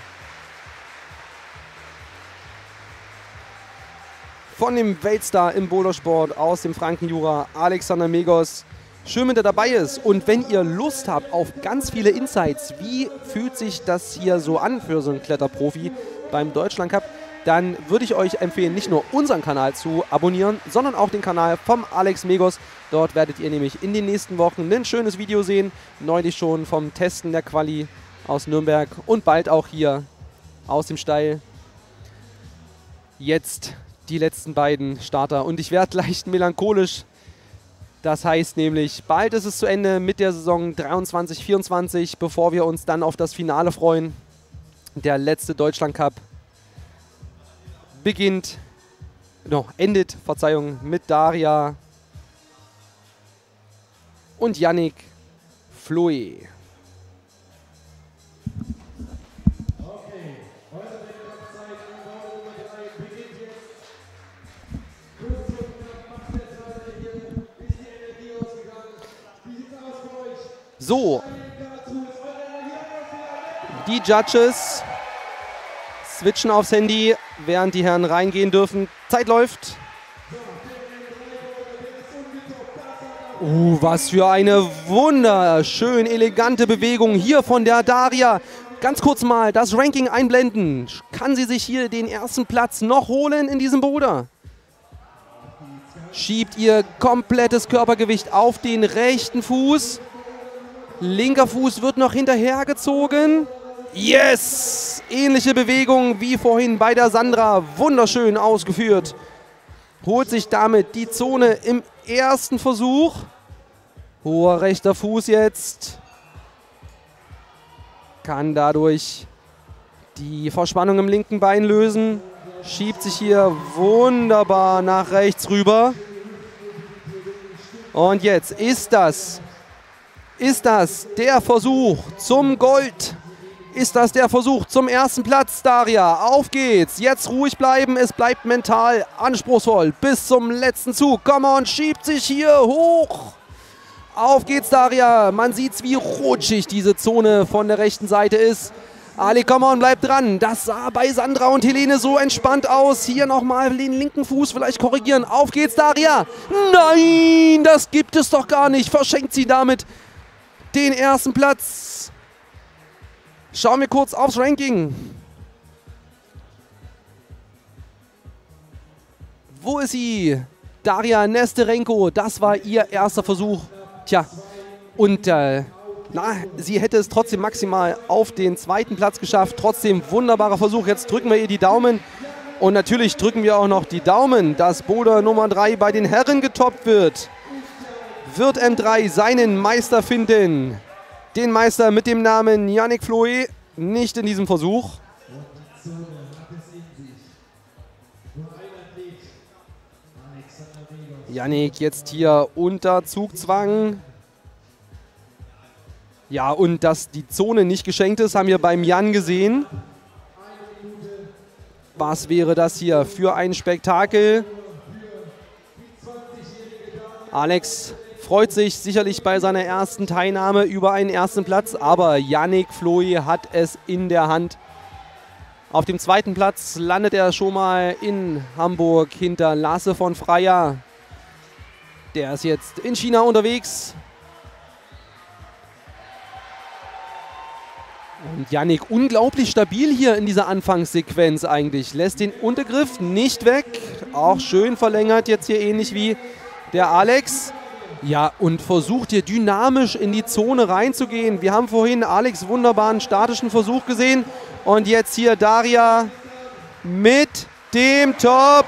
Von dem Weltstar im Bouldersport aus dem Frankenjura, Alexander Megos. Schön, wenn er dabei ist. Und wenn ihr Lust habt auf ganz viele Insights, wie fühlt sich das hier so an für so einen Kletterprofi beim Deutschland Cup, dann würde ich euch empfehlen, nicht nur unseren Kanal zu abonnieren, sondern auch den Kanal vom Alex Megos. Dort werdet ihr nämlich in den nächsten Wochen ein schönes Video sehen. Neulich schon vom Testen der Quali aus Nürnberg und bald auch hier aus dem Steil. Jetzt die letzten beiden Starter und ich werde leicht melancholisch. Das heißt nämlich, bald ist es zu Ende mit der Saison 23-24, bevor wir uns dann auf das Finale freuen. Der letzte Deutschland Cup beginnt, no, endet, Verzeihung, mit Daria und Yannick Floe. So, die Judges switchen aufs Handy, während die Herren reingehen dürfen. Zeit läuft. Uh, was für eine wunderschön elegante Bewegung hier von der Daria. Ganz kurz mal das Ranking einblenden. Kann sie sich hier den ersten Platz noch holen in diesem Bruder? Schiebt ihr komplettes Körpergewicht auf den rechten Fuß. Linker Fuß wird noch hinterhergezogen. Yes! Ähnliche Bewegung wie vorhin bei der Sandra. Wunderschön ausgeführt. Holt sich damit die Zone im ersten Versuch. Hoher rechter Fuß jetzt. Kann dadurch die Verspannung im linken Bein lösen. Schiebt sich hier wunderbar nach rechts rüber. Und jetzt ist das, ist das der Versuch zum Gold ist das der Versuch zum ersten Platz, Daria. Auf geht's. Jetzt ruhig bleiben. Es bleibt mental anspruchsvoll. Bis zum letzten Zug. Come on, schiebt sich hier hoch. Auf geht's, Daria. Man sieht's, wie rutschig diese Zone von der rechten Seite ist. Ali, come on, bleibt dran. Das sah bei Sandra und Helene so entspannt aus. Hier nochmal den linken Fuß vielleicht korrigieren. Auf geht's, Daria. Nein, das gibt es doch gar nicht. Verschenkt sie damit den ersten Platz. Schauen wir kurz aufs Ranking. Wo ist sie? Daria Nesterenko, das war ihr erster Versuch. Tja, und äh, na, sie hätte es trotzdem maximal auf den zweiten Platz geschafft. Trotzdem wunderbarer Versuch. Jetzt drücken wir ihr die Daumen. Und natürlich drücken wir auch noch die Daumen, dass Boda Nummer 3 bei den Herren getoppt wird. Wird M3 seinen Meister finden? den Meister mit dem Namen Yannick Floe nicht in diesem Versuch. Yannick jetzt hier unter Zugzwang. Ja, und dass die Zone nicht geschenkt ist, haben wir beim Jan gesehen. Was wäre das hier für ein Spektakel? Alex freut sich sicherlich bei seiner ersten Teilnahme über einen ersten Platz, aber Yannick Floy hat es in der Hand. Auf dem zweiten Platz landet er schon mal in Hamburg hinter Lasse von Freier. Der ist jetzt in China unterwegs. Und Yannick unglaublich stabil hier in dieser Anfangssequenz eigentlich. Lässt den Untergriff nicht weg. Auch schön verlängert jetzt hier ähnlich wie der Alex. Ja, und versucht hier dynamisch in die Zone reinzugehen. Wir haben vorhin Alex wunderbaren statischen Versuch gesehen. Und jetzt hier Daria mit dem Top.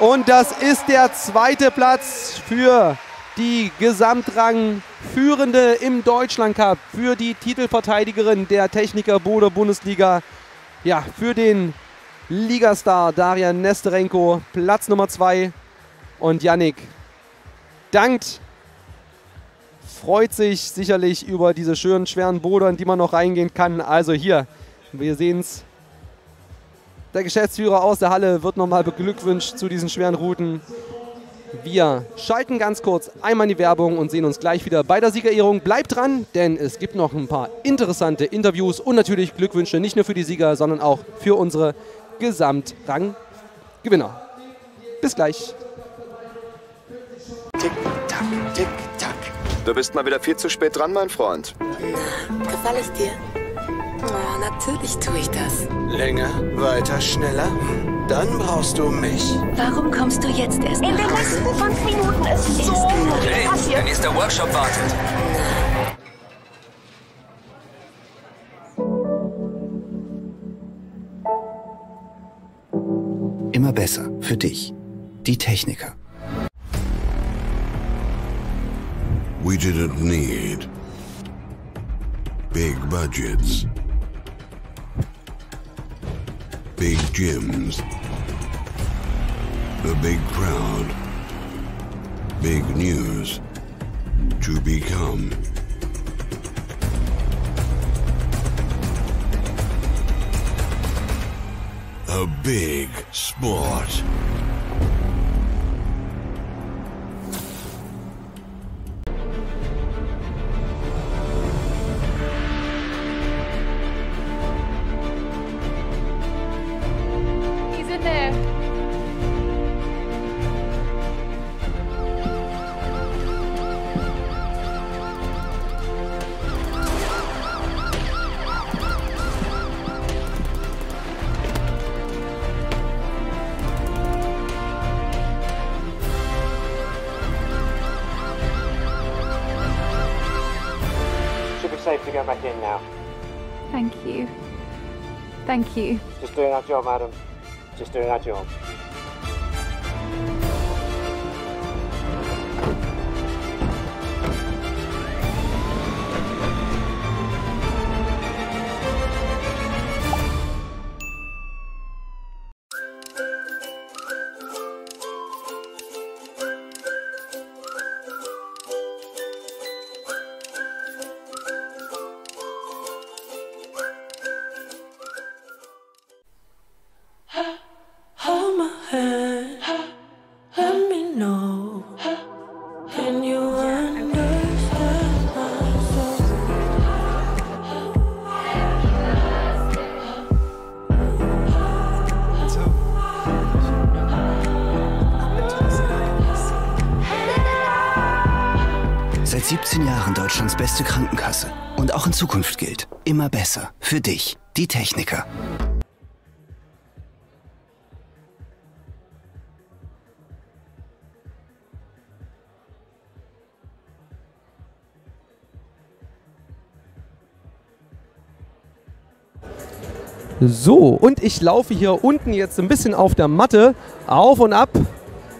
Und das ist der zweite Platz für die Gesamtrang-Führende im Deutschland Cup, für die Titelverteidigerin der Techniker Bode Bundesliga. Ja, für den Ligastar Daria Nesterenko, Platz Nummer zwei. Und Yannick dankt, freut sich sicherlich über diese schönen, schweren Bode, in die man noch reingehen kann. Also hier, wir sehen es. Der Geschäftsführer aus der Halle wird nochmal beglückwünscht zu diesen schweren Routen. Wir schalten ganz kurz einmal in die Werbung und sehen uns gleich wieder bei der Siegerehrung. Bleibt dran, denn es gibt noch ein paar interessante Interviews und natürlich Glückwünsche nicht nur für die Sieger, sondern auch für unsere Gesamtrang-Gewinner. Bis gleich. Tick, tack, tick. Du bist mal wieder viel zu spät dran, mein Freund. Na, gefall ich dir? Oh, natürlich tue ich das. Länger, weiter, schneller. Dann brauchst du mich. Warum kommst du jetzt erst In den nächsten fünf Minuten ist so Hey, der nächste Workshop wartet. Immer besser für dich. Die Techniker. We didn't need. Big budgets, big gyms, a big crowd, big news to become. A big sport. Job, madam. Just doing our job. Für dich. Die Techniker. So, und ich laufe hier unten jetzt ein bisschen auf der Matte auf und ab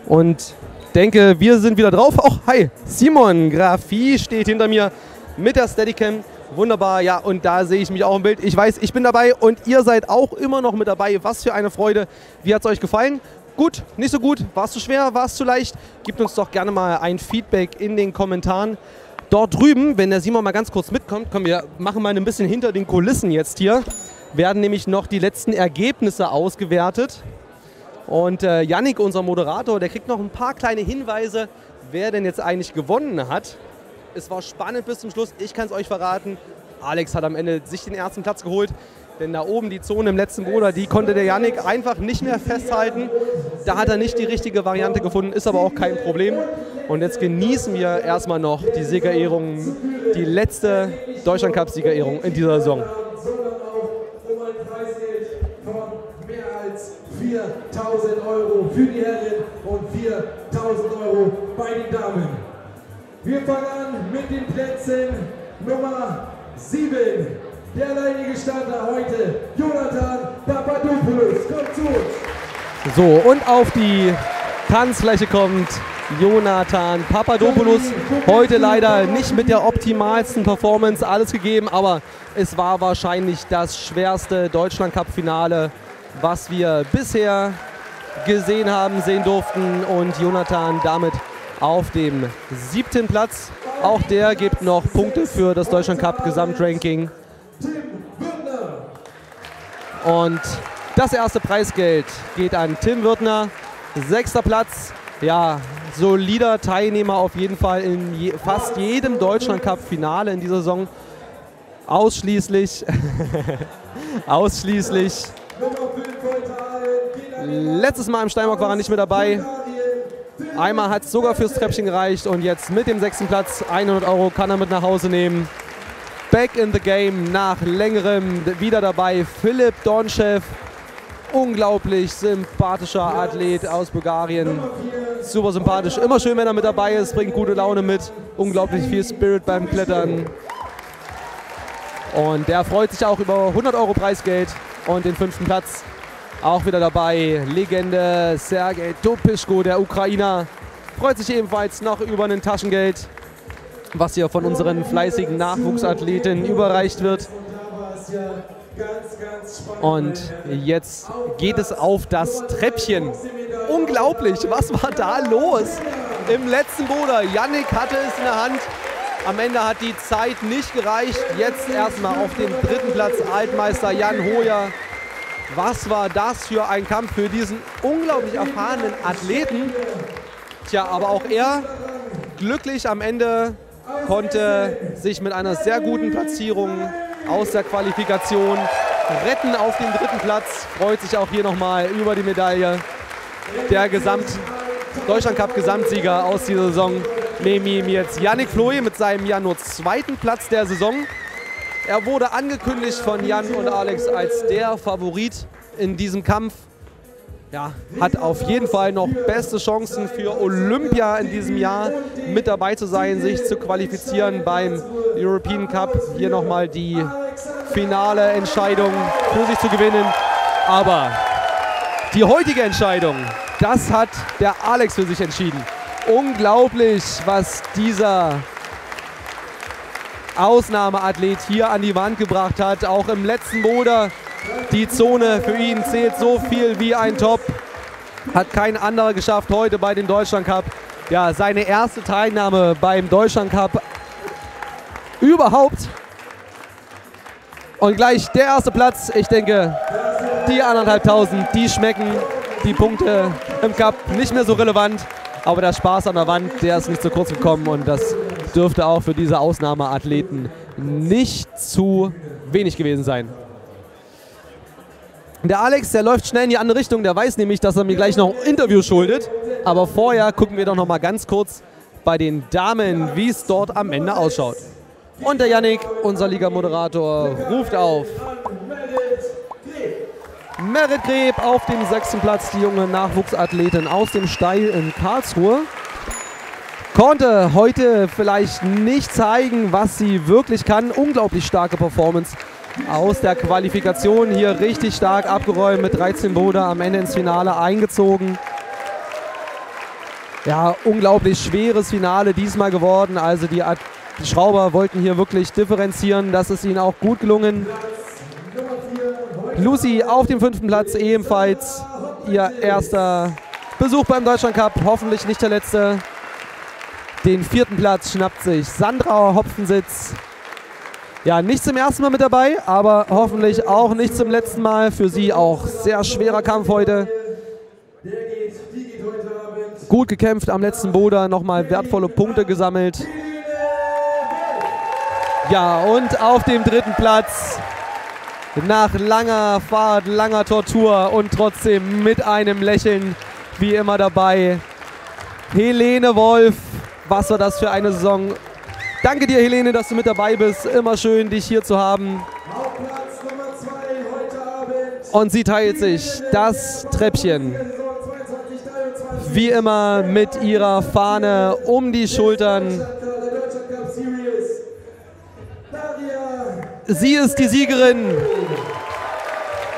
und denke, wir sind wieder drauf. Auch hi, Simon Grafie steht hinter mir mit der Steadicam. Wunderbar, ja, und da sehe ich mich auch im Bild. Ich weiß, ich bin dabei und ihr seid auch immer noch mit dabei. Was für eine Freude. Wie hat es euch gefallen? Gut, nicht so gut? War es zu schwer? War es zu leicht? Gebt uns doch gerne mal ein Feedback in den Kommentaren. Dort drüben, wenn der Simon mal ganz kurz mitkommt, kommen wir machen mal ein bisschen hinter den Kulissen jetzt hier. Werden nämlich noch die letzten Ergebnisse ausgewertet. Und äh, Yannick, unser Moderator, der kriegt noch ein paar kleine Hinweise, wer denn jetzt eigentlich gewonnen hat. Es war spannend bis zum Schluss. Ich kann es euch verraten. Alex hat am Ende sich den ersten Platz geholt. Denn da oben die Zone im letzten Bruder, die konnte der Yannick einfach nicht mehr festhalten. Da hat er nicht die richtige Variante gefunden, ist aber auch kein Problem. Und jetzt genießen wir erstmal noch die Siegerehrung, die letzte Deutschland-Cup-Siegerehrung in dieser Saison. Um ein Preisgeld von mehr als 4000 Euro für die Herren und 4000 Euro bei den Damen. Wir fangen an mit den Plätzen Nummer 7. Der alleinige Starter heute, Jonathan Papadopoulos. Kommt zu uns. So, und auf die Tanzfläche kommt Jonathan Papadopoulos. Heute leider nicht mit der optimalsten Performance alles gegeben, aber es war wahrscheinlich das schwerste Deutschland-Cup-Finale, was wir bisher gesehen haben, sehen durften. Und Jonathan damit auf dem siebten Platz. Auch der gibt noch Punkte für das Deutschland-Cup-Gesamtranking. Und das erste Preisgeld geht an Tim Wirtner. Sechster Platz. Ja, solider Teilnehmer auf jeden Fall in je, fast jedem Deutschland-Cup-Finale in dieser Saison. Ausschließlich, ausschließlich. Letztes Mal im Steinbock war er nicht mit dabei. Einmal hat es sogar fürs Treppchen gereicht und jetzt mit dem sechsten Platz 100 Euro kann er mit nach Hause nehmen. Back in the game nach längerem wieder dabei Philipp Donchev. Unglaublich sympathischer Athlet aus Bulgarien. Super sympathisch. Immer schön, wenn er mit dabei ist, bringt gute Laune mit. Unglaublich viel Spirit beim Klettern. Und der freut sich auch über 100 Euro Preisgeld und den fünften Platz. Auch wieder dabei Legende Sergei Topischko, der Ukrainer. Freut sich ebenfalls noch über ein Taschengeld, was hier von unseren fleißigen Nachwuchsathleten überreicht wird. Und jetzt geht es auf das Treppchen. Unglaublich, was war da los? Im letzten Bruder, Yannick hatte es in der Hand. Am Ende hat die Zeit nicht gereicht. Jetzt erstmal auf dem dritten Platz Altmeister Jan Hoyer. Was war das für ein Kampf für diesen unglaublich erfahrenen Athleten? Tja, aber auch er glücklich am Ende konnte sich mit einer sehr guten Platzierung aus der Qualifikation retten auf den dritten Platz. Freut sich auch hier nochmal über die Medaille. Der Gesamt Deutschland Cup Gesamtsieger aus dieser Saison. Neben ihm jetzt Yannick Flohe mit seinem ja nur zweiten Platz der Saison. Er wurde angekündigt von Jan und Alex als der Favorit in diesem Kampf. Ja, hat auf jeden Fall noch beste Chancen für Olympia in diesem Jahr mit dabei zu sein, sich zu qualifizieren beim European Cup. Hier nochmal die finale Entscheidung für sich zu gewinnen. Aber die heutige Entscheidung, das hat der Alex für sich entschieden. Unglaublich, was dieser Ausnahmeathlet hier an die Wand gebracht hat. Auch im letzten Boder die Zone für ihn zählt so viel wie ein Top. Hat kein anderer geschafft heute bei den Deutschland Cup. Ja, seine erste Teilnahme beim Deutschland Cup überhaupt. Und gleich der erste Platz. Ich denke, die anderthalbtausend, die schmecken. Die Punkte im Cup nicht mehr so relevant. Aber der Spaß an der Wand, der ist nicht zu kurz gekommen. Und das dürfte auch für diese Ausnahmeathleten nicht zu wenig gewesen sein. Der Alex, der läuft schnell in die andere Richtung. Der weiß nämlich, dass er mir gleich noch ein Interview schuldet. Aber vorher gucken wir doch noch mal ganz kurz bei den Damen, wie es dort am Ende ausschaut. Und der Yannick, unser Liga-Moderator, ruft auf. Merit Greb auf dem sechsten Platz, die junge Nachwuchsathletin aus dem Steil in Karlsruhe. Konnte heute vielleicht nicht zeigen, was sie wirklich kann. Unglaublich starke Performance aus der Qualifikation hier richtig stark abgeräumt mit 13 Boda am Ende ins Finale eingezogen. Ja, unglaublich schweres Finale diesmal geworden. Also die, die Schrauber wollten hier wirklich differenzieren. Das ist ihnen auch gut gelungen. Lucy auf dem fünften Platz ebenfalls ihr erster Besuch beim Deutschland Cup. Hoffentlich nicht der letzte. Den vierten Platz schnappt sich Sandra Hopfensitz. Ja, nicht zum ersten Mal mit dabei, aber hoffentlich auch nicht zum letzten Mal. Für sie auch sehr schwerer Kampf heute. Gut gekämpft am letzten Boulder, nochmal wertvolle Punkte gesammelt. Ja, und auf dem dritten Platz nach langer Fahrt, langer Tortur und trotzdem mit einem Lächeln wie immer dabei. Helene Wolf, was war das für eine Saison? Danke dir, Helene, dass du mit dabei bist. Immer schön, dich hier zu haben. Und sie teilt sich das Treppchen. Wie immer mit ihrer Fahne um die Schultern. Sie ist die Siegerin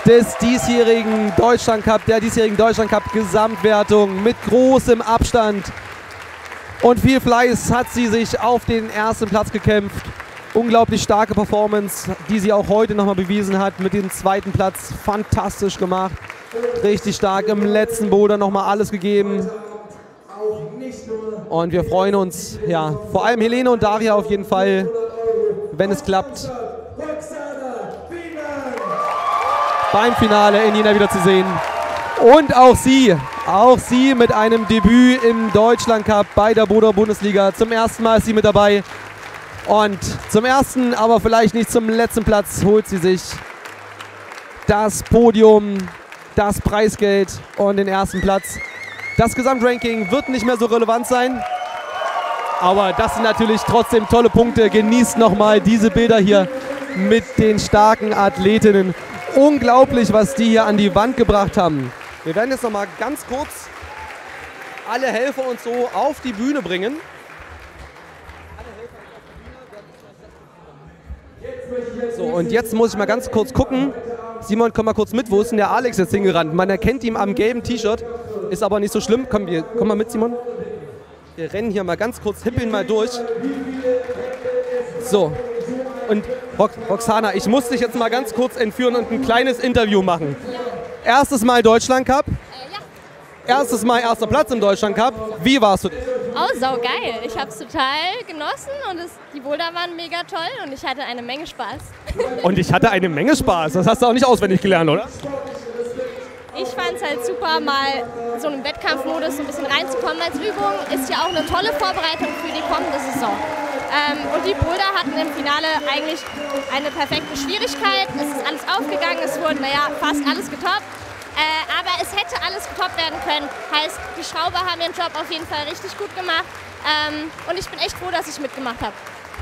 des diesjährigen Deutschland Cup, der diesjährigen Deutschland Cup Gesamtwertung mit großem Abstand und viel Fleiß hat sie sich auf den ersten Platz gekämpft. Unglaublich starke Performance, die sie auch heute nochmal bewiesen hat mit dem zweiten Platz. Fantastisch gemacht. Richtig stark im letzten Boulder nochmal alles gegeben. Und wir freuen uns, ja, vor allem Helene und Daria auf jeden Fall, wenn es klappt, beim Finale in Jena wieder zu sehen. Und auch sie, auch sie mit einem Debüt im Deutschland Cup bei der Boder Bundesliga. Zum ersten Mal ist sie mit dabei. Und zum ersten, aber vielleicht nicht zum letzten Platz holt sie sich das Podium, das Preisgeld und den ersten Platz. Das Gesamtranking wird nicht mehr so relevant sein. Aber das sind natürlich trotzdem tolle Punkte. Genießt nochmal diese Bilder hier mit den starken Athletinnen. Unglaublich, was die hier an die Wand gebracht haben. Wir werden jetzt noch mal ganz kurz alle Helfer und so auf die Bühne bringen. So, und jetzt muss ich mal ganz kurz gucken. Simon, komm mal kurz mit. Wo ist denn der Alex jetzt hingerannt? Man erkennt ihn am gelben T-Shirt. Ist aber nicht so schlimm. Komm, wir, komm mal mit, Simon. Wir rennen hier mal ganz kurz, hippeln mal durch. So. Und Rox Roxana, ich muss dich jetzt mal ganz kurz entführen und ein kleines Interview machen. Erstes Mal Deutschland Cup. Äh, ja. Erstes Mal erster Platz im Deutschland Cup. Wie warst du? Oh, sau geil. Ich habe es total genossen und es, die Boulder waren mega toll und ich hatte eine Menge Spaß. Und ich hatte eine Menge Spaß. Das hast du auch nicht auswendig gelernt, oder? Ich fand es halt super, mal so einen Wettkampfmodus ein bisschen reinzukommen als Übung. Ist ja auch eine tolle Vorbereitung für die kommende Saison. Ähm, und die Boulder hatten im Finale eigentlich eine perfekte Schwierigkeit. Es ist alles aufgegangen, es wurde, naja, fast alles getoppt. Äh, aber es hätte alles getoppt werden können. Heißt, die Schrauber haben ihren Job auf jeden Fall richtig gut gemacht. Ähm, und ich bin echt froh, dass ich mitgemacht habe.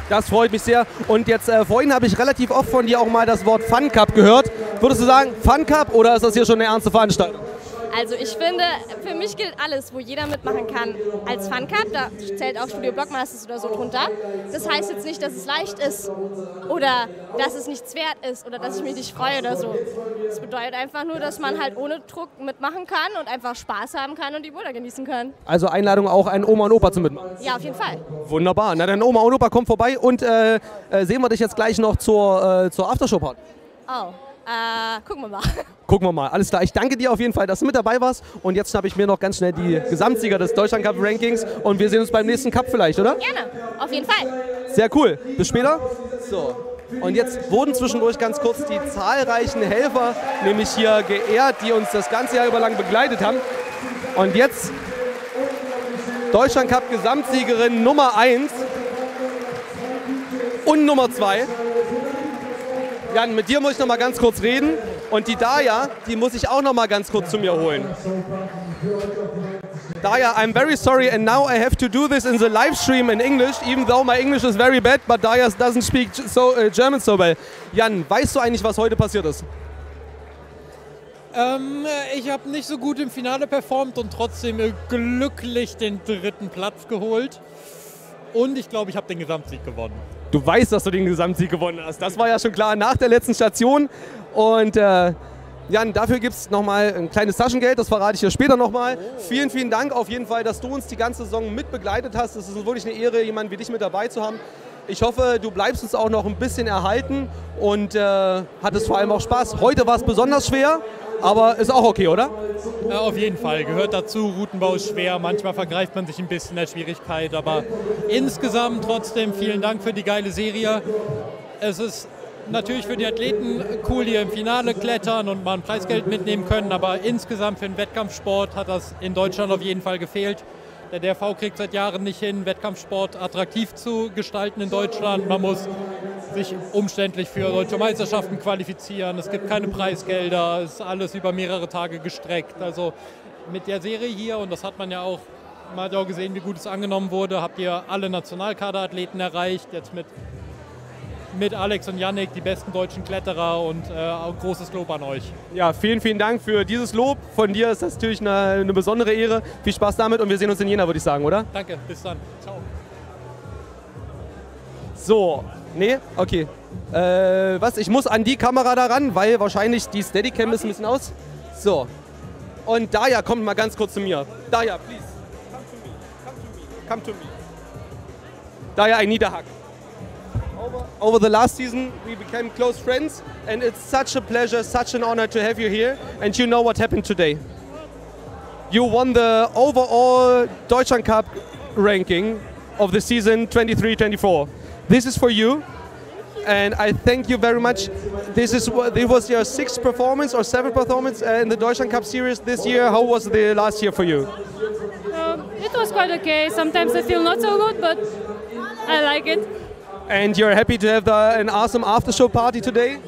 Das freut mich sehr. Und jetzt äh, vorhin habe ich relativ oft von dir auch mal das Wort Fun Cup gehört. Würdest du sagen Fun Cup oder ist das hier schon eine ernste Veranstaltung? Also ich finde, für mich gilt alles, wo jeder mitmachen kann, als Fun Cup. Da zählt auch Studio Blockmasters oder so drunter. Das heißt jetzt nicht, dass es leicht ist oder dass es nichts wert ist oder dass ich mich nicht freue oder so. Das bedeutet einfach nur, dass man halt ohne Druck mitmachen kann und einfach Spaß haben kann und die Boulder genießen kann. Also Einladung auch an Oma und Opa zu mitmachen? Ja, auf jeden Fall. Wunderbar. Na dann Oma und Opa kommen vorbei und äh, äh, sehen wir dich jetzt gleich noch zur, äh, zur Aftershow-Party. Oh. Äh, gucken wir mal. Gucken wir mal. Alles klar. Ich danke dir auf jeden Fall, dass du mit dabei warst. Und jetzt schnappe ich mir noch ganz schnell die Gesamtsieger des Deutschland Cup Rankings. Und wir sehen uns beim nächsten Cup vielleicht, oder? Gerne. Auf jeden Fall. Sehr cool. Bis später. So. Und jetzt wurden zwischendurch ganz kurz die zahlreichen Helfer, nämlich hier geehrt, die uns das ganze Jahr über lang begleitet haben. Und jetzt Deutschland Cup Gesamtsiegerin Nummer 1 und Nummer 2. Jan, mit dir muss ich noch mal ganz kurz reden. Und die Daya, die muss ich auch noch mal ganz kurz zu mir holen. Daya, I'm very sorry and now I have to do this in the live stream in English, even though my English is very bad, but Daya doesn't speak so, uh, German so well. Jan, weißt du eigentlich, was heute passiert ist? Ähm, ich habe nicht so gut im Finale performt und trotzdem äh, glücklich den dritten Platz geholt. Und ich glaube, ich habe den Gesamtsieg gewonnen. Du weißt, dass du den Gesamtsieg gewonnen hast. Das war ja schon klar nach der letzten Station. Und äh, Jan, dafür gibt es nochmal ein kleines Taschengeld, das verrate ich dir später nochmal. Oh. Vielen, vielen Dank auf jeden Fall, dass du uns die ganze Saison mit begleitet hast. Es ist wirklich eine Ehre, jemanden wie dich mit dabei zu haben. Ich hoffe, du bleibst uns auch noch ein bisschen erhalten und äh, hattest vor allem auch Spaß. Heute war es besonders schwer, aber ist auch okay, oder? Ja, auf jeden Fall, gehört dazu. Routenbau ist schwer, manchmal vergreift man sich ein bisschen der Schwierigkeit, aber insgesamt trotzdem vielen Dank für die geile Serie. Es ist natürlich für die Athleten cool, die im Finale klettern und mal ein Preisgeld mitnehmen können, aber insgesamt für den Wettkampfsport hat das in Deutschland auf jeden Fall gefehlt. Der DRV kriegt seit Jahren nicht hin, Wettkampfsport attraktiv zu gestalten in Deutschland. Man muss sich umständlich für deutsche Meisterschaften qualifizieren. Es gibt keine Preisgelder, es ist alles über mehrere Tage gestreckt. Also mit der Serie hier, und das hat man ja auch, auch gesehen, wie gut es angenommen wurde, habt ihr alle Nationalkaderathleten erreicht. Jetzt mit, mit Alex und Yannick die besten deutschen Kletterer und äh, auch großes Lob an euch. Ja, vielen, vielen Dank für dieses Lob. Von dir ist das natürlich eine, eine besondere Ehre. Viel Spaß damit und wir sehen uns in Jena, würde ich sagen, oder? Danke, bis dann. Ciao. So, nee, okay. Äh, was? Ich muss an die Kamera da ran, weil wahrscheinlich die Steadicam ist ein bisschen aus. So. Und Daya, kommt mal ganz kurz zu mir. Daya, please. Come to me. Come to me. Come to me. Daya, I need a hug. Over, over the last season, we became close friends, and it's such a pleasure, such an honor to have you here. And you know what happened today. You won the overall Deutschland Cup ranking of the season 23-24. This is for you, and I thank you very much. This is this was your sixth performance or seventh performance in the Deutschland Cup series this year. How was the last year for you? Uh, it was quite okay. Sometimes I feel not so good, but I like it. And you're happy to have the, an awesome after show party today?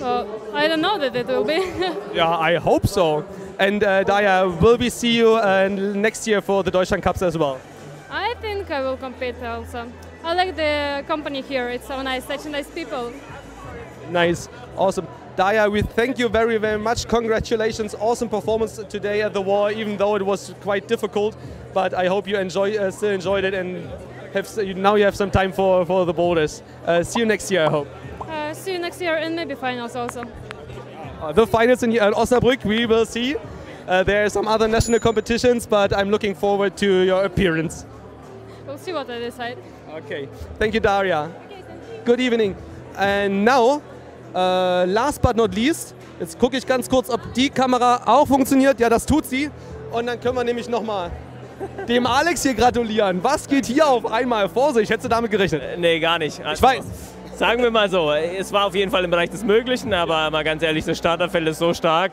Uh, I don't know that it will be. Yeah, I hope so. And uh, Daya, will we see you uh, next year for the Deutschland Cups as well? I think I will compete also. I like the company here. It's so nice, such nice people. Nice, awesome. Daya, we thank you very, very much. Congratulations, awesome performance today at the war, even though it was quite difficult. But I hope you enjoy, uh, still enjoyed it, and have you- now you have some time for, for the boulders. Uh, see you next year, I hope. Uh, see you next year and maybe finals also. Uh, the finals in uh, Osnabrück, we will see. Uh, there are some other national competitions, but I'm looking forward to your appearance. We'll see what I decide. Okay, thank you, Daria. Good evening. And now, uh, last but not least, jetzt gucke ich ganz kurz, ob die Kamera auch funktioniert. Ja, das tut sie. Und dann können wir nämlich nochmal dem Alex hier gratulieren. Was geht hier auf einmal vor sich? Hättest du damit gerechnet? Nee, gar nicht. Also, Ich weiß. Sagen wir mal so, es war auf jeden Fall im Bereich des Möglichen, aber mal ganz ehrlich, das Starterfeld ist so stark.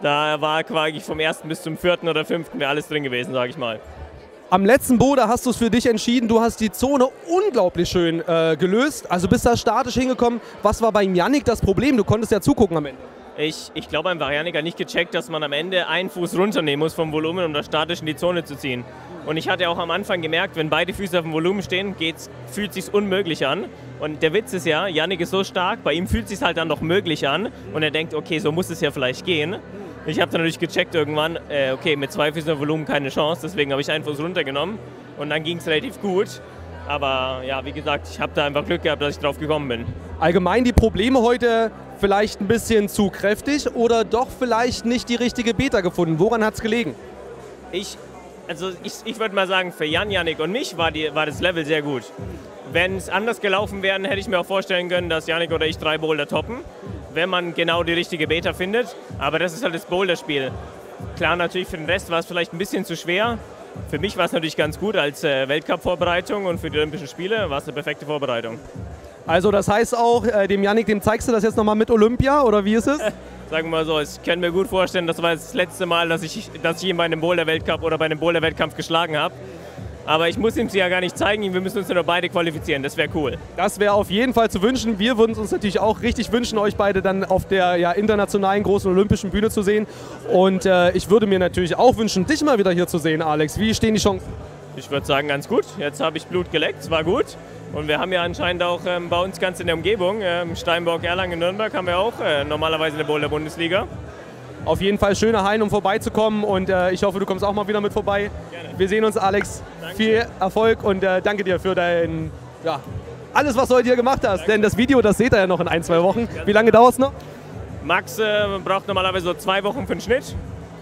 Da war quasi vom ersten bis zum vierten oder fünften wäre alles drin gewesen, sage ich mal. Am letzten Boda hast du es für dich entschieden. Du hast die Zone unglaublich schön äh, gelöst. Also bist da statisch hingekommen. Was war beim Yannick das Problem? Du konntest ja zugucken am Ende. Ich, ich glaube einfach, Janik hat nicht gecheckt, dass man am Ende einen Fuß runternehmen muss vom Volumen, um das statisch in die Zone zu ziehen. Und ich hatte auch am Anfang gemerkt, wenn beide Füße auf dem Volumen stehen, geht's, fühlt es sich unmöglich an. Und der Witz ist ja, Janik ist so stark, bei ihm fühlt es sich halt dann noch möglich an. Und er denkt, okay, so muss es ja vielleicht gehen. Ich habe dann natürlich gecheckt irgendwann, äh, okay, mit zwei Füßen auf Volumen keine Chance, deswegen habe ich einen Fuß runtergenommen. Und dann ging es relativ gut. Aber ja, wie gesagt, ich habe da einfach Glück gehabt, dass ich drauf gekommen bin. Allgemein die Probleme heute vielleicht ein bisschen zu kräftig oder doch vielleicht nicht die richtige Beta gefunden. Woran hat es gelegen? Ich, also ich, ich würde mal sagen, für Jan, Janik und mich war, die, war das Level sehr gut. Wenn es anders gelaufen wäre, hätte ich mir auch vorstellen können, dass Janik oder ich drei Boulder toppen, wenn man genau die richtige Beta findet. Aber das ist halt das Boulderspiel. Klar, natürlich für den Rest war es vielleicht ein bisschen zu schwer. Für mich war es natürlich ganz gut als äh, Weltcup-Vorbereitung und für die Olympischen Spiele war es eine perfekte Vorbereitung. Also das heißt auch, äh, dem Yannick, dem zeigst du das jetzt nochmal mit Olympia oder wie ist es? Sagen wir mal so, ich kann mir gut vorstellen, das war das letzte Mal, dass ich, dass ich ihn bei einem Boulder-Weltcup oder bei einem Boulder-Wettkampf geschlagen habe. Aber ich muss ihm sie ja gar nicht zeigen, wir müssen uns nur beide qualifizieren, das wäre cool. Das wäre auf jeden Fall zu wünschen. Wir würden uns natürlich auch richtig wünschen, euch beide dann auf der ja, internationalen großen olympischen Bühne zu sehen. Und äh, ich würde mir natürlich auch wünschen, dich mal wieder hier zu sehen, Alex. Wie stehen die Chancen? Ich würde sagen, ganz gut. Jetzt habe ich Blut geleckt, es war gut. Und wir haben ja anscheinend auch ähm, bei uns ganz in der Umgebung, ähm, Steinburg, Erlangen, Nürnberg, haben wir auch äh, normalerweise eine Boulder-Bundesliga. Auf jeden Fall schöner Hain, um vorbeizukommen. Und äh, ich hoffe, du kommst auch mal wieder mit vorbei. Gerne. Wir sehen uns, Alex. Viel Erfolg und äh, danke dir für dein, ja, alles, was du heute hier gemacht hast. Denn das Video, das seht ihr ja noch in ein, zwei Wochen. Wie lange dauert es noch? Max äh, braucht normalerweise so zwei Wochen für den Schnitt.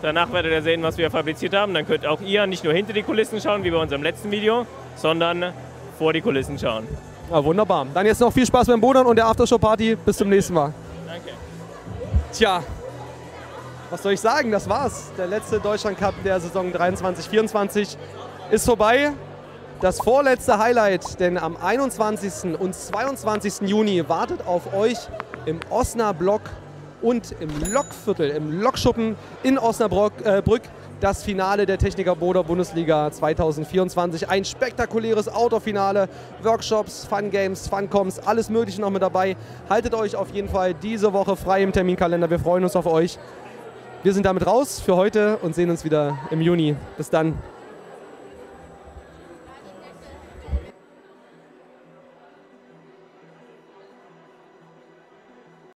Danach werdet ihr sehen, was wir fabriziert haben. Dann könnt auch ihr nicht nur hinter die Kulissen schauen, wie bei unserem letzten Video, sondern vor die Kulissen schauen. Ja, wunderbar. Dann jetzt noch viel Spaß beim Bodern und der Aftershow-Party. Bis zum nächsten Mal. Danke. Tja, was soll ich sagen? Das war's. Der letzte Deutschland Cup der Saison 23-24 ist vorbei. Das vorletzte Highlight, denn am 21. und 22. Juni wartet auf euch im Osnabrück und im Lokviertel, im Lokschuppen in Osnabrück äh, das Finale der Techniker Boder Bundesliga 2024. Ein spektakuläres Outdoor-Finale, Workshops, Fun Games, Funcoms, alles Mögliche noch mit dabei. Haltet euch auf jeden Fall diese Woche frei im Terminkalender. Wir freuen uns auf euch. Wir sind damit raus für heute und sehen uns wieder im Juni. Bis dann.